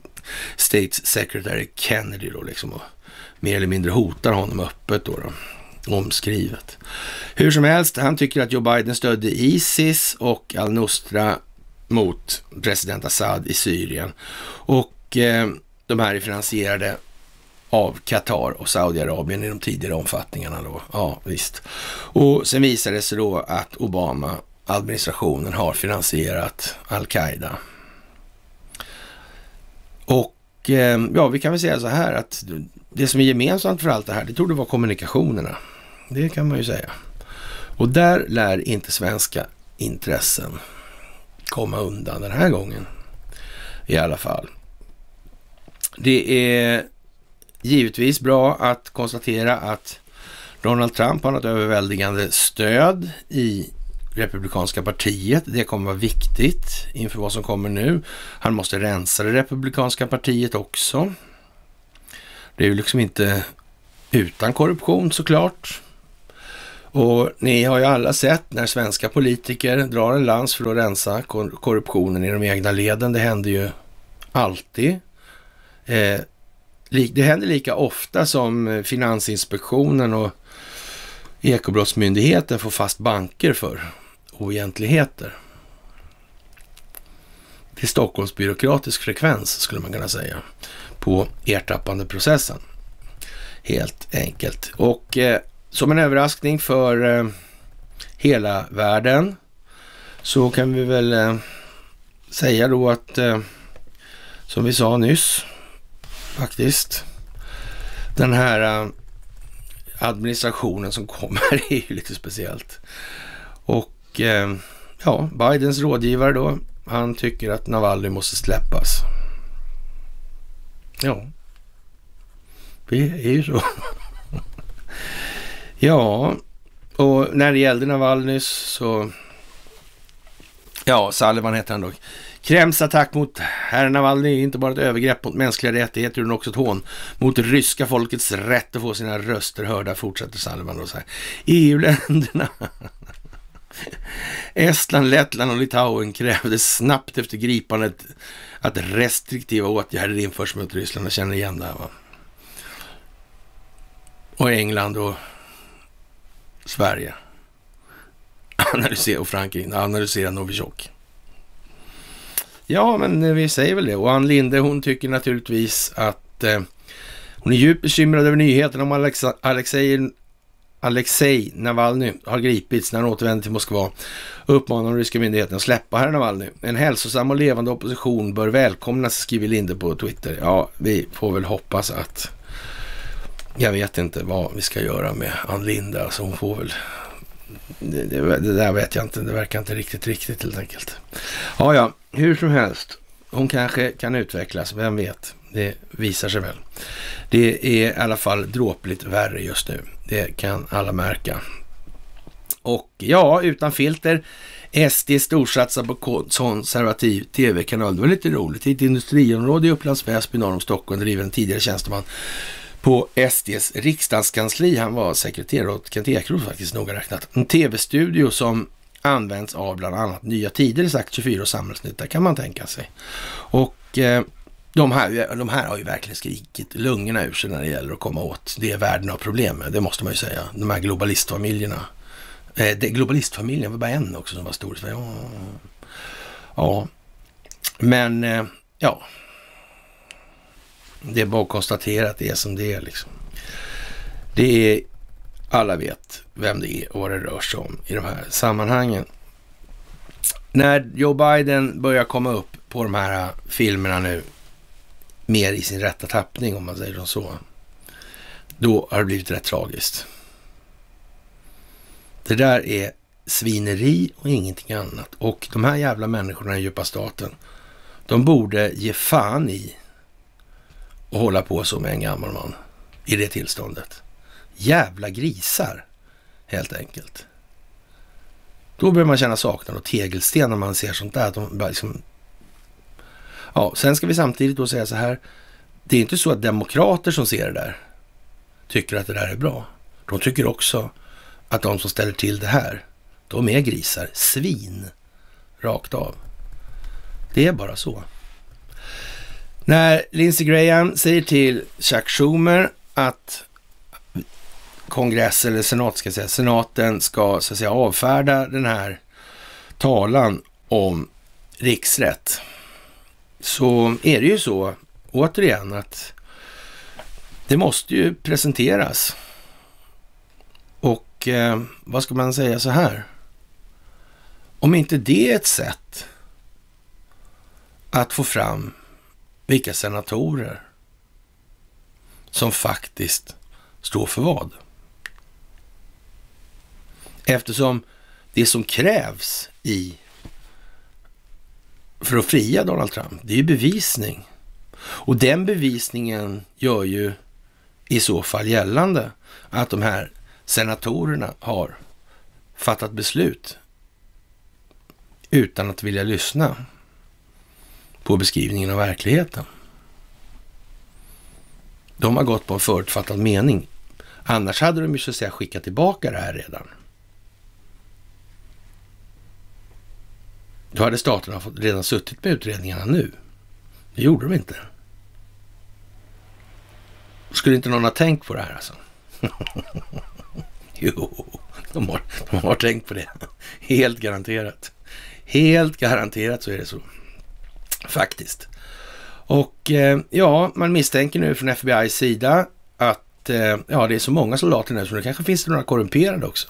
States Secretary Kennedy då liksom och mer eller mindre hotar honom öppet då. då omskrivet. Hur som helst, han tycker att Joe Biden stödde Isis och al-Nusra mot president Assad i Syrien. Och eh, de här är finansierade av Qatar och Saudiarabien i de tidigare omfattningarna då. Ja, visst. Och sen visade det sig då att Obama-administrationen har finansierat al-Qaida. Och eh, ja, vi kan väl säga så här att det som är gemensamt för allt det här, det tror det vara kommunikationerna. Det kan man ju säga. Och där lär inte svenska intressen komma undan den här gången. I alla fall. Det är givetvis bra att konstatera att Donald Trump har något överväldigande stöd i Republikanska partiet. Det kommer vara viktigt inför vad som kommer nu. Han måste rensa det Republikanska partiet också. Det är ju liksom inte utan korruption såklart. Och ni har ju alla sett när svenska politiker drar en lans för att rensa korruptionen i de egna leden. Det händer ju alltid. Eh, det händer lika ofta som eh, Finansinspektionen och Ekobrottsmyndigheten får fast banker för oegentligheter. Det är Stockholms byråkratisk frekvens skulle man kunna säga på ertappande processen. Helt enkelt. Och eh, som en överraskning för eh, hela världen så kan vi väl eh, säga då att eh, som vi sa nyss faktiskt den här eh, administrationen som kommer är ju lite speciellt. Och eh, ja, Bidens rådgivare då, han tycker att Navalny måste släppas. Ja, det är ju så. Ja, och när det gällde Navalnys så... Ja, Sullivan heter han då. Kremls attack mot herr Navalny är inte bara ett övergrepp mot mänskliga rättigheter utan också ett hån mot ryska folkets rätt att få sina röster hörda, fortsätter Sullivan då så här. EU-länderna Estland, Lettland och Litauen krävde snabbt efter gripandet att restriktiva åtgärder införs mot Ryssland. Jag känner igen det här va. Och England och Sverige. Analysera, och Frankrike analysera Novichok. Ja, men eh, vi säger väl det. Och Ann Linde, hon tycker naturligtvis att eh, hon är djupt bekymrad över nyheten om Alexa, Alexej Alexej Navalny har gripits när han återvänder till Moskva uppmanar de ryska myndigheterna att släppa herr Navalny. En hälsosam och levande opposition bör välkomnas, skriver Linde på Twitter. Ja, vi får väl hoppas att... Jag vet inte vad vi ska göra med Ann Linde. Alltså hon får väl... Det, det, det, där vet jag inte. Det verkar inte riktigt riktigt helt enkelt. Ja, ja, hur som helst. Hon kanske kan utvecklas, vem vet? Det visar sig väl. Det är i alla fall dråpligt värre just nu. Det kan alla märka. Och ja, utan filter. SD storsatsar på konservativ tv-kanal. Det var lite roligt. I ett industriområde i Upplands Väsby norr om Stockholm driver en tidigare tjänsteman på SDs riksdagskansli. Han var sekreterare åt Kent Ekeroth faktiskt noga räknat. En tv-studio som används av bland annat Nya Tider, sagt 24 och Samhällsnytta kan man tänka sig. Och eh, de här, de här har ju verkligen skrikit lungorna ur sig när det gäller att komma åt det världen har problem med. Det måste man ju säga. De här globalistfamiljerna. Eh, det, globalistfamiljen var bara en också som var stor i Sverige. Ja, ja. men eh, ja. Det är bara att konstatera att det är som det är liksom. Det är, alla vet vem det är och vad det rör sig om i de här sammanhangen. När Joe Biden börjar komma upp på de här äh, filmerna nu mer i sin rätta tappning om man säger så. Då har det blivit rätt tragiskt. Det där är svineri och ingenting annat. Och de här jävla människorna i djupa staten, de borde ge fan i att hålla på så med en gammal man i det tillståndet. Jävla grisar, helt enkelt. Då börjar man känna saknad och tegelsten när man ser sånt där. Att de liksom Ja, sen ska vi samtidigt då säga så här. Det är inte så att demokrater som ser det där tycker att det där är bra. De tycker också att de som ställer till det här, de är grisar. Svin. Rakt av. Det är bara så. När Lindsey Graham säger till Chuck Schumer att kongress eller senat ska säga, senaten ska så att säga avfärda den här talan om riksrätt så är det ju så, återigen, att det måste ju presenteras. Och eh, vad ska man säga så här? Om inte det är ett sätt att få fram vilka senatorer som faktiskt står för vad. Eftersom det som krävs i för att fria Donald Trump, det är ju bevisning. Och den bevisningen gör ju i så fall gällande att de här senatorerna har fattat beslut utan att vilja lyssna på beskrivningen av verkligheten. De har gått på en förutfattad mening. Annars hade de ju så att säga skickat tillbaka det här redan. Då hade staterna redan suttit med utredningarna nu. Det gjorde de inte. Skulle inte någon ha tänkt på det här alltså? jo, de har, de har tänkt på det. Helt garanterat. Helt garanterat så är det så. Faktiskt. Och eh, ja, man misstänker nu från FBIs sida att eh, ja, det är så många soldater nu så det kanske finns några korrumperade också.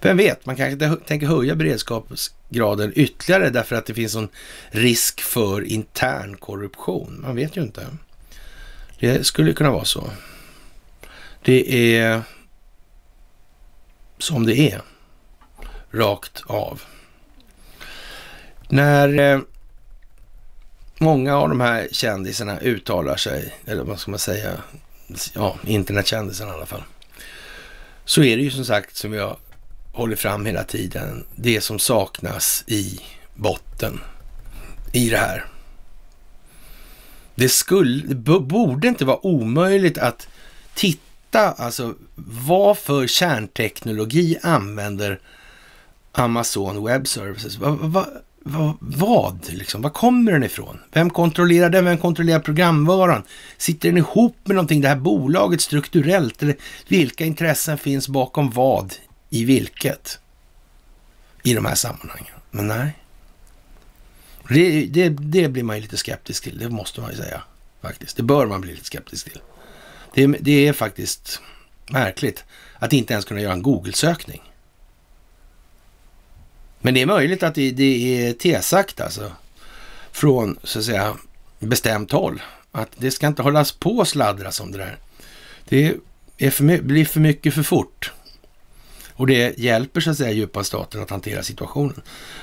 Vem vet, man kanske tänker höja beredskapsgraden ytterligare därför att det finns en risk för intern korruption. Man vet ju inte. Det skulle kunna vara så. Det är som det är. Rakt av. När eh, många av de här kändisarna uttalar sig, eller vad ska man säga, ja, internetkändisarna i alla fall, så är det ju som sagt som jag håller fram hela tiden, det som saknas i botten i det här. Det, skulle, det borde inte vara omöjligt att titta, alltså vad för kärnteknologi använder Amazon Web Services? Va, va, vad, vad, liksom? Var kommer den ifrån? Vem kontrollerar den? Vem kontrollerar programvaran? Sitter den ihop med någonting, det här bolaget strukturellt? Eller vilka intressen finns bakom vad i vilket i de här sammanhangen. Men nej. Det, det, det, blir man ju lite skeptisk till, det måste man ju säga. faktiskt. Det bör man bli lite skeptisk till. Det, det är faktiskt märkligt att inte ens kunna göra en Google-sökning. Men det är möjligt att det, det är tesagt alltså från så att säga bestämt håll. Att det ska inte hållas på och sladdras om det där. Det är för, blir för mycket för fort. Och det hjälper så att säga djupa staten att hantera situationen.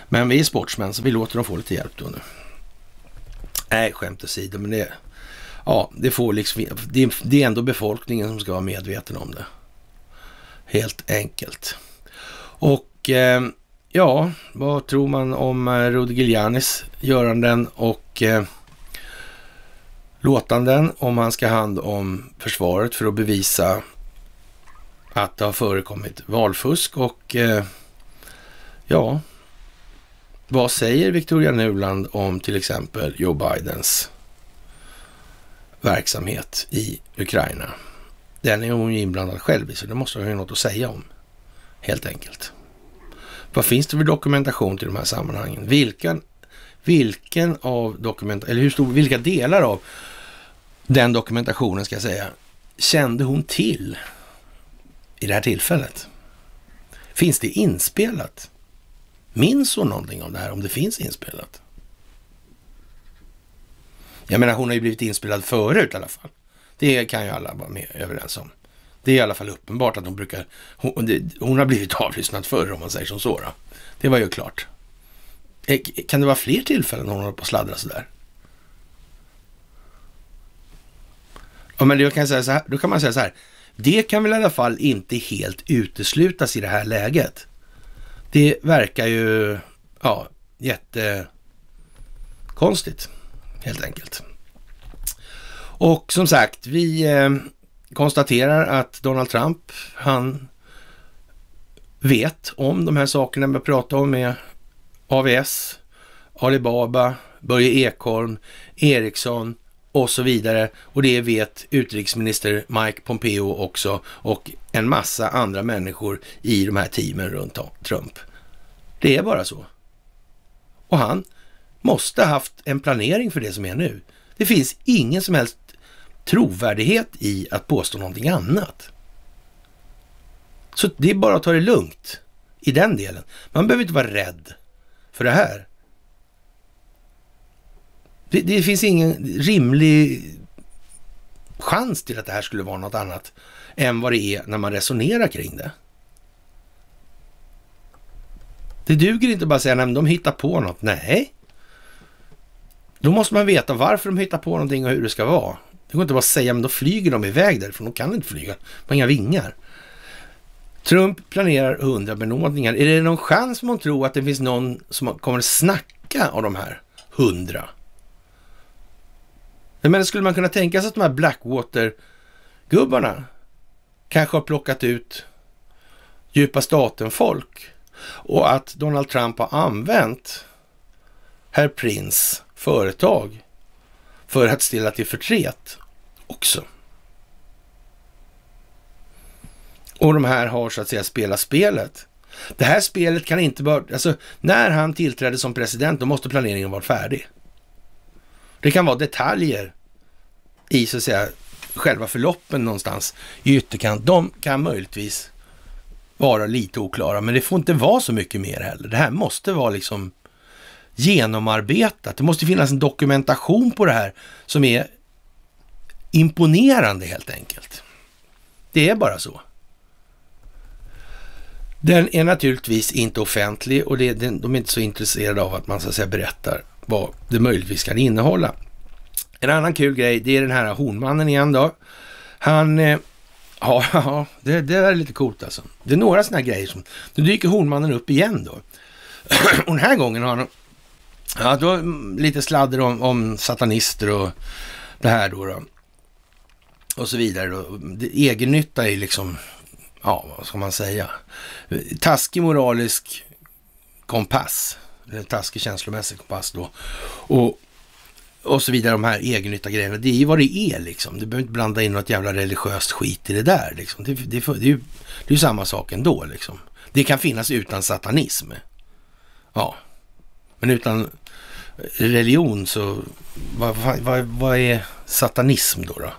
Men vi är sportsmän så vi låter dem få lite hjälp då nu. Nej, skämt åsido, men det, ja, det, får liksom, det, det är ändå befolkningen som ska vara medveten om det. Helt enkelt. Och eh, ja, vad tror man om Rudi Giljanis Giulianis göranden och eh, låtanden om han ska hand om försvaret för att bevisa att det har förekommit valfusk och eh, ja, vad säger Victoria Nuland om till exempel Joe Bidens verksamhet i Ukraina? Den är hon ju inblandad själv i, så det måste hon ju något att säga om, helt enkelt. Vad finns det för dokumentation till de här sammanhangen? Vilken, vilken av dokument, eller hur stor, vilka delar av den dokumentationen ska jag säga, kände hon till i det här tillfället? Finns det inspelat? Minns hon någonting om det här, om det finns inspelat? Jag menar, hon har ju blivit inspelad förut i alla fall. Det kan ju alla vara med överens om. Det är i alla fall uppenbart att hon brukar... Hon, det, hon har blivit avlyssnad förr om man säger som så. Då. Det var ju klart. Eh, kan det vara fler tillfällen hon håller på att sladdra sådär? Ja, men då kan, säga så här, då kan man säga så här. Det kan väl i alla fall inte helt uteslutas i det här läget. Det verkar ju ja, jättekonstigt helt enkelt. Och som sagt, vi eh, konstaterar att Donald Trump, han vet om de här sakerna vi pratar om med AVS, Alibaba, Börje Ekholm, Ericsson och så vidare. Och det vet utrikesminister Mike Pompeo också och en massa andra människor i de här teamen runt Trump. Det är bara så. Och han måste ha haft en planering för det som är nu. Det finns ingen som helst trovärdighet i att påstå någonting annat. Så det är bara att ta det lugnt i den delen. Man behöver inte vara rädd för det här. Det, det, finns ingen rimlig chans till att det här skulle vara något annat än vad det är när man resonerar kring det. Det duger inte bara att säga att de hittar på något. Nej. Då måste man veta varför de hittar på någonting och hur det ska vara. Det går inte bara att säga, men då flyger de iväg därifrån. De kan inte flyga. De har inga vingar. Trump planerar hundra benådningar. Är det någon chans man tror att det finns någon som kommer att snacka av de här hundra? Men skulle man kunna tänka sig att de här Blackwater-gubbarna kanske har plockat ut djupa staten-folk och att Donald Trump har använt herr Prince företag för att ställa till förtret också. Och de här har så att säga spelat spelet. Det här spelet kan inte bara, alltså när han tillträdde som president, då måste planeringen vara färdig. Det kan vara detaljer i så att säga själva förloppen någonstans i ytterkant. De kan möjligtvis vara lite oklara, men det får inte vara så mycket mer heller. Det här måste vara liksom genomarbetat. Det måste finnas en dokumentation på det här som är imponerande helt enkelt. Det är bara så. Den är naturligtvis inte offentlig och det, den, de är inte så intresserade av att man så att säga berättar vad det möjligtvis kan innehålla. En annan kul grej, det är den här Hornmannen igen då. Han, eh, ja, ja det, det är lite coolt alltså. Det är några sådana här grejer som, nu dyker Hornmannen upp igen då. och den här gången har han, ja, då mm, lite sladder om, om satanister och det här då. då. Och så vidare då. Egennytta är liksom, ja, vad ska man säga? Taskig moralisk kompass. Taskig känslomässig kompass då. Och och så vidare, de här egennytta grejerna. Det är ju vad det är liksom. Du behöver inte blanda in något jävla religiöst skit i det där liksom. Det, det, det, är, ju, det är ju samma sak ändå liksom. Det kan finnas utan satanism. Ja, men utan religion så, vad, vad, vad är satanism då? då?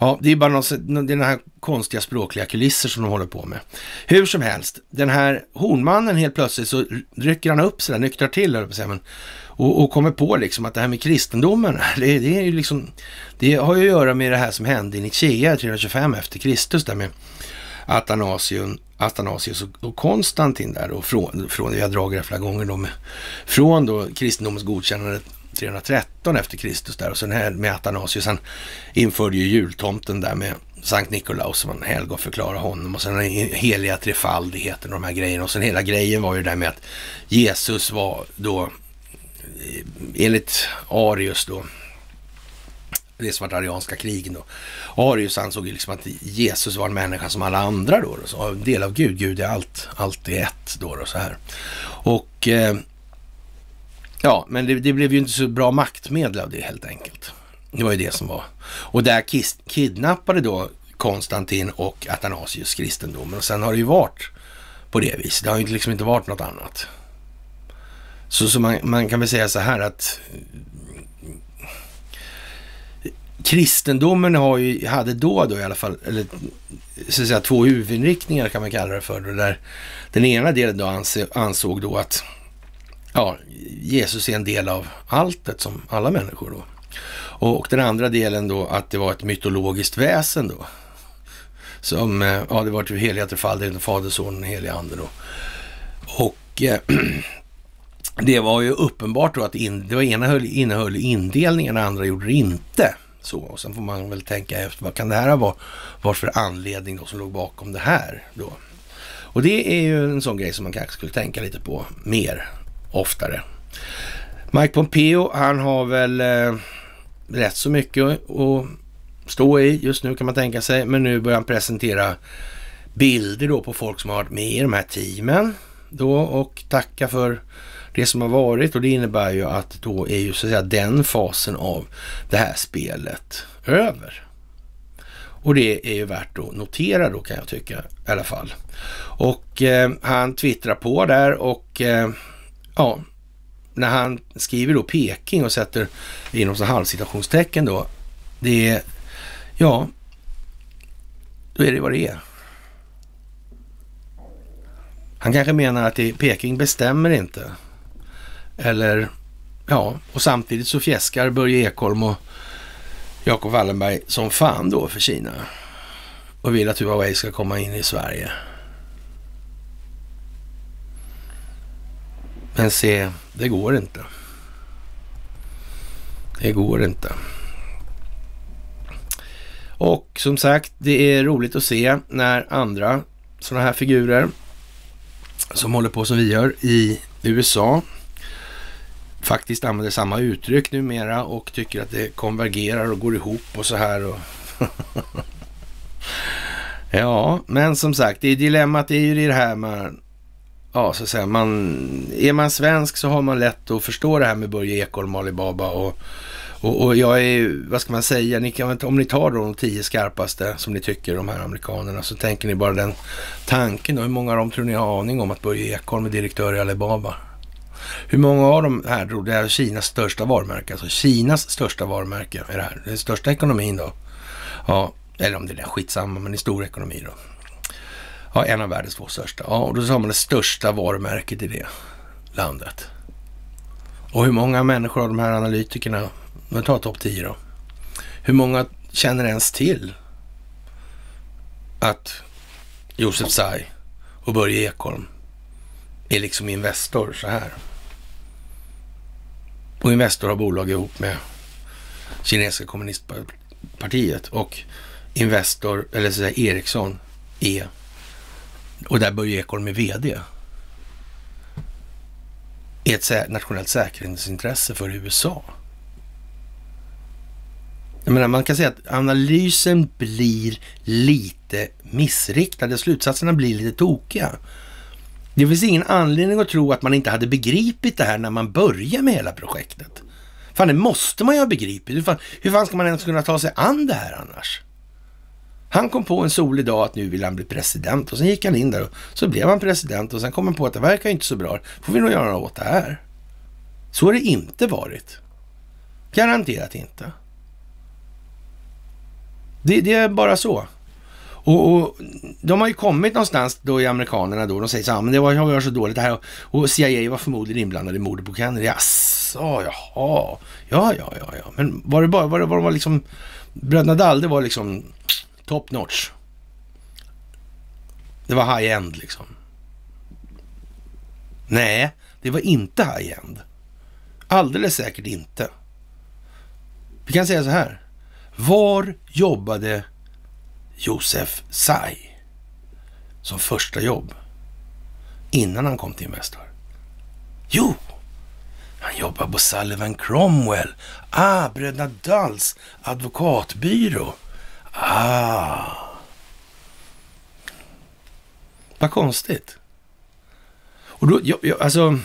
Ja, det är bara någon, den här konstiga språkliga kulisser som de håller på med. Hur som helst, den här hornmannen helt plötsligt så rycker han upp sig där, nyktrar till, och, och kommer på liksom att det här med kristendomen, det, det, är ju liksom, det har ju att göra med det här som hände i Nicaea 325 efter Kristus där med Athanasium, Athanasius och, Konstantin där och från, från, jag har dragit det flera gånger då, med, från då kristendomens godkännande 313 efter Kristus där och sen här med Athanasius, han införde ju jultomten där med Sankt Nikolaus som en helgon förklara honom och sen den heliga trefaldigheten och de här grejerna och sen hela grejen var ju det där med att Jesus var då eh, enligt Arius då det som var arianska krigen då. Arius ansåg ju liksom att Jesus var en människa som alla andra då. då så en del av Gud, Gud är allt, allt är ett då, då så här. Och eh, Ja, men det, det, blev ju inte så bra maktmedel av det helt enkelt. Det var ju det som var. Och där kidnappade då Konstantin och Athanasius kristendomen. Och sen har det ju varit på det viset. Det har ju liksom inte varit något annat. Så, så man, man kan väl säga så här att kristendomen har ju, hade då, då i alla fall, eller så att säga två huvudinriktningar kan man kalla det för. Där den ena delen då ansåg då att ja, Jesus är en del av alltet som alla människor då. Och den andra delen då att det var ett mytologiskt väsen då. Som, eh, ja det var till det är Fader, Son och Helige Ande då. Och eh, det var ju uppenbart då att in, det var ena höll, innehöll indelningen, det andra gjorde det inte. Så, och sen får man väl tänka efter, vad kan det här vara, Varför anledning då som låg bakom det här då? Och det är ju en sån grej som man kanske skulle tänka lite på mer oftare. Mike Pompeo, han har väl eh, rätt så mycket att stå i just nu kan man tänka sig. Men nu börjar han presentera bilder då på folk som har varit med i de här teamen då och tacka för det som har varit och det innebär ju att då är ju så att säga den fasen av det här spelet över. Och det är ju värt att notera då kan jag tycka i alla fall. Och eh, han twittrar på där och eh, ja, när han skriver då Peking och sätter inom så halvcitationstecken då, det är, ja, då är det vad det är. Han kanske menar att det, Peking bestämmer inte. Eller, ja, och samtidigt så fjäskar Börje Ekholm och Jacob Wallenberg som fan då för Kina. Och vill att Huawei ska komma in i Sverige. Men se, det går inte. Det går inte. Och som sagt, det är roligt att se när andra sådana här figurer som håller på som vi gör i USA faktiskt använder samma uttryck numera och tycker att det konvergerar och går ihop och så här. Och ja, men som sagt, det är dilemmat det är ju det här med ja, så att säga, man, är man svensk så har man lätt att förstå det här med Börje Ekholm och Alibaba och, och, och, jag är, vad ska man säga, ni kan, om ni tar då de tio skarpaste som ni tycker, de här amerikanerna, så tänker ni bara den tanken då, hur många av dem tror ni har aning om att Börje Ekholm är direktör i Alibaba? Hur många av de här tror det är Kinas största varumärke, alltså Kinas största varumärke är det här, den största ekonomin då? Ja, eller om det är skitsamma, men i stor ekonomi då. Ja, en av världens två största. Ja, och då har man det största varumärket i det landet. Och hur många människor av de här analytikerna, men ta topp 10 då. Hur många känner ens till att Josef Tsai och Börje Ekholm är liksom Investor så här. Och Investor har bolag ihop med kinesiska kommunistpartiet och Investor, eller så säga Ericsson, är och där Börje Ekholm är VD, är ett nationellt säkerhetsintresse för USA. Jag menar, man kan säga att analysen blir lite missriktad. Slutsatserna blir lite tokiga. Det finns ingen anledning att tro att man inte hade begripit det här när man började med hela projektet. Fan, det måste man ju ha begripit. Hur fan, hur fan ska man ens kunna ta sig an det här annars? Han kom på en solig dag att nu vill han bli president och sen gick han in där och så blev han president och sen kom han på att det verkar inte så bra. Får vi nog göra något åt det här. Så har det inte varit. Garanterat inte. Det, det är bara så. Och, och, de har ju kommit någonstans då i amerikanerna då. De säger så här, men det var, var så dåligt det här. Och CIA var förmodligen inblandad i mordet på Kennedy. Jaså, jaha. Ja, ja, ja, ja. Men var det bara, var det, var det var liksom, bröderna Dalde var liksom top notch. Det var high-end liksom. Nej, det var inte high-end. Alldeles säkert inte. Vi kan säga så här. Var jobbade Josef Tsai som första jobb innan han kom till Investor? Jo, han jobbade på Sullivan Cromwell. Ah, bröderna Dahls advokatbyrå. Ah. Vad konstigt. Och då, jag, jag, alltså,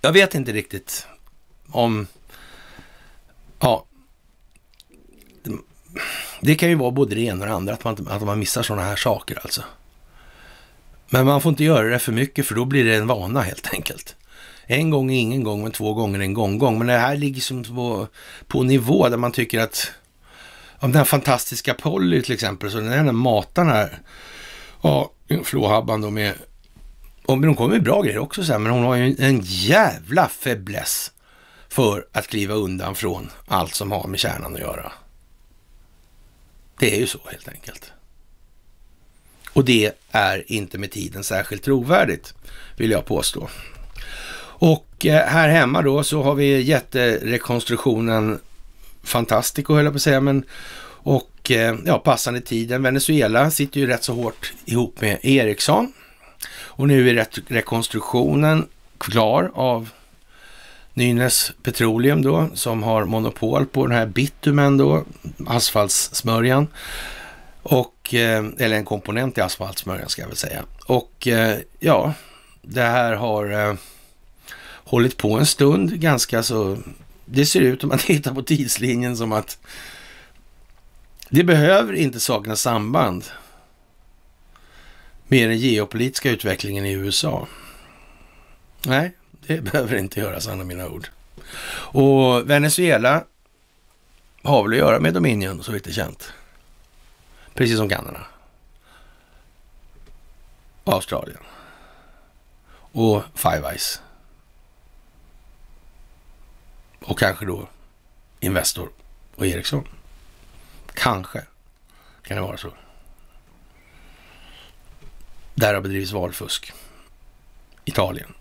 jag vet inte riktigt om... Ja, det kan ju vara både det ena och det andra, att man, att man missar sådana här saker alltså. Men man får inte göra det för mycket, för då blir det en vana helt enkelt. En gång är ingen gång, men två gånger en gång-gång. Men det här ligger som på, på nivå där man tycker att om den här fantastiska Polly till exempel, så den här matan här, ja, flåhabban då med, och de kommer med bra grejer också sen, men hon har ju en jävla fäbless för att kliva undan från allt som har med kärnan att göra. Det är ju så helt enkelt. Och det är inte med tiden särskilt trovärdigt, vill jag påstå. Och eh, här hemma då så har vi jätterekonstruktionen Fantastico höll jag på att säga, men och eh, ja, passande tiden. Venezuela sitter ju rätt så hårt ihop med Ericsson. Och nu är rekonstruktionen klar av Nynäs Petroleum då, som har monopol på den här bitumen då, asfaltssmörjan. Och, eh, eller en komponent i asfaltsmörjan ska jag väl säga. Och eh, ja, det här har eh, hållit på en stund ganska så. Det ser ut om man tittar på tidslinjen som att det behöver inte sakna samband med den geopolitiska utvecklingen i USA. Nej, det behöver inte göra sanna mina ord. Och Venezuela har väl att göra med Dominion så vitt det är känt. Precis som Kanada. Australien. Och Five Eyes. Och kanske då Investor och Ericsson. Kanske kan det vara så. Där har bedrivits valfusk. Italien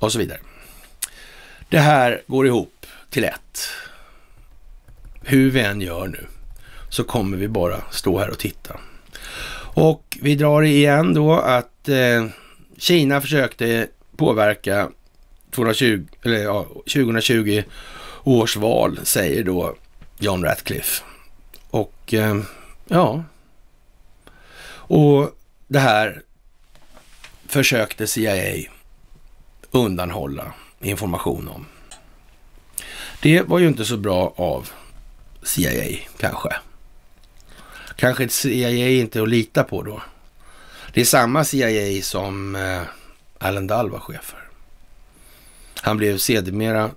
och så vidare. Det här går ihop till ett. Hur vi än gör nu så kommer vi bara stå här och titta. Och vi drar igen då att eh, Kina försökte påverka 220, eller, ja, 2020 års val, säger då John Ratcliffe. Och eh, ja, och det här försökte CIA undanhålla information om. Det var ju inte så bra av CIA kanske. Kanske CIA inte att lita på då. Det är samma CIA som eh, Allen Dahl var chef för. Han blev sedermera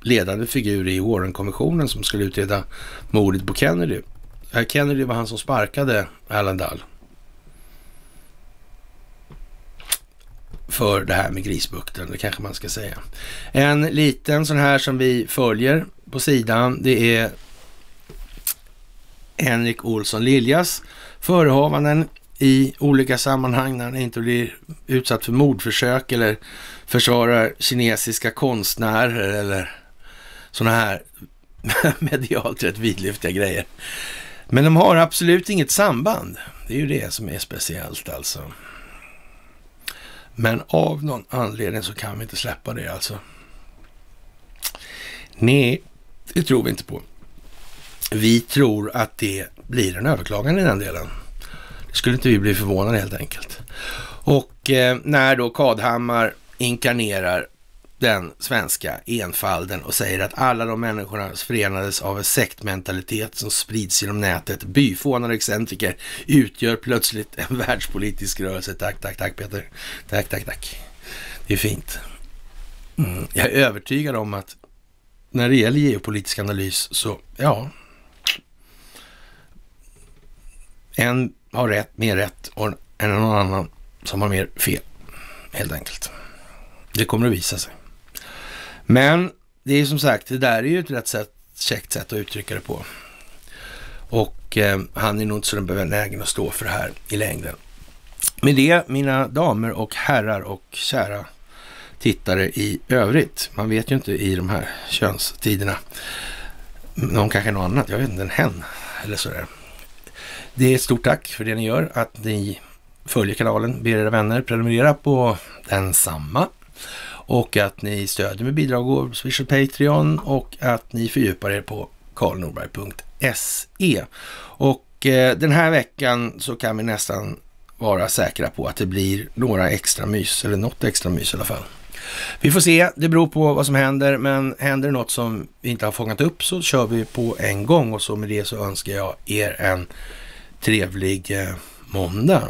ledande figur i Warren-kommissionen som skulle utreda mordet på Kennedy. Eh, Kennedy var han som sparkade Allen Dahl. För det här med Grisbukten, det kanske man ska säga. En liten sån här som vi följer på sidan, det är Henrik Olsson Liljas förehavanden i olika sammanhang när han inte blir utsatt för mordförsök eller försvarar kinesiska konstnärer eller sådana här medialt rätt vidlyftiga grejer. Men de har absolut inget samband. Det är ju det som är speciellt alltså. Men av någon anledning så kan vi inte släppa det alltså. Nej, det tror vi inte på. Vi tror att det blir en överklagan i den delen. Det skulle inte vi bli förvånade helt enkelt. Och eh, när då Kadhammar inkarnerar den svenska enfalden och säger att alla de människorna förenades av en sektmentalitet som sprids genom nätet. Byfånar och excentriker utgör plötsligt en världspolitisk rörelse. Tack, tack, tack Peter. Tack, tack, tack. Det är fint. Mm. Jag är övertygad om att när det gäller geopolitisk analys så, ja, En har rätt, mer rätt och en någon annan som har mer fel, helt enkelt. Det kommer att visa sig. Men det är som sagt, det där är ju ett rätt sätt, käckt sätt att uttrycka det på. Och eh, han är nog inte så benägen att stå för det här i längden. Med det, mina damer och herrar och kära tittare i övrigt. Man vet ju inte i de här könstiderna. Någon kanske något annat, jag vet inte, en hen eller sådär. Det är ett stort tack för det ni gör, att ni följer kanalen, ber era vänner prenumerera på densamma och att ni stödjer med bidrag och Swish och Patreon och att ni fördjupar er på karlnorberg.se. Och eh, den här veckan så kan vi nästan vara säkra på att det blir några extra mys, eller något extra mys i alla fall. Vi får se, det beror på vad som händer, men händer det något som vi inte har fångat upp så kör vi på en gång och så med det så önskar jag er en trevlig eh, måndag.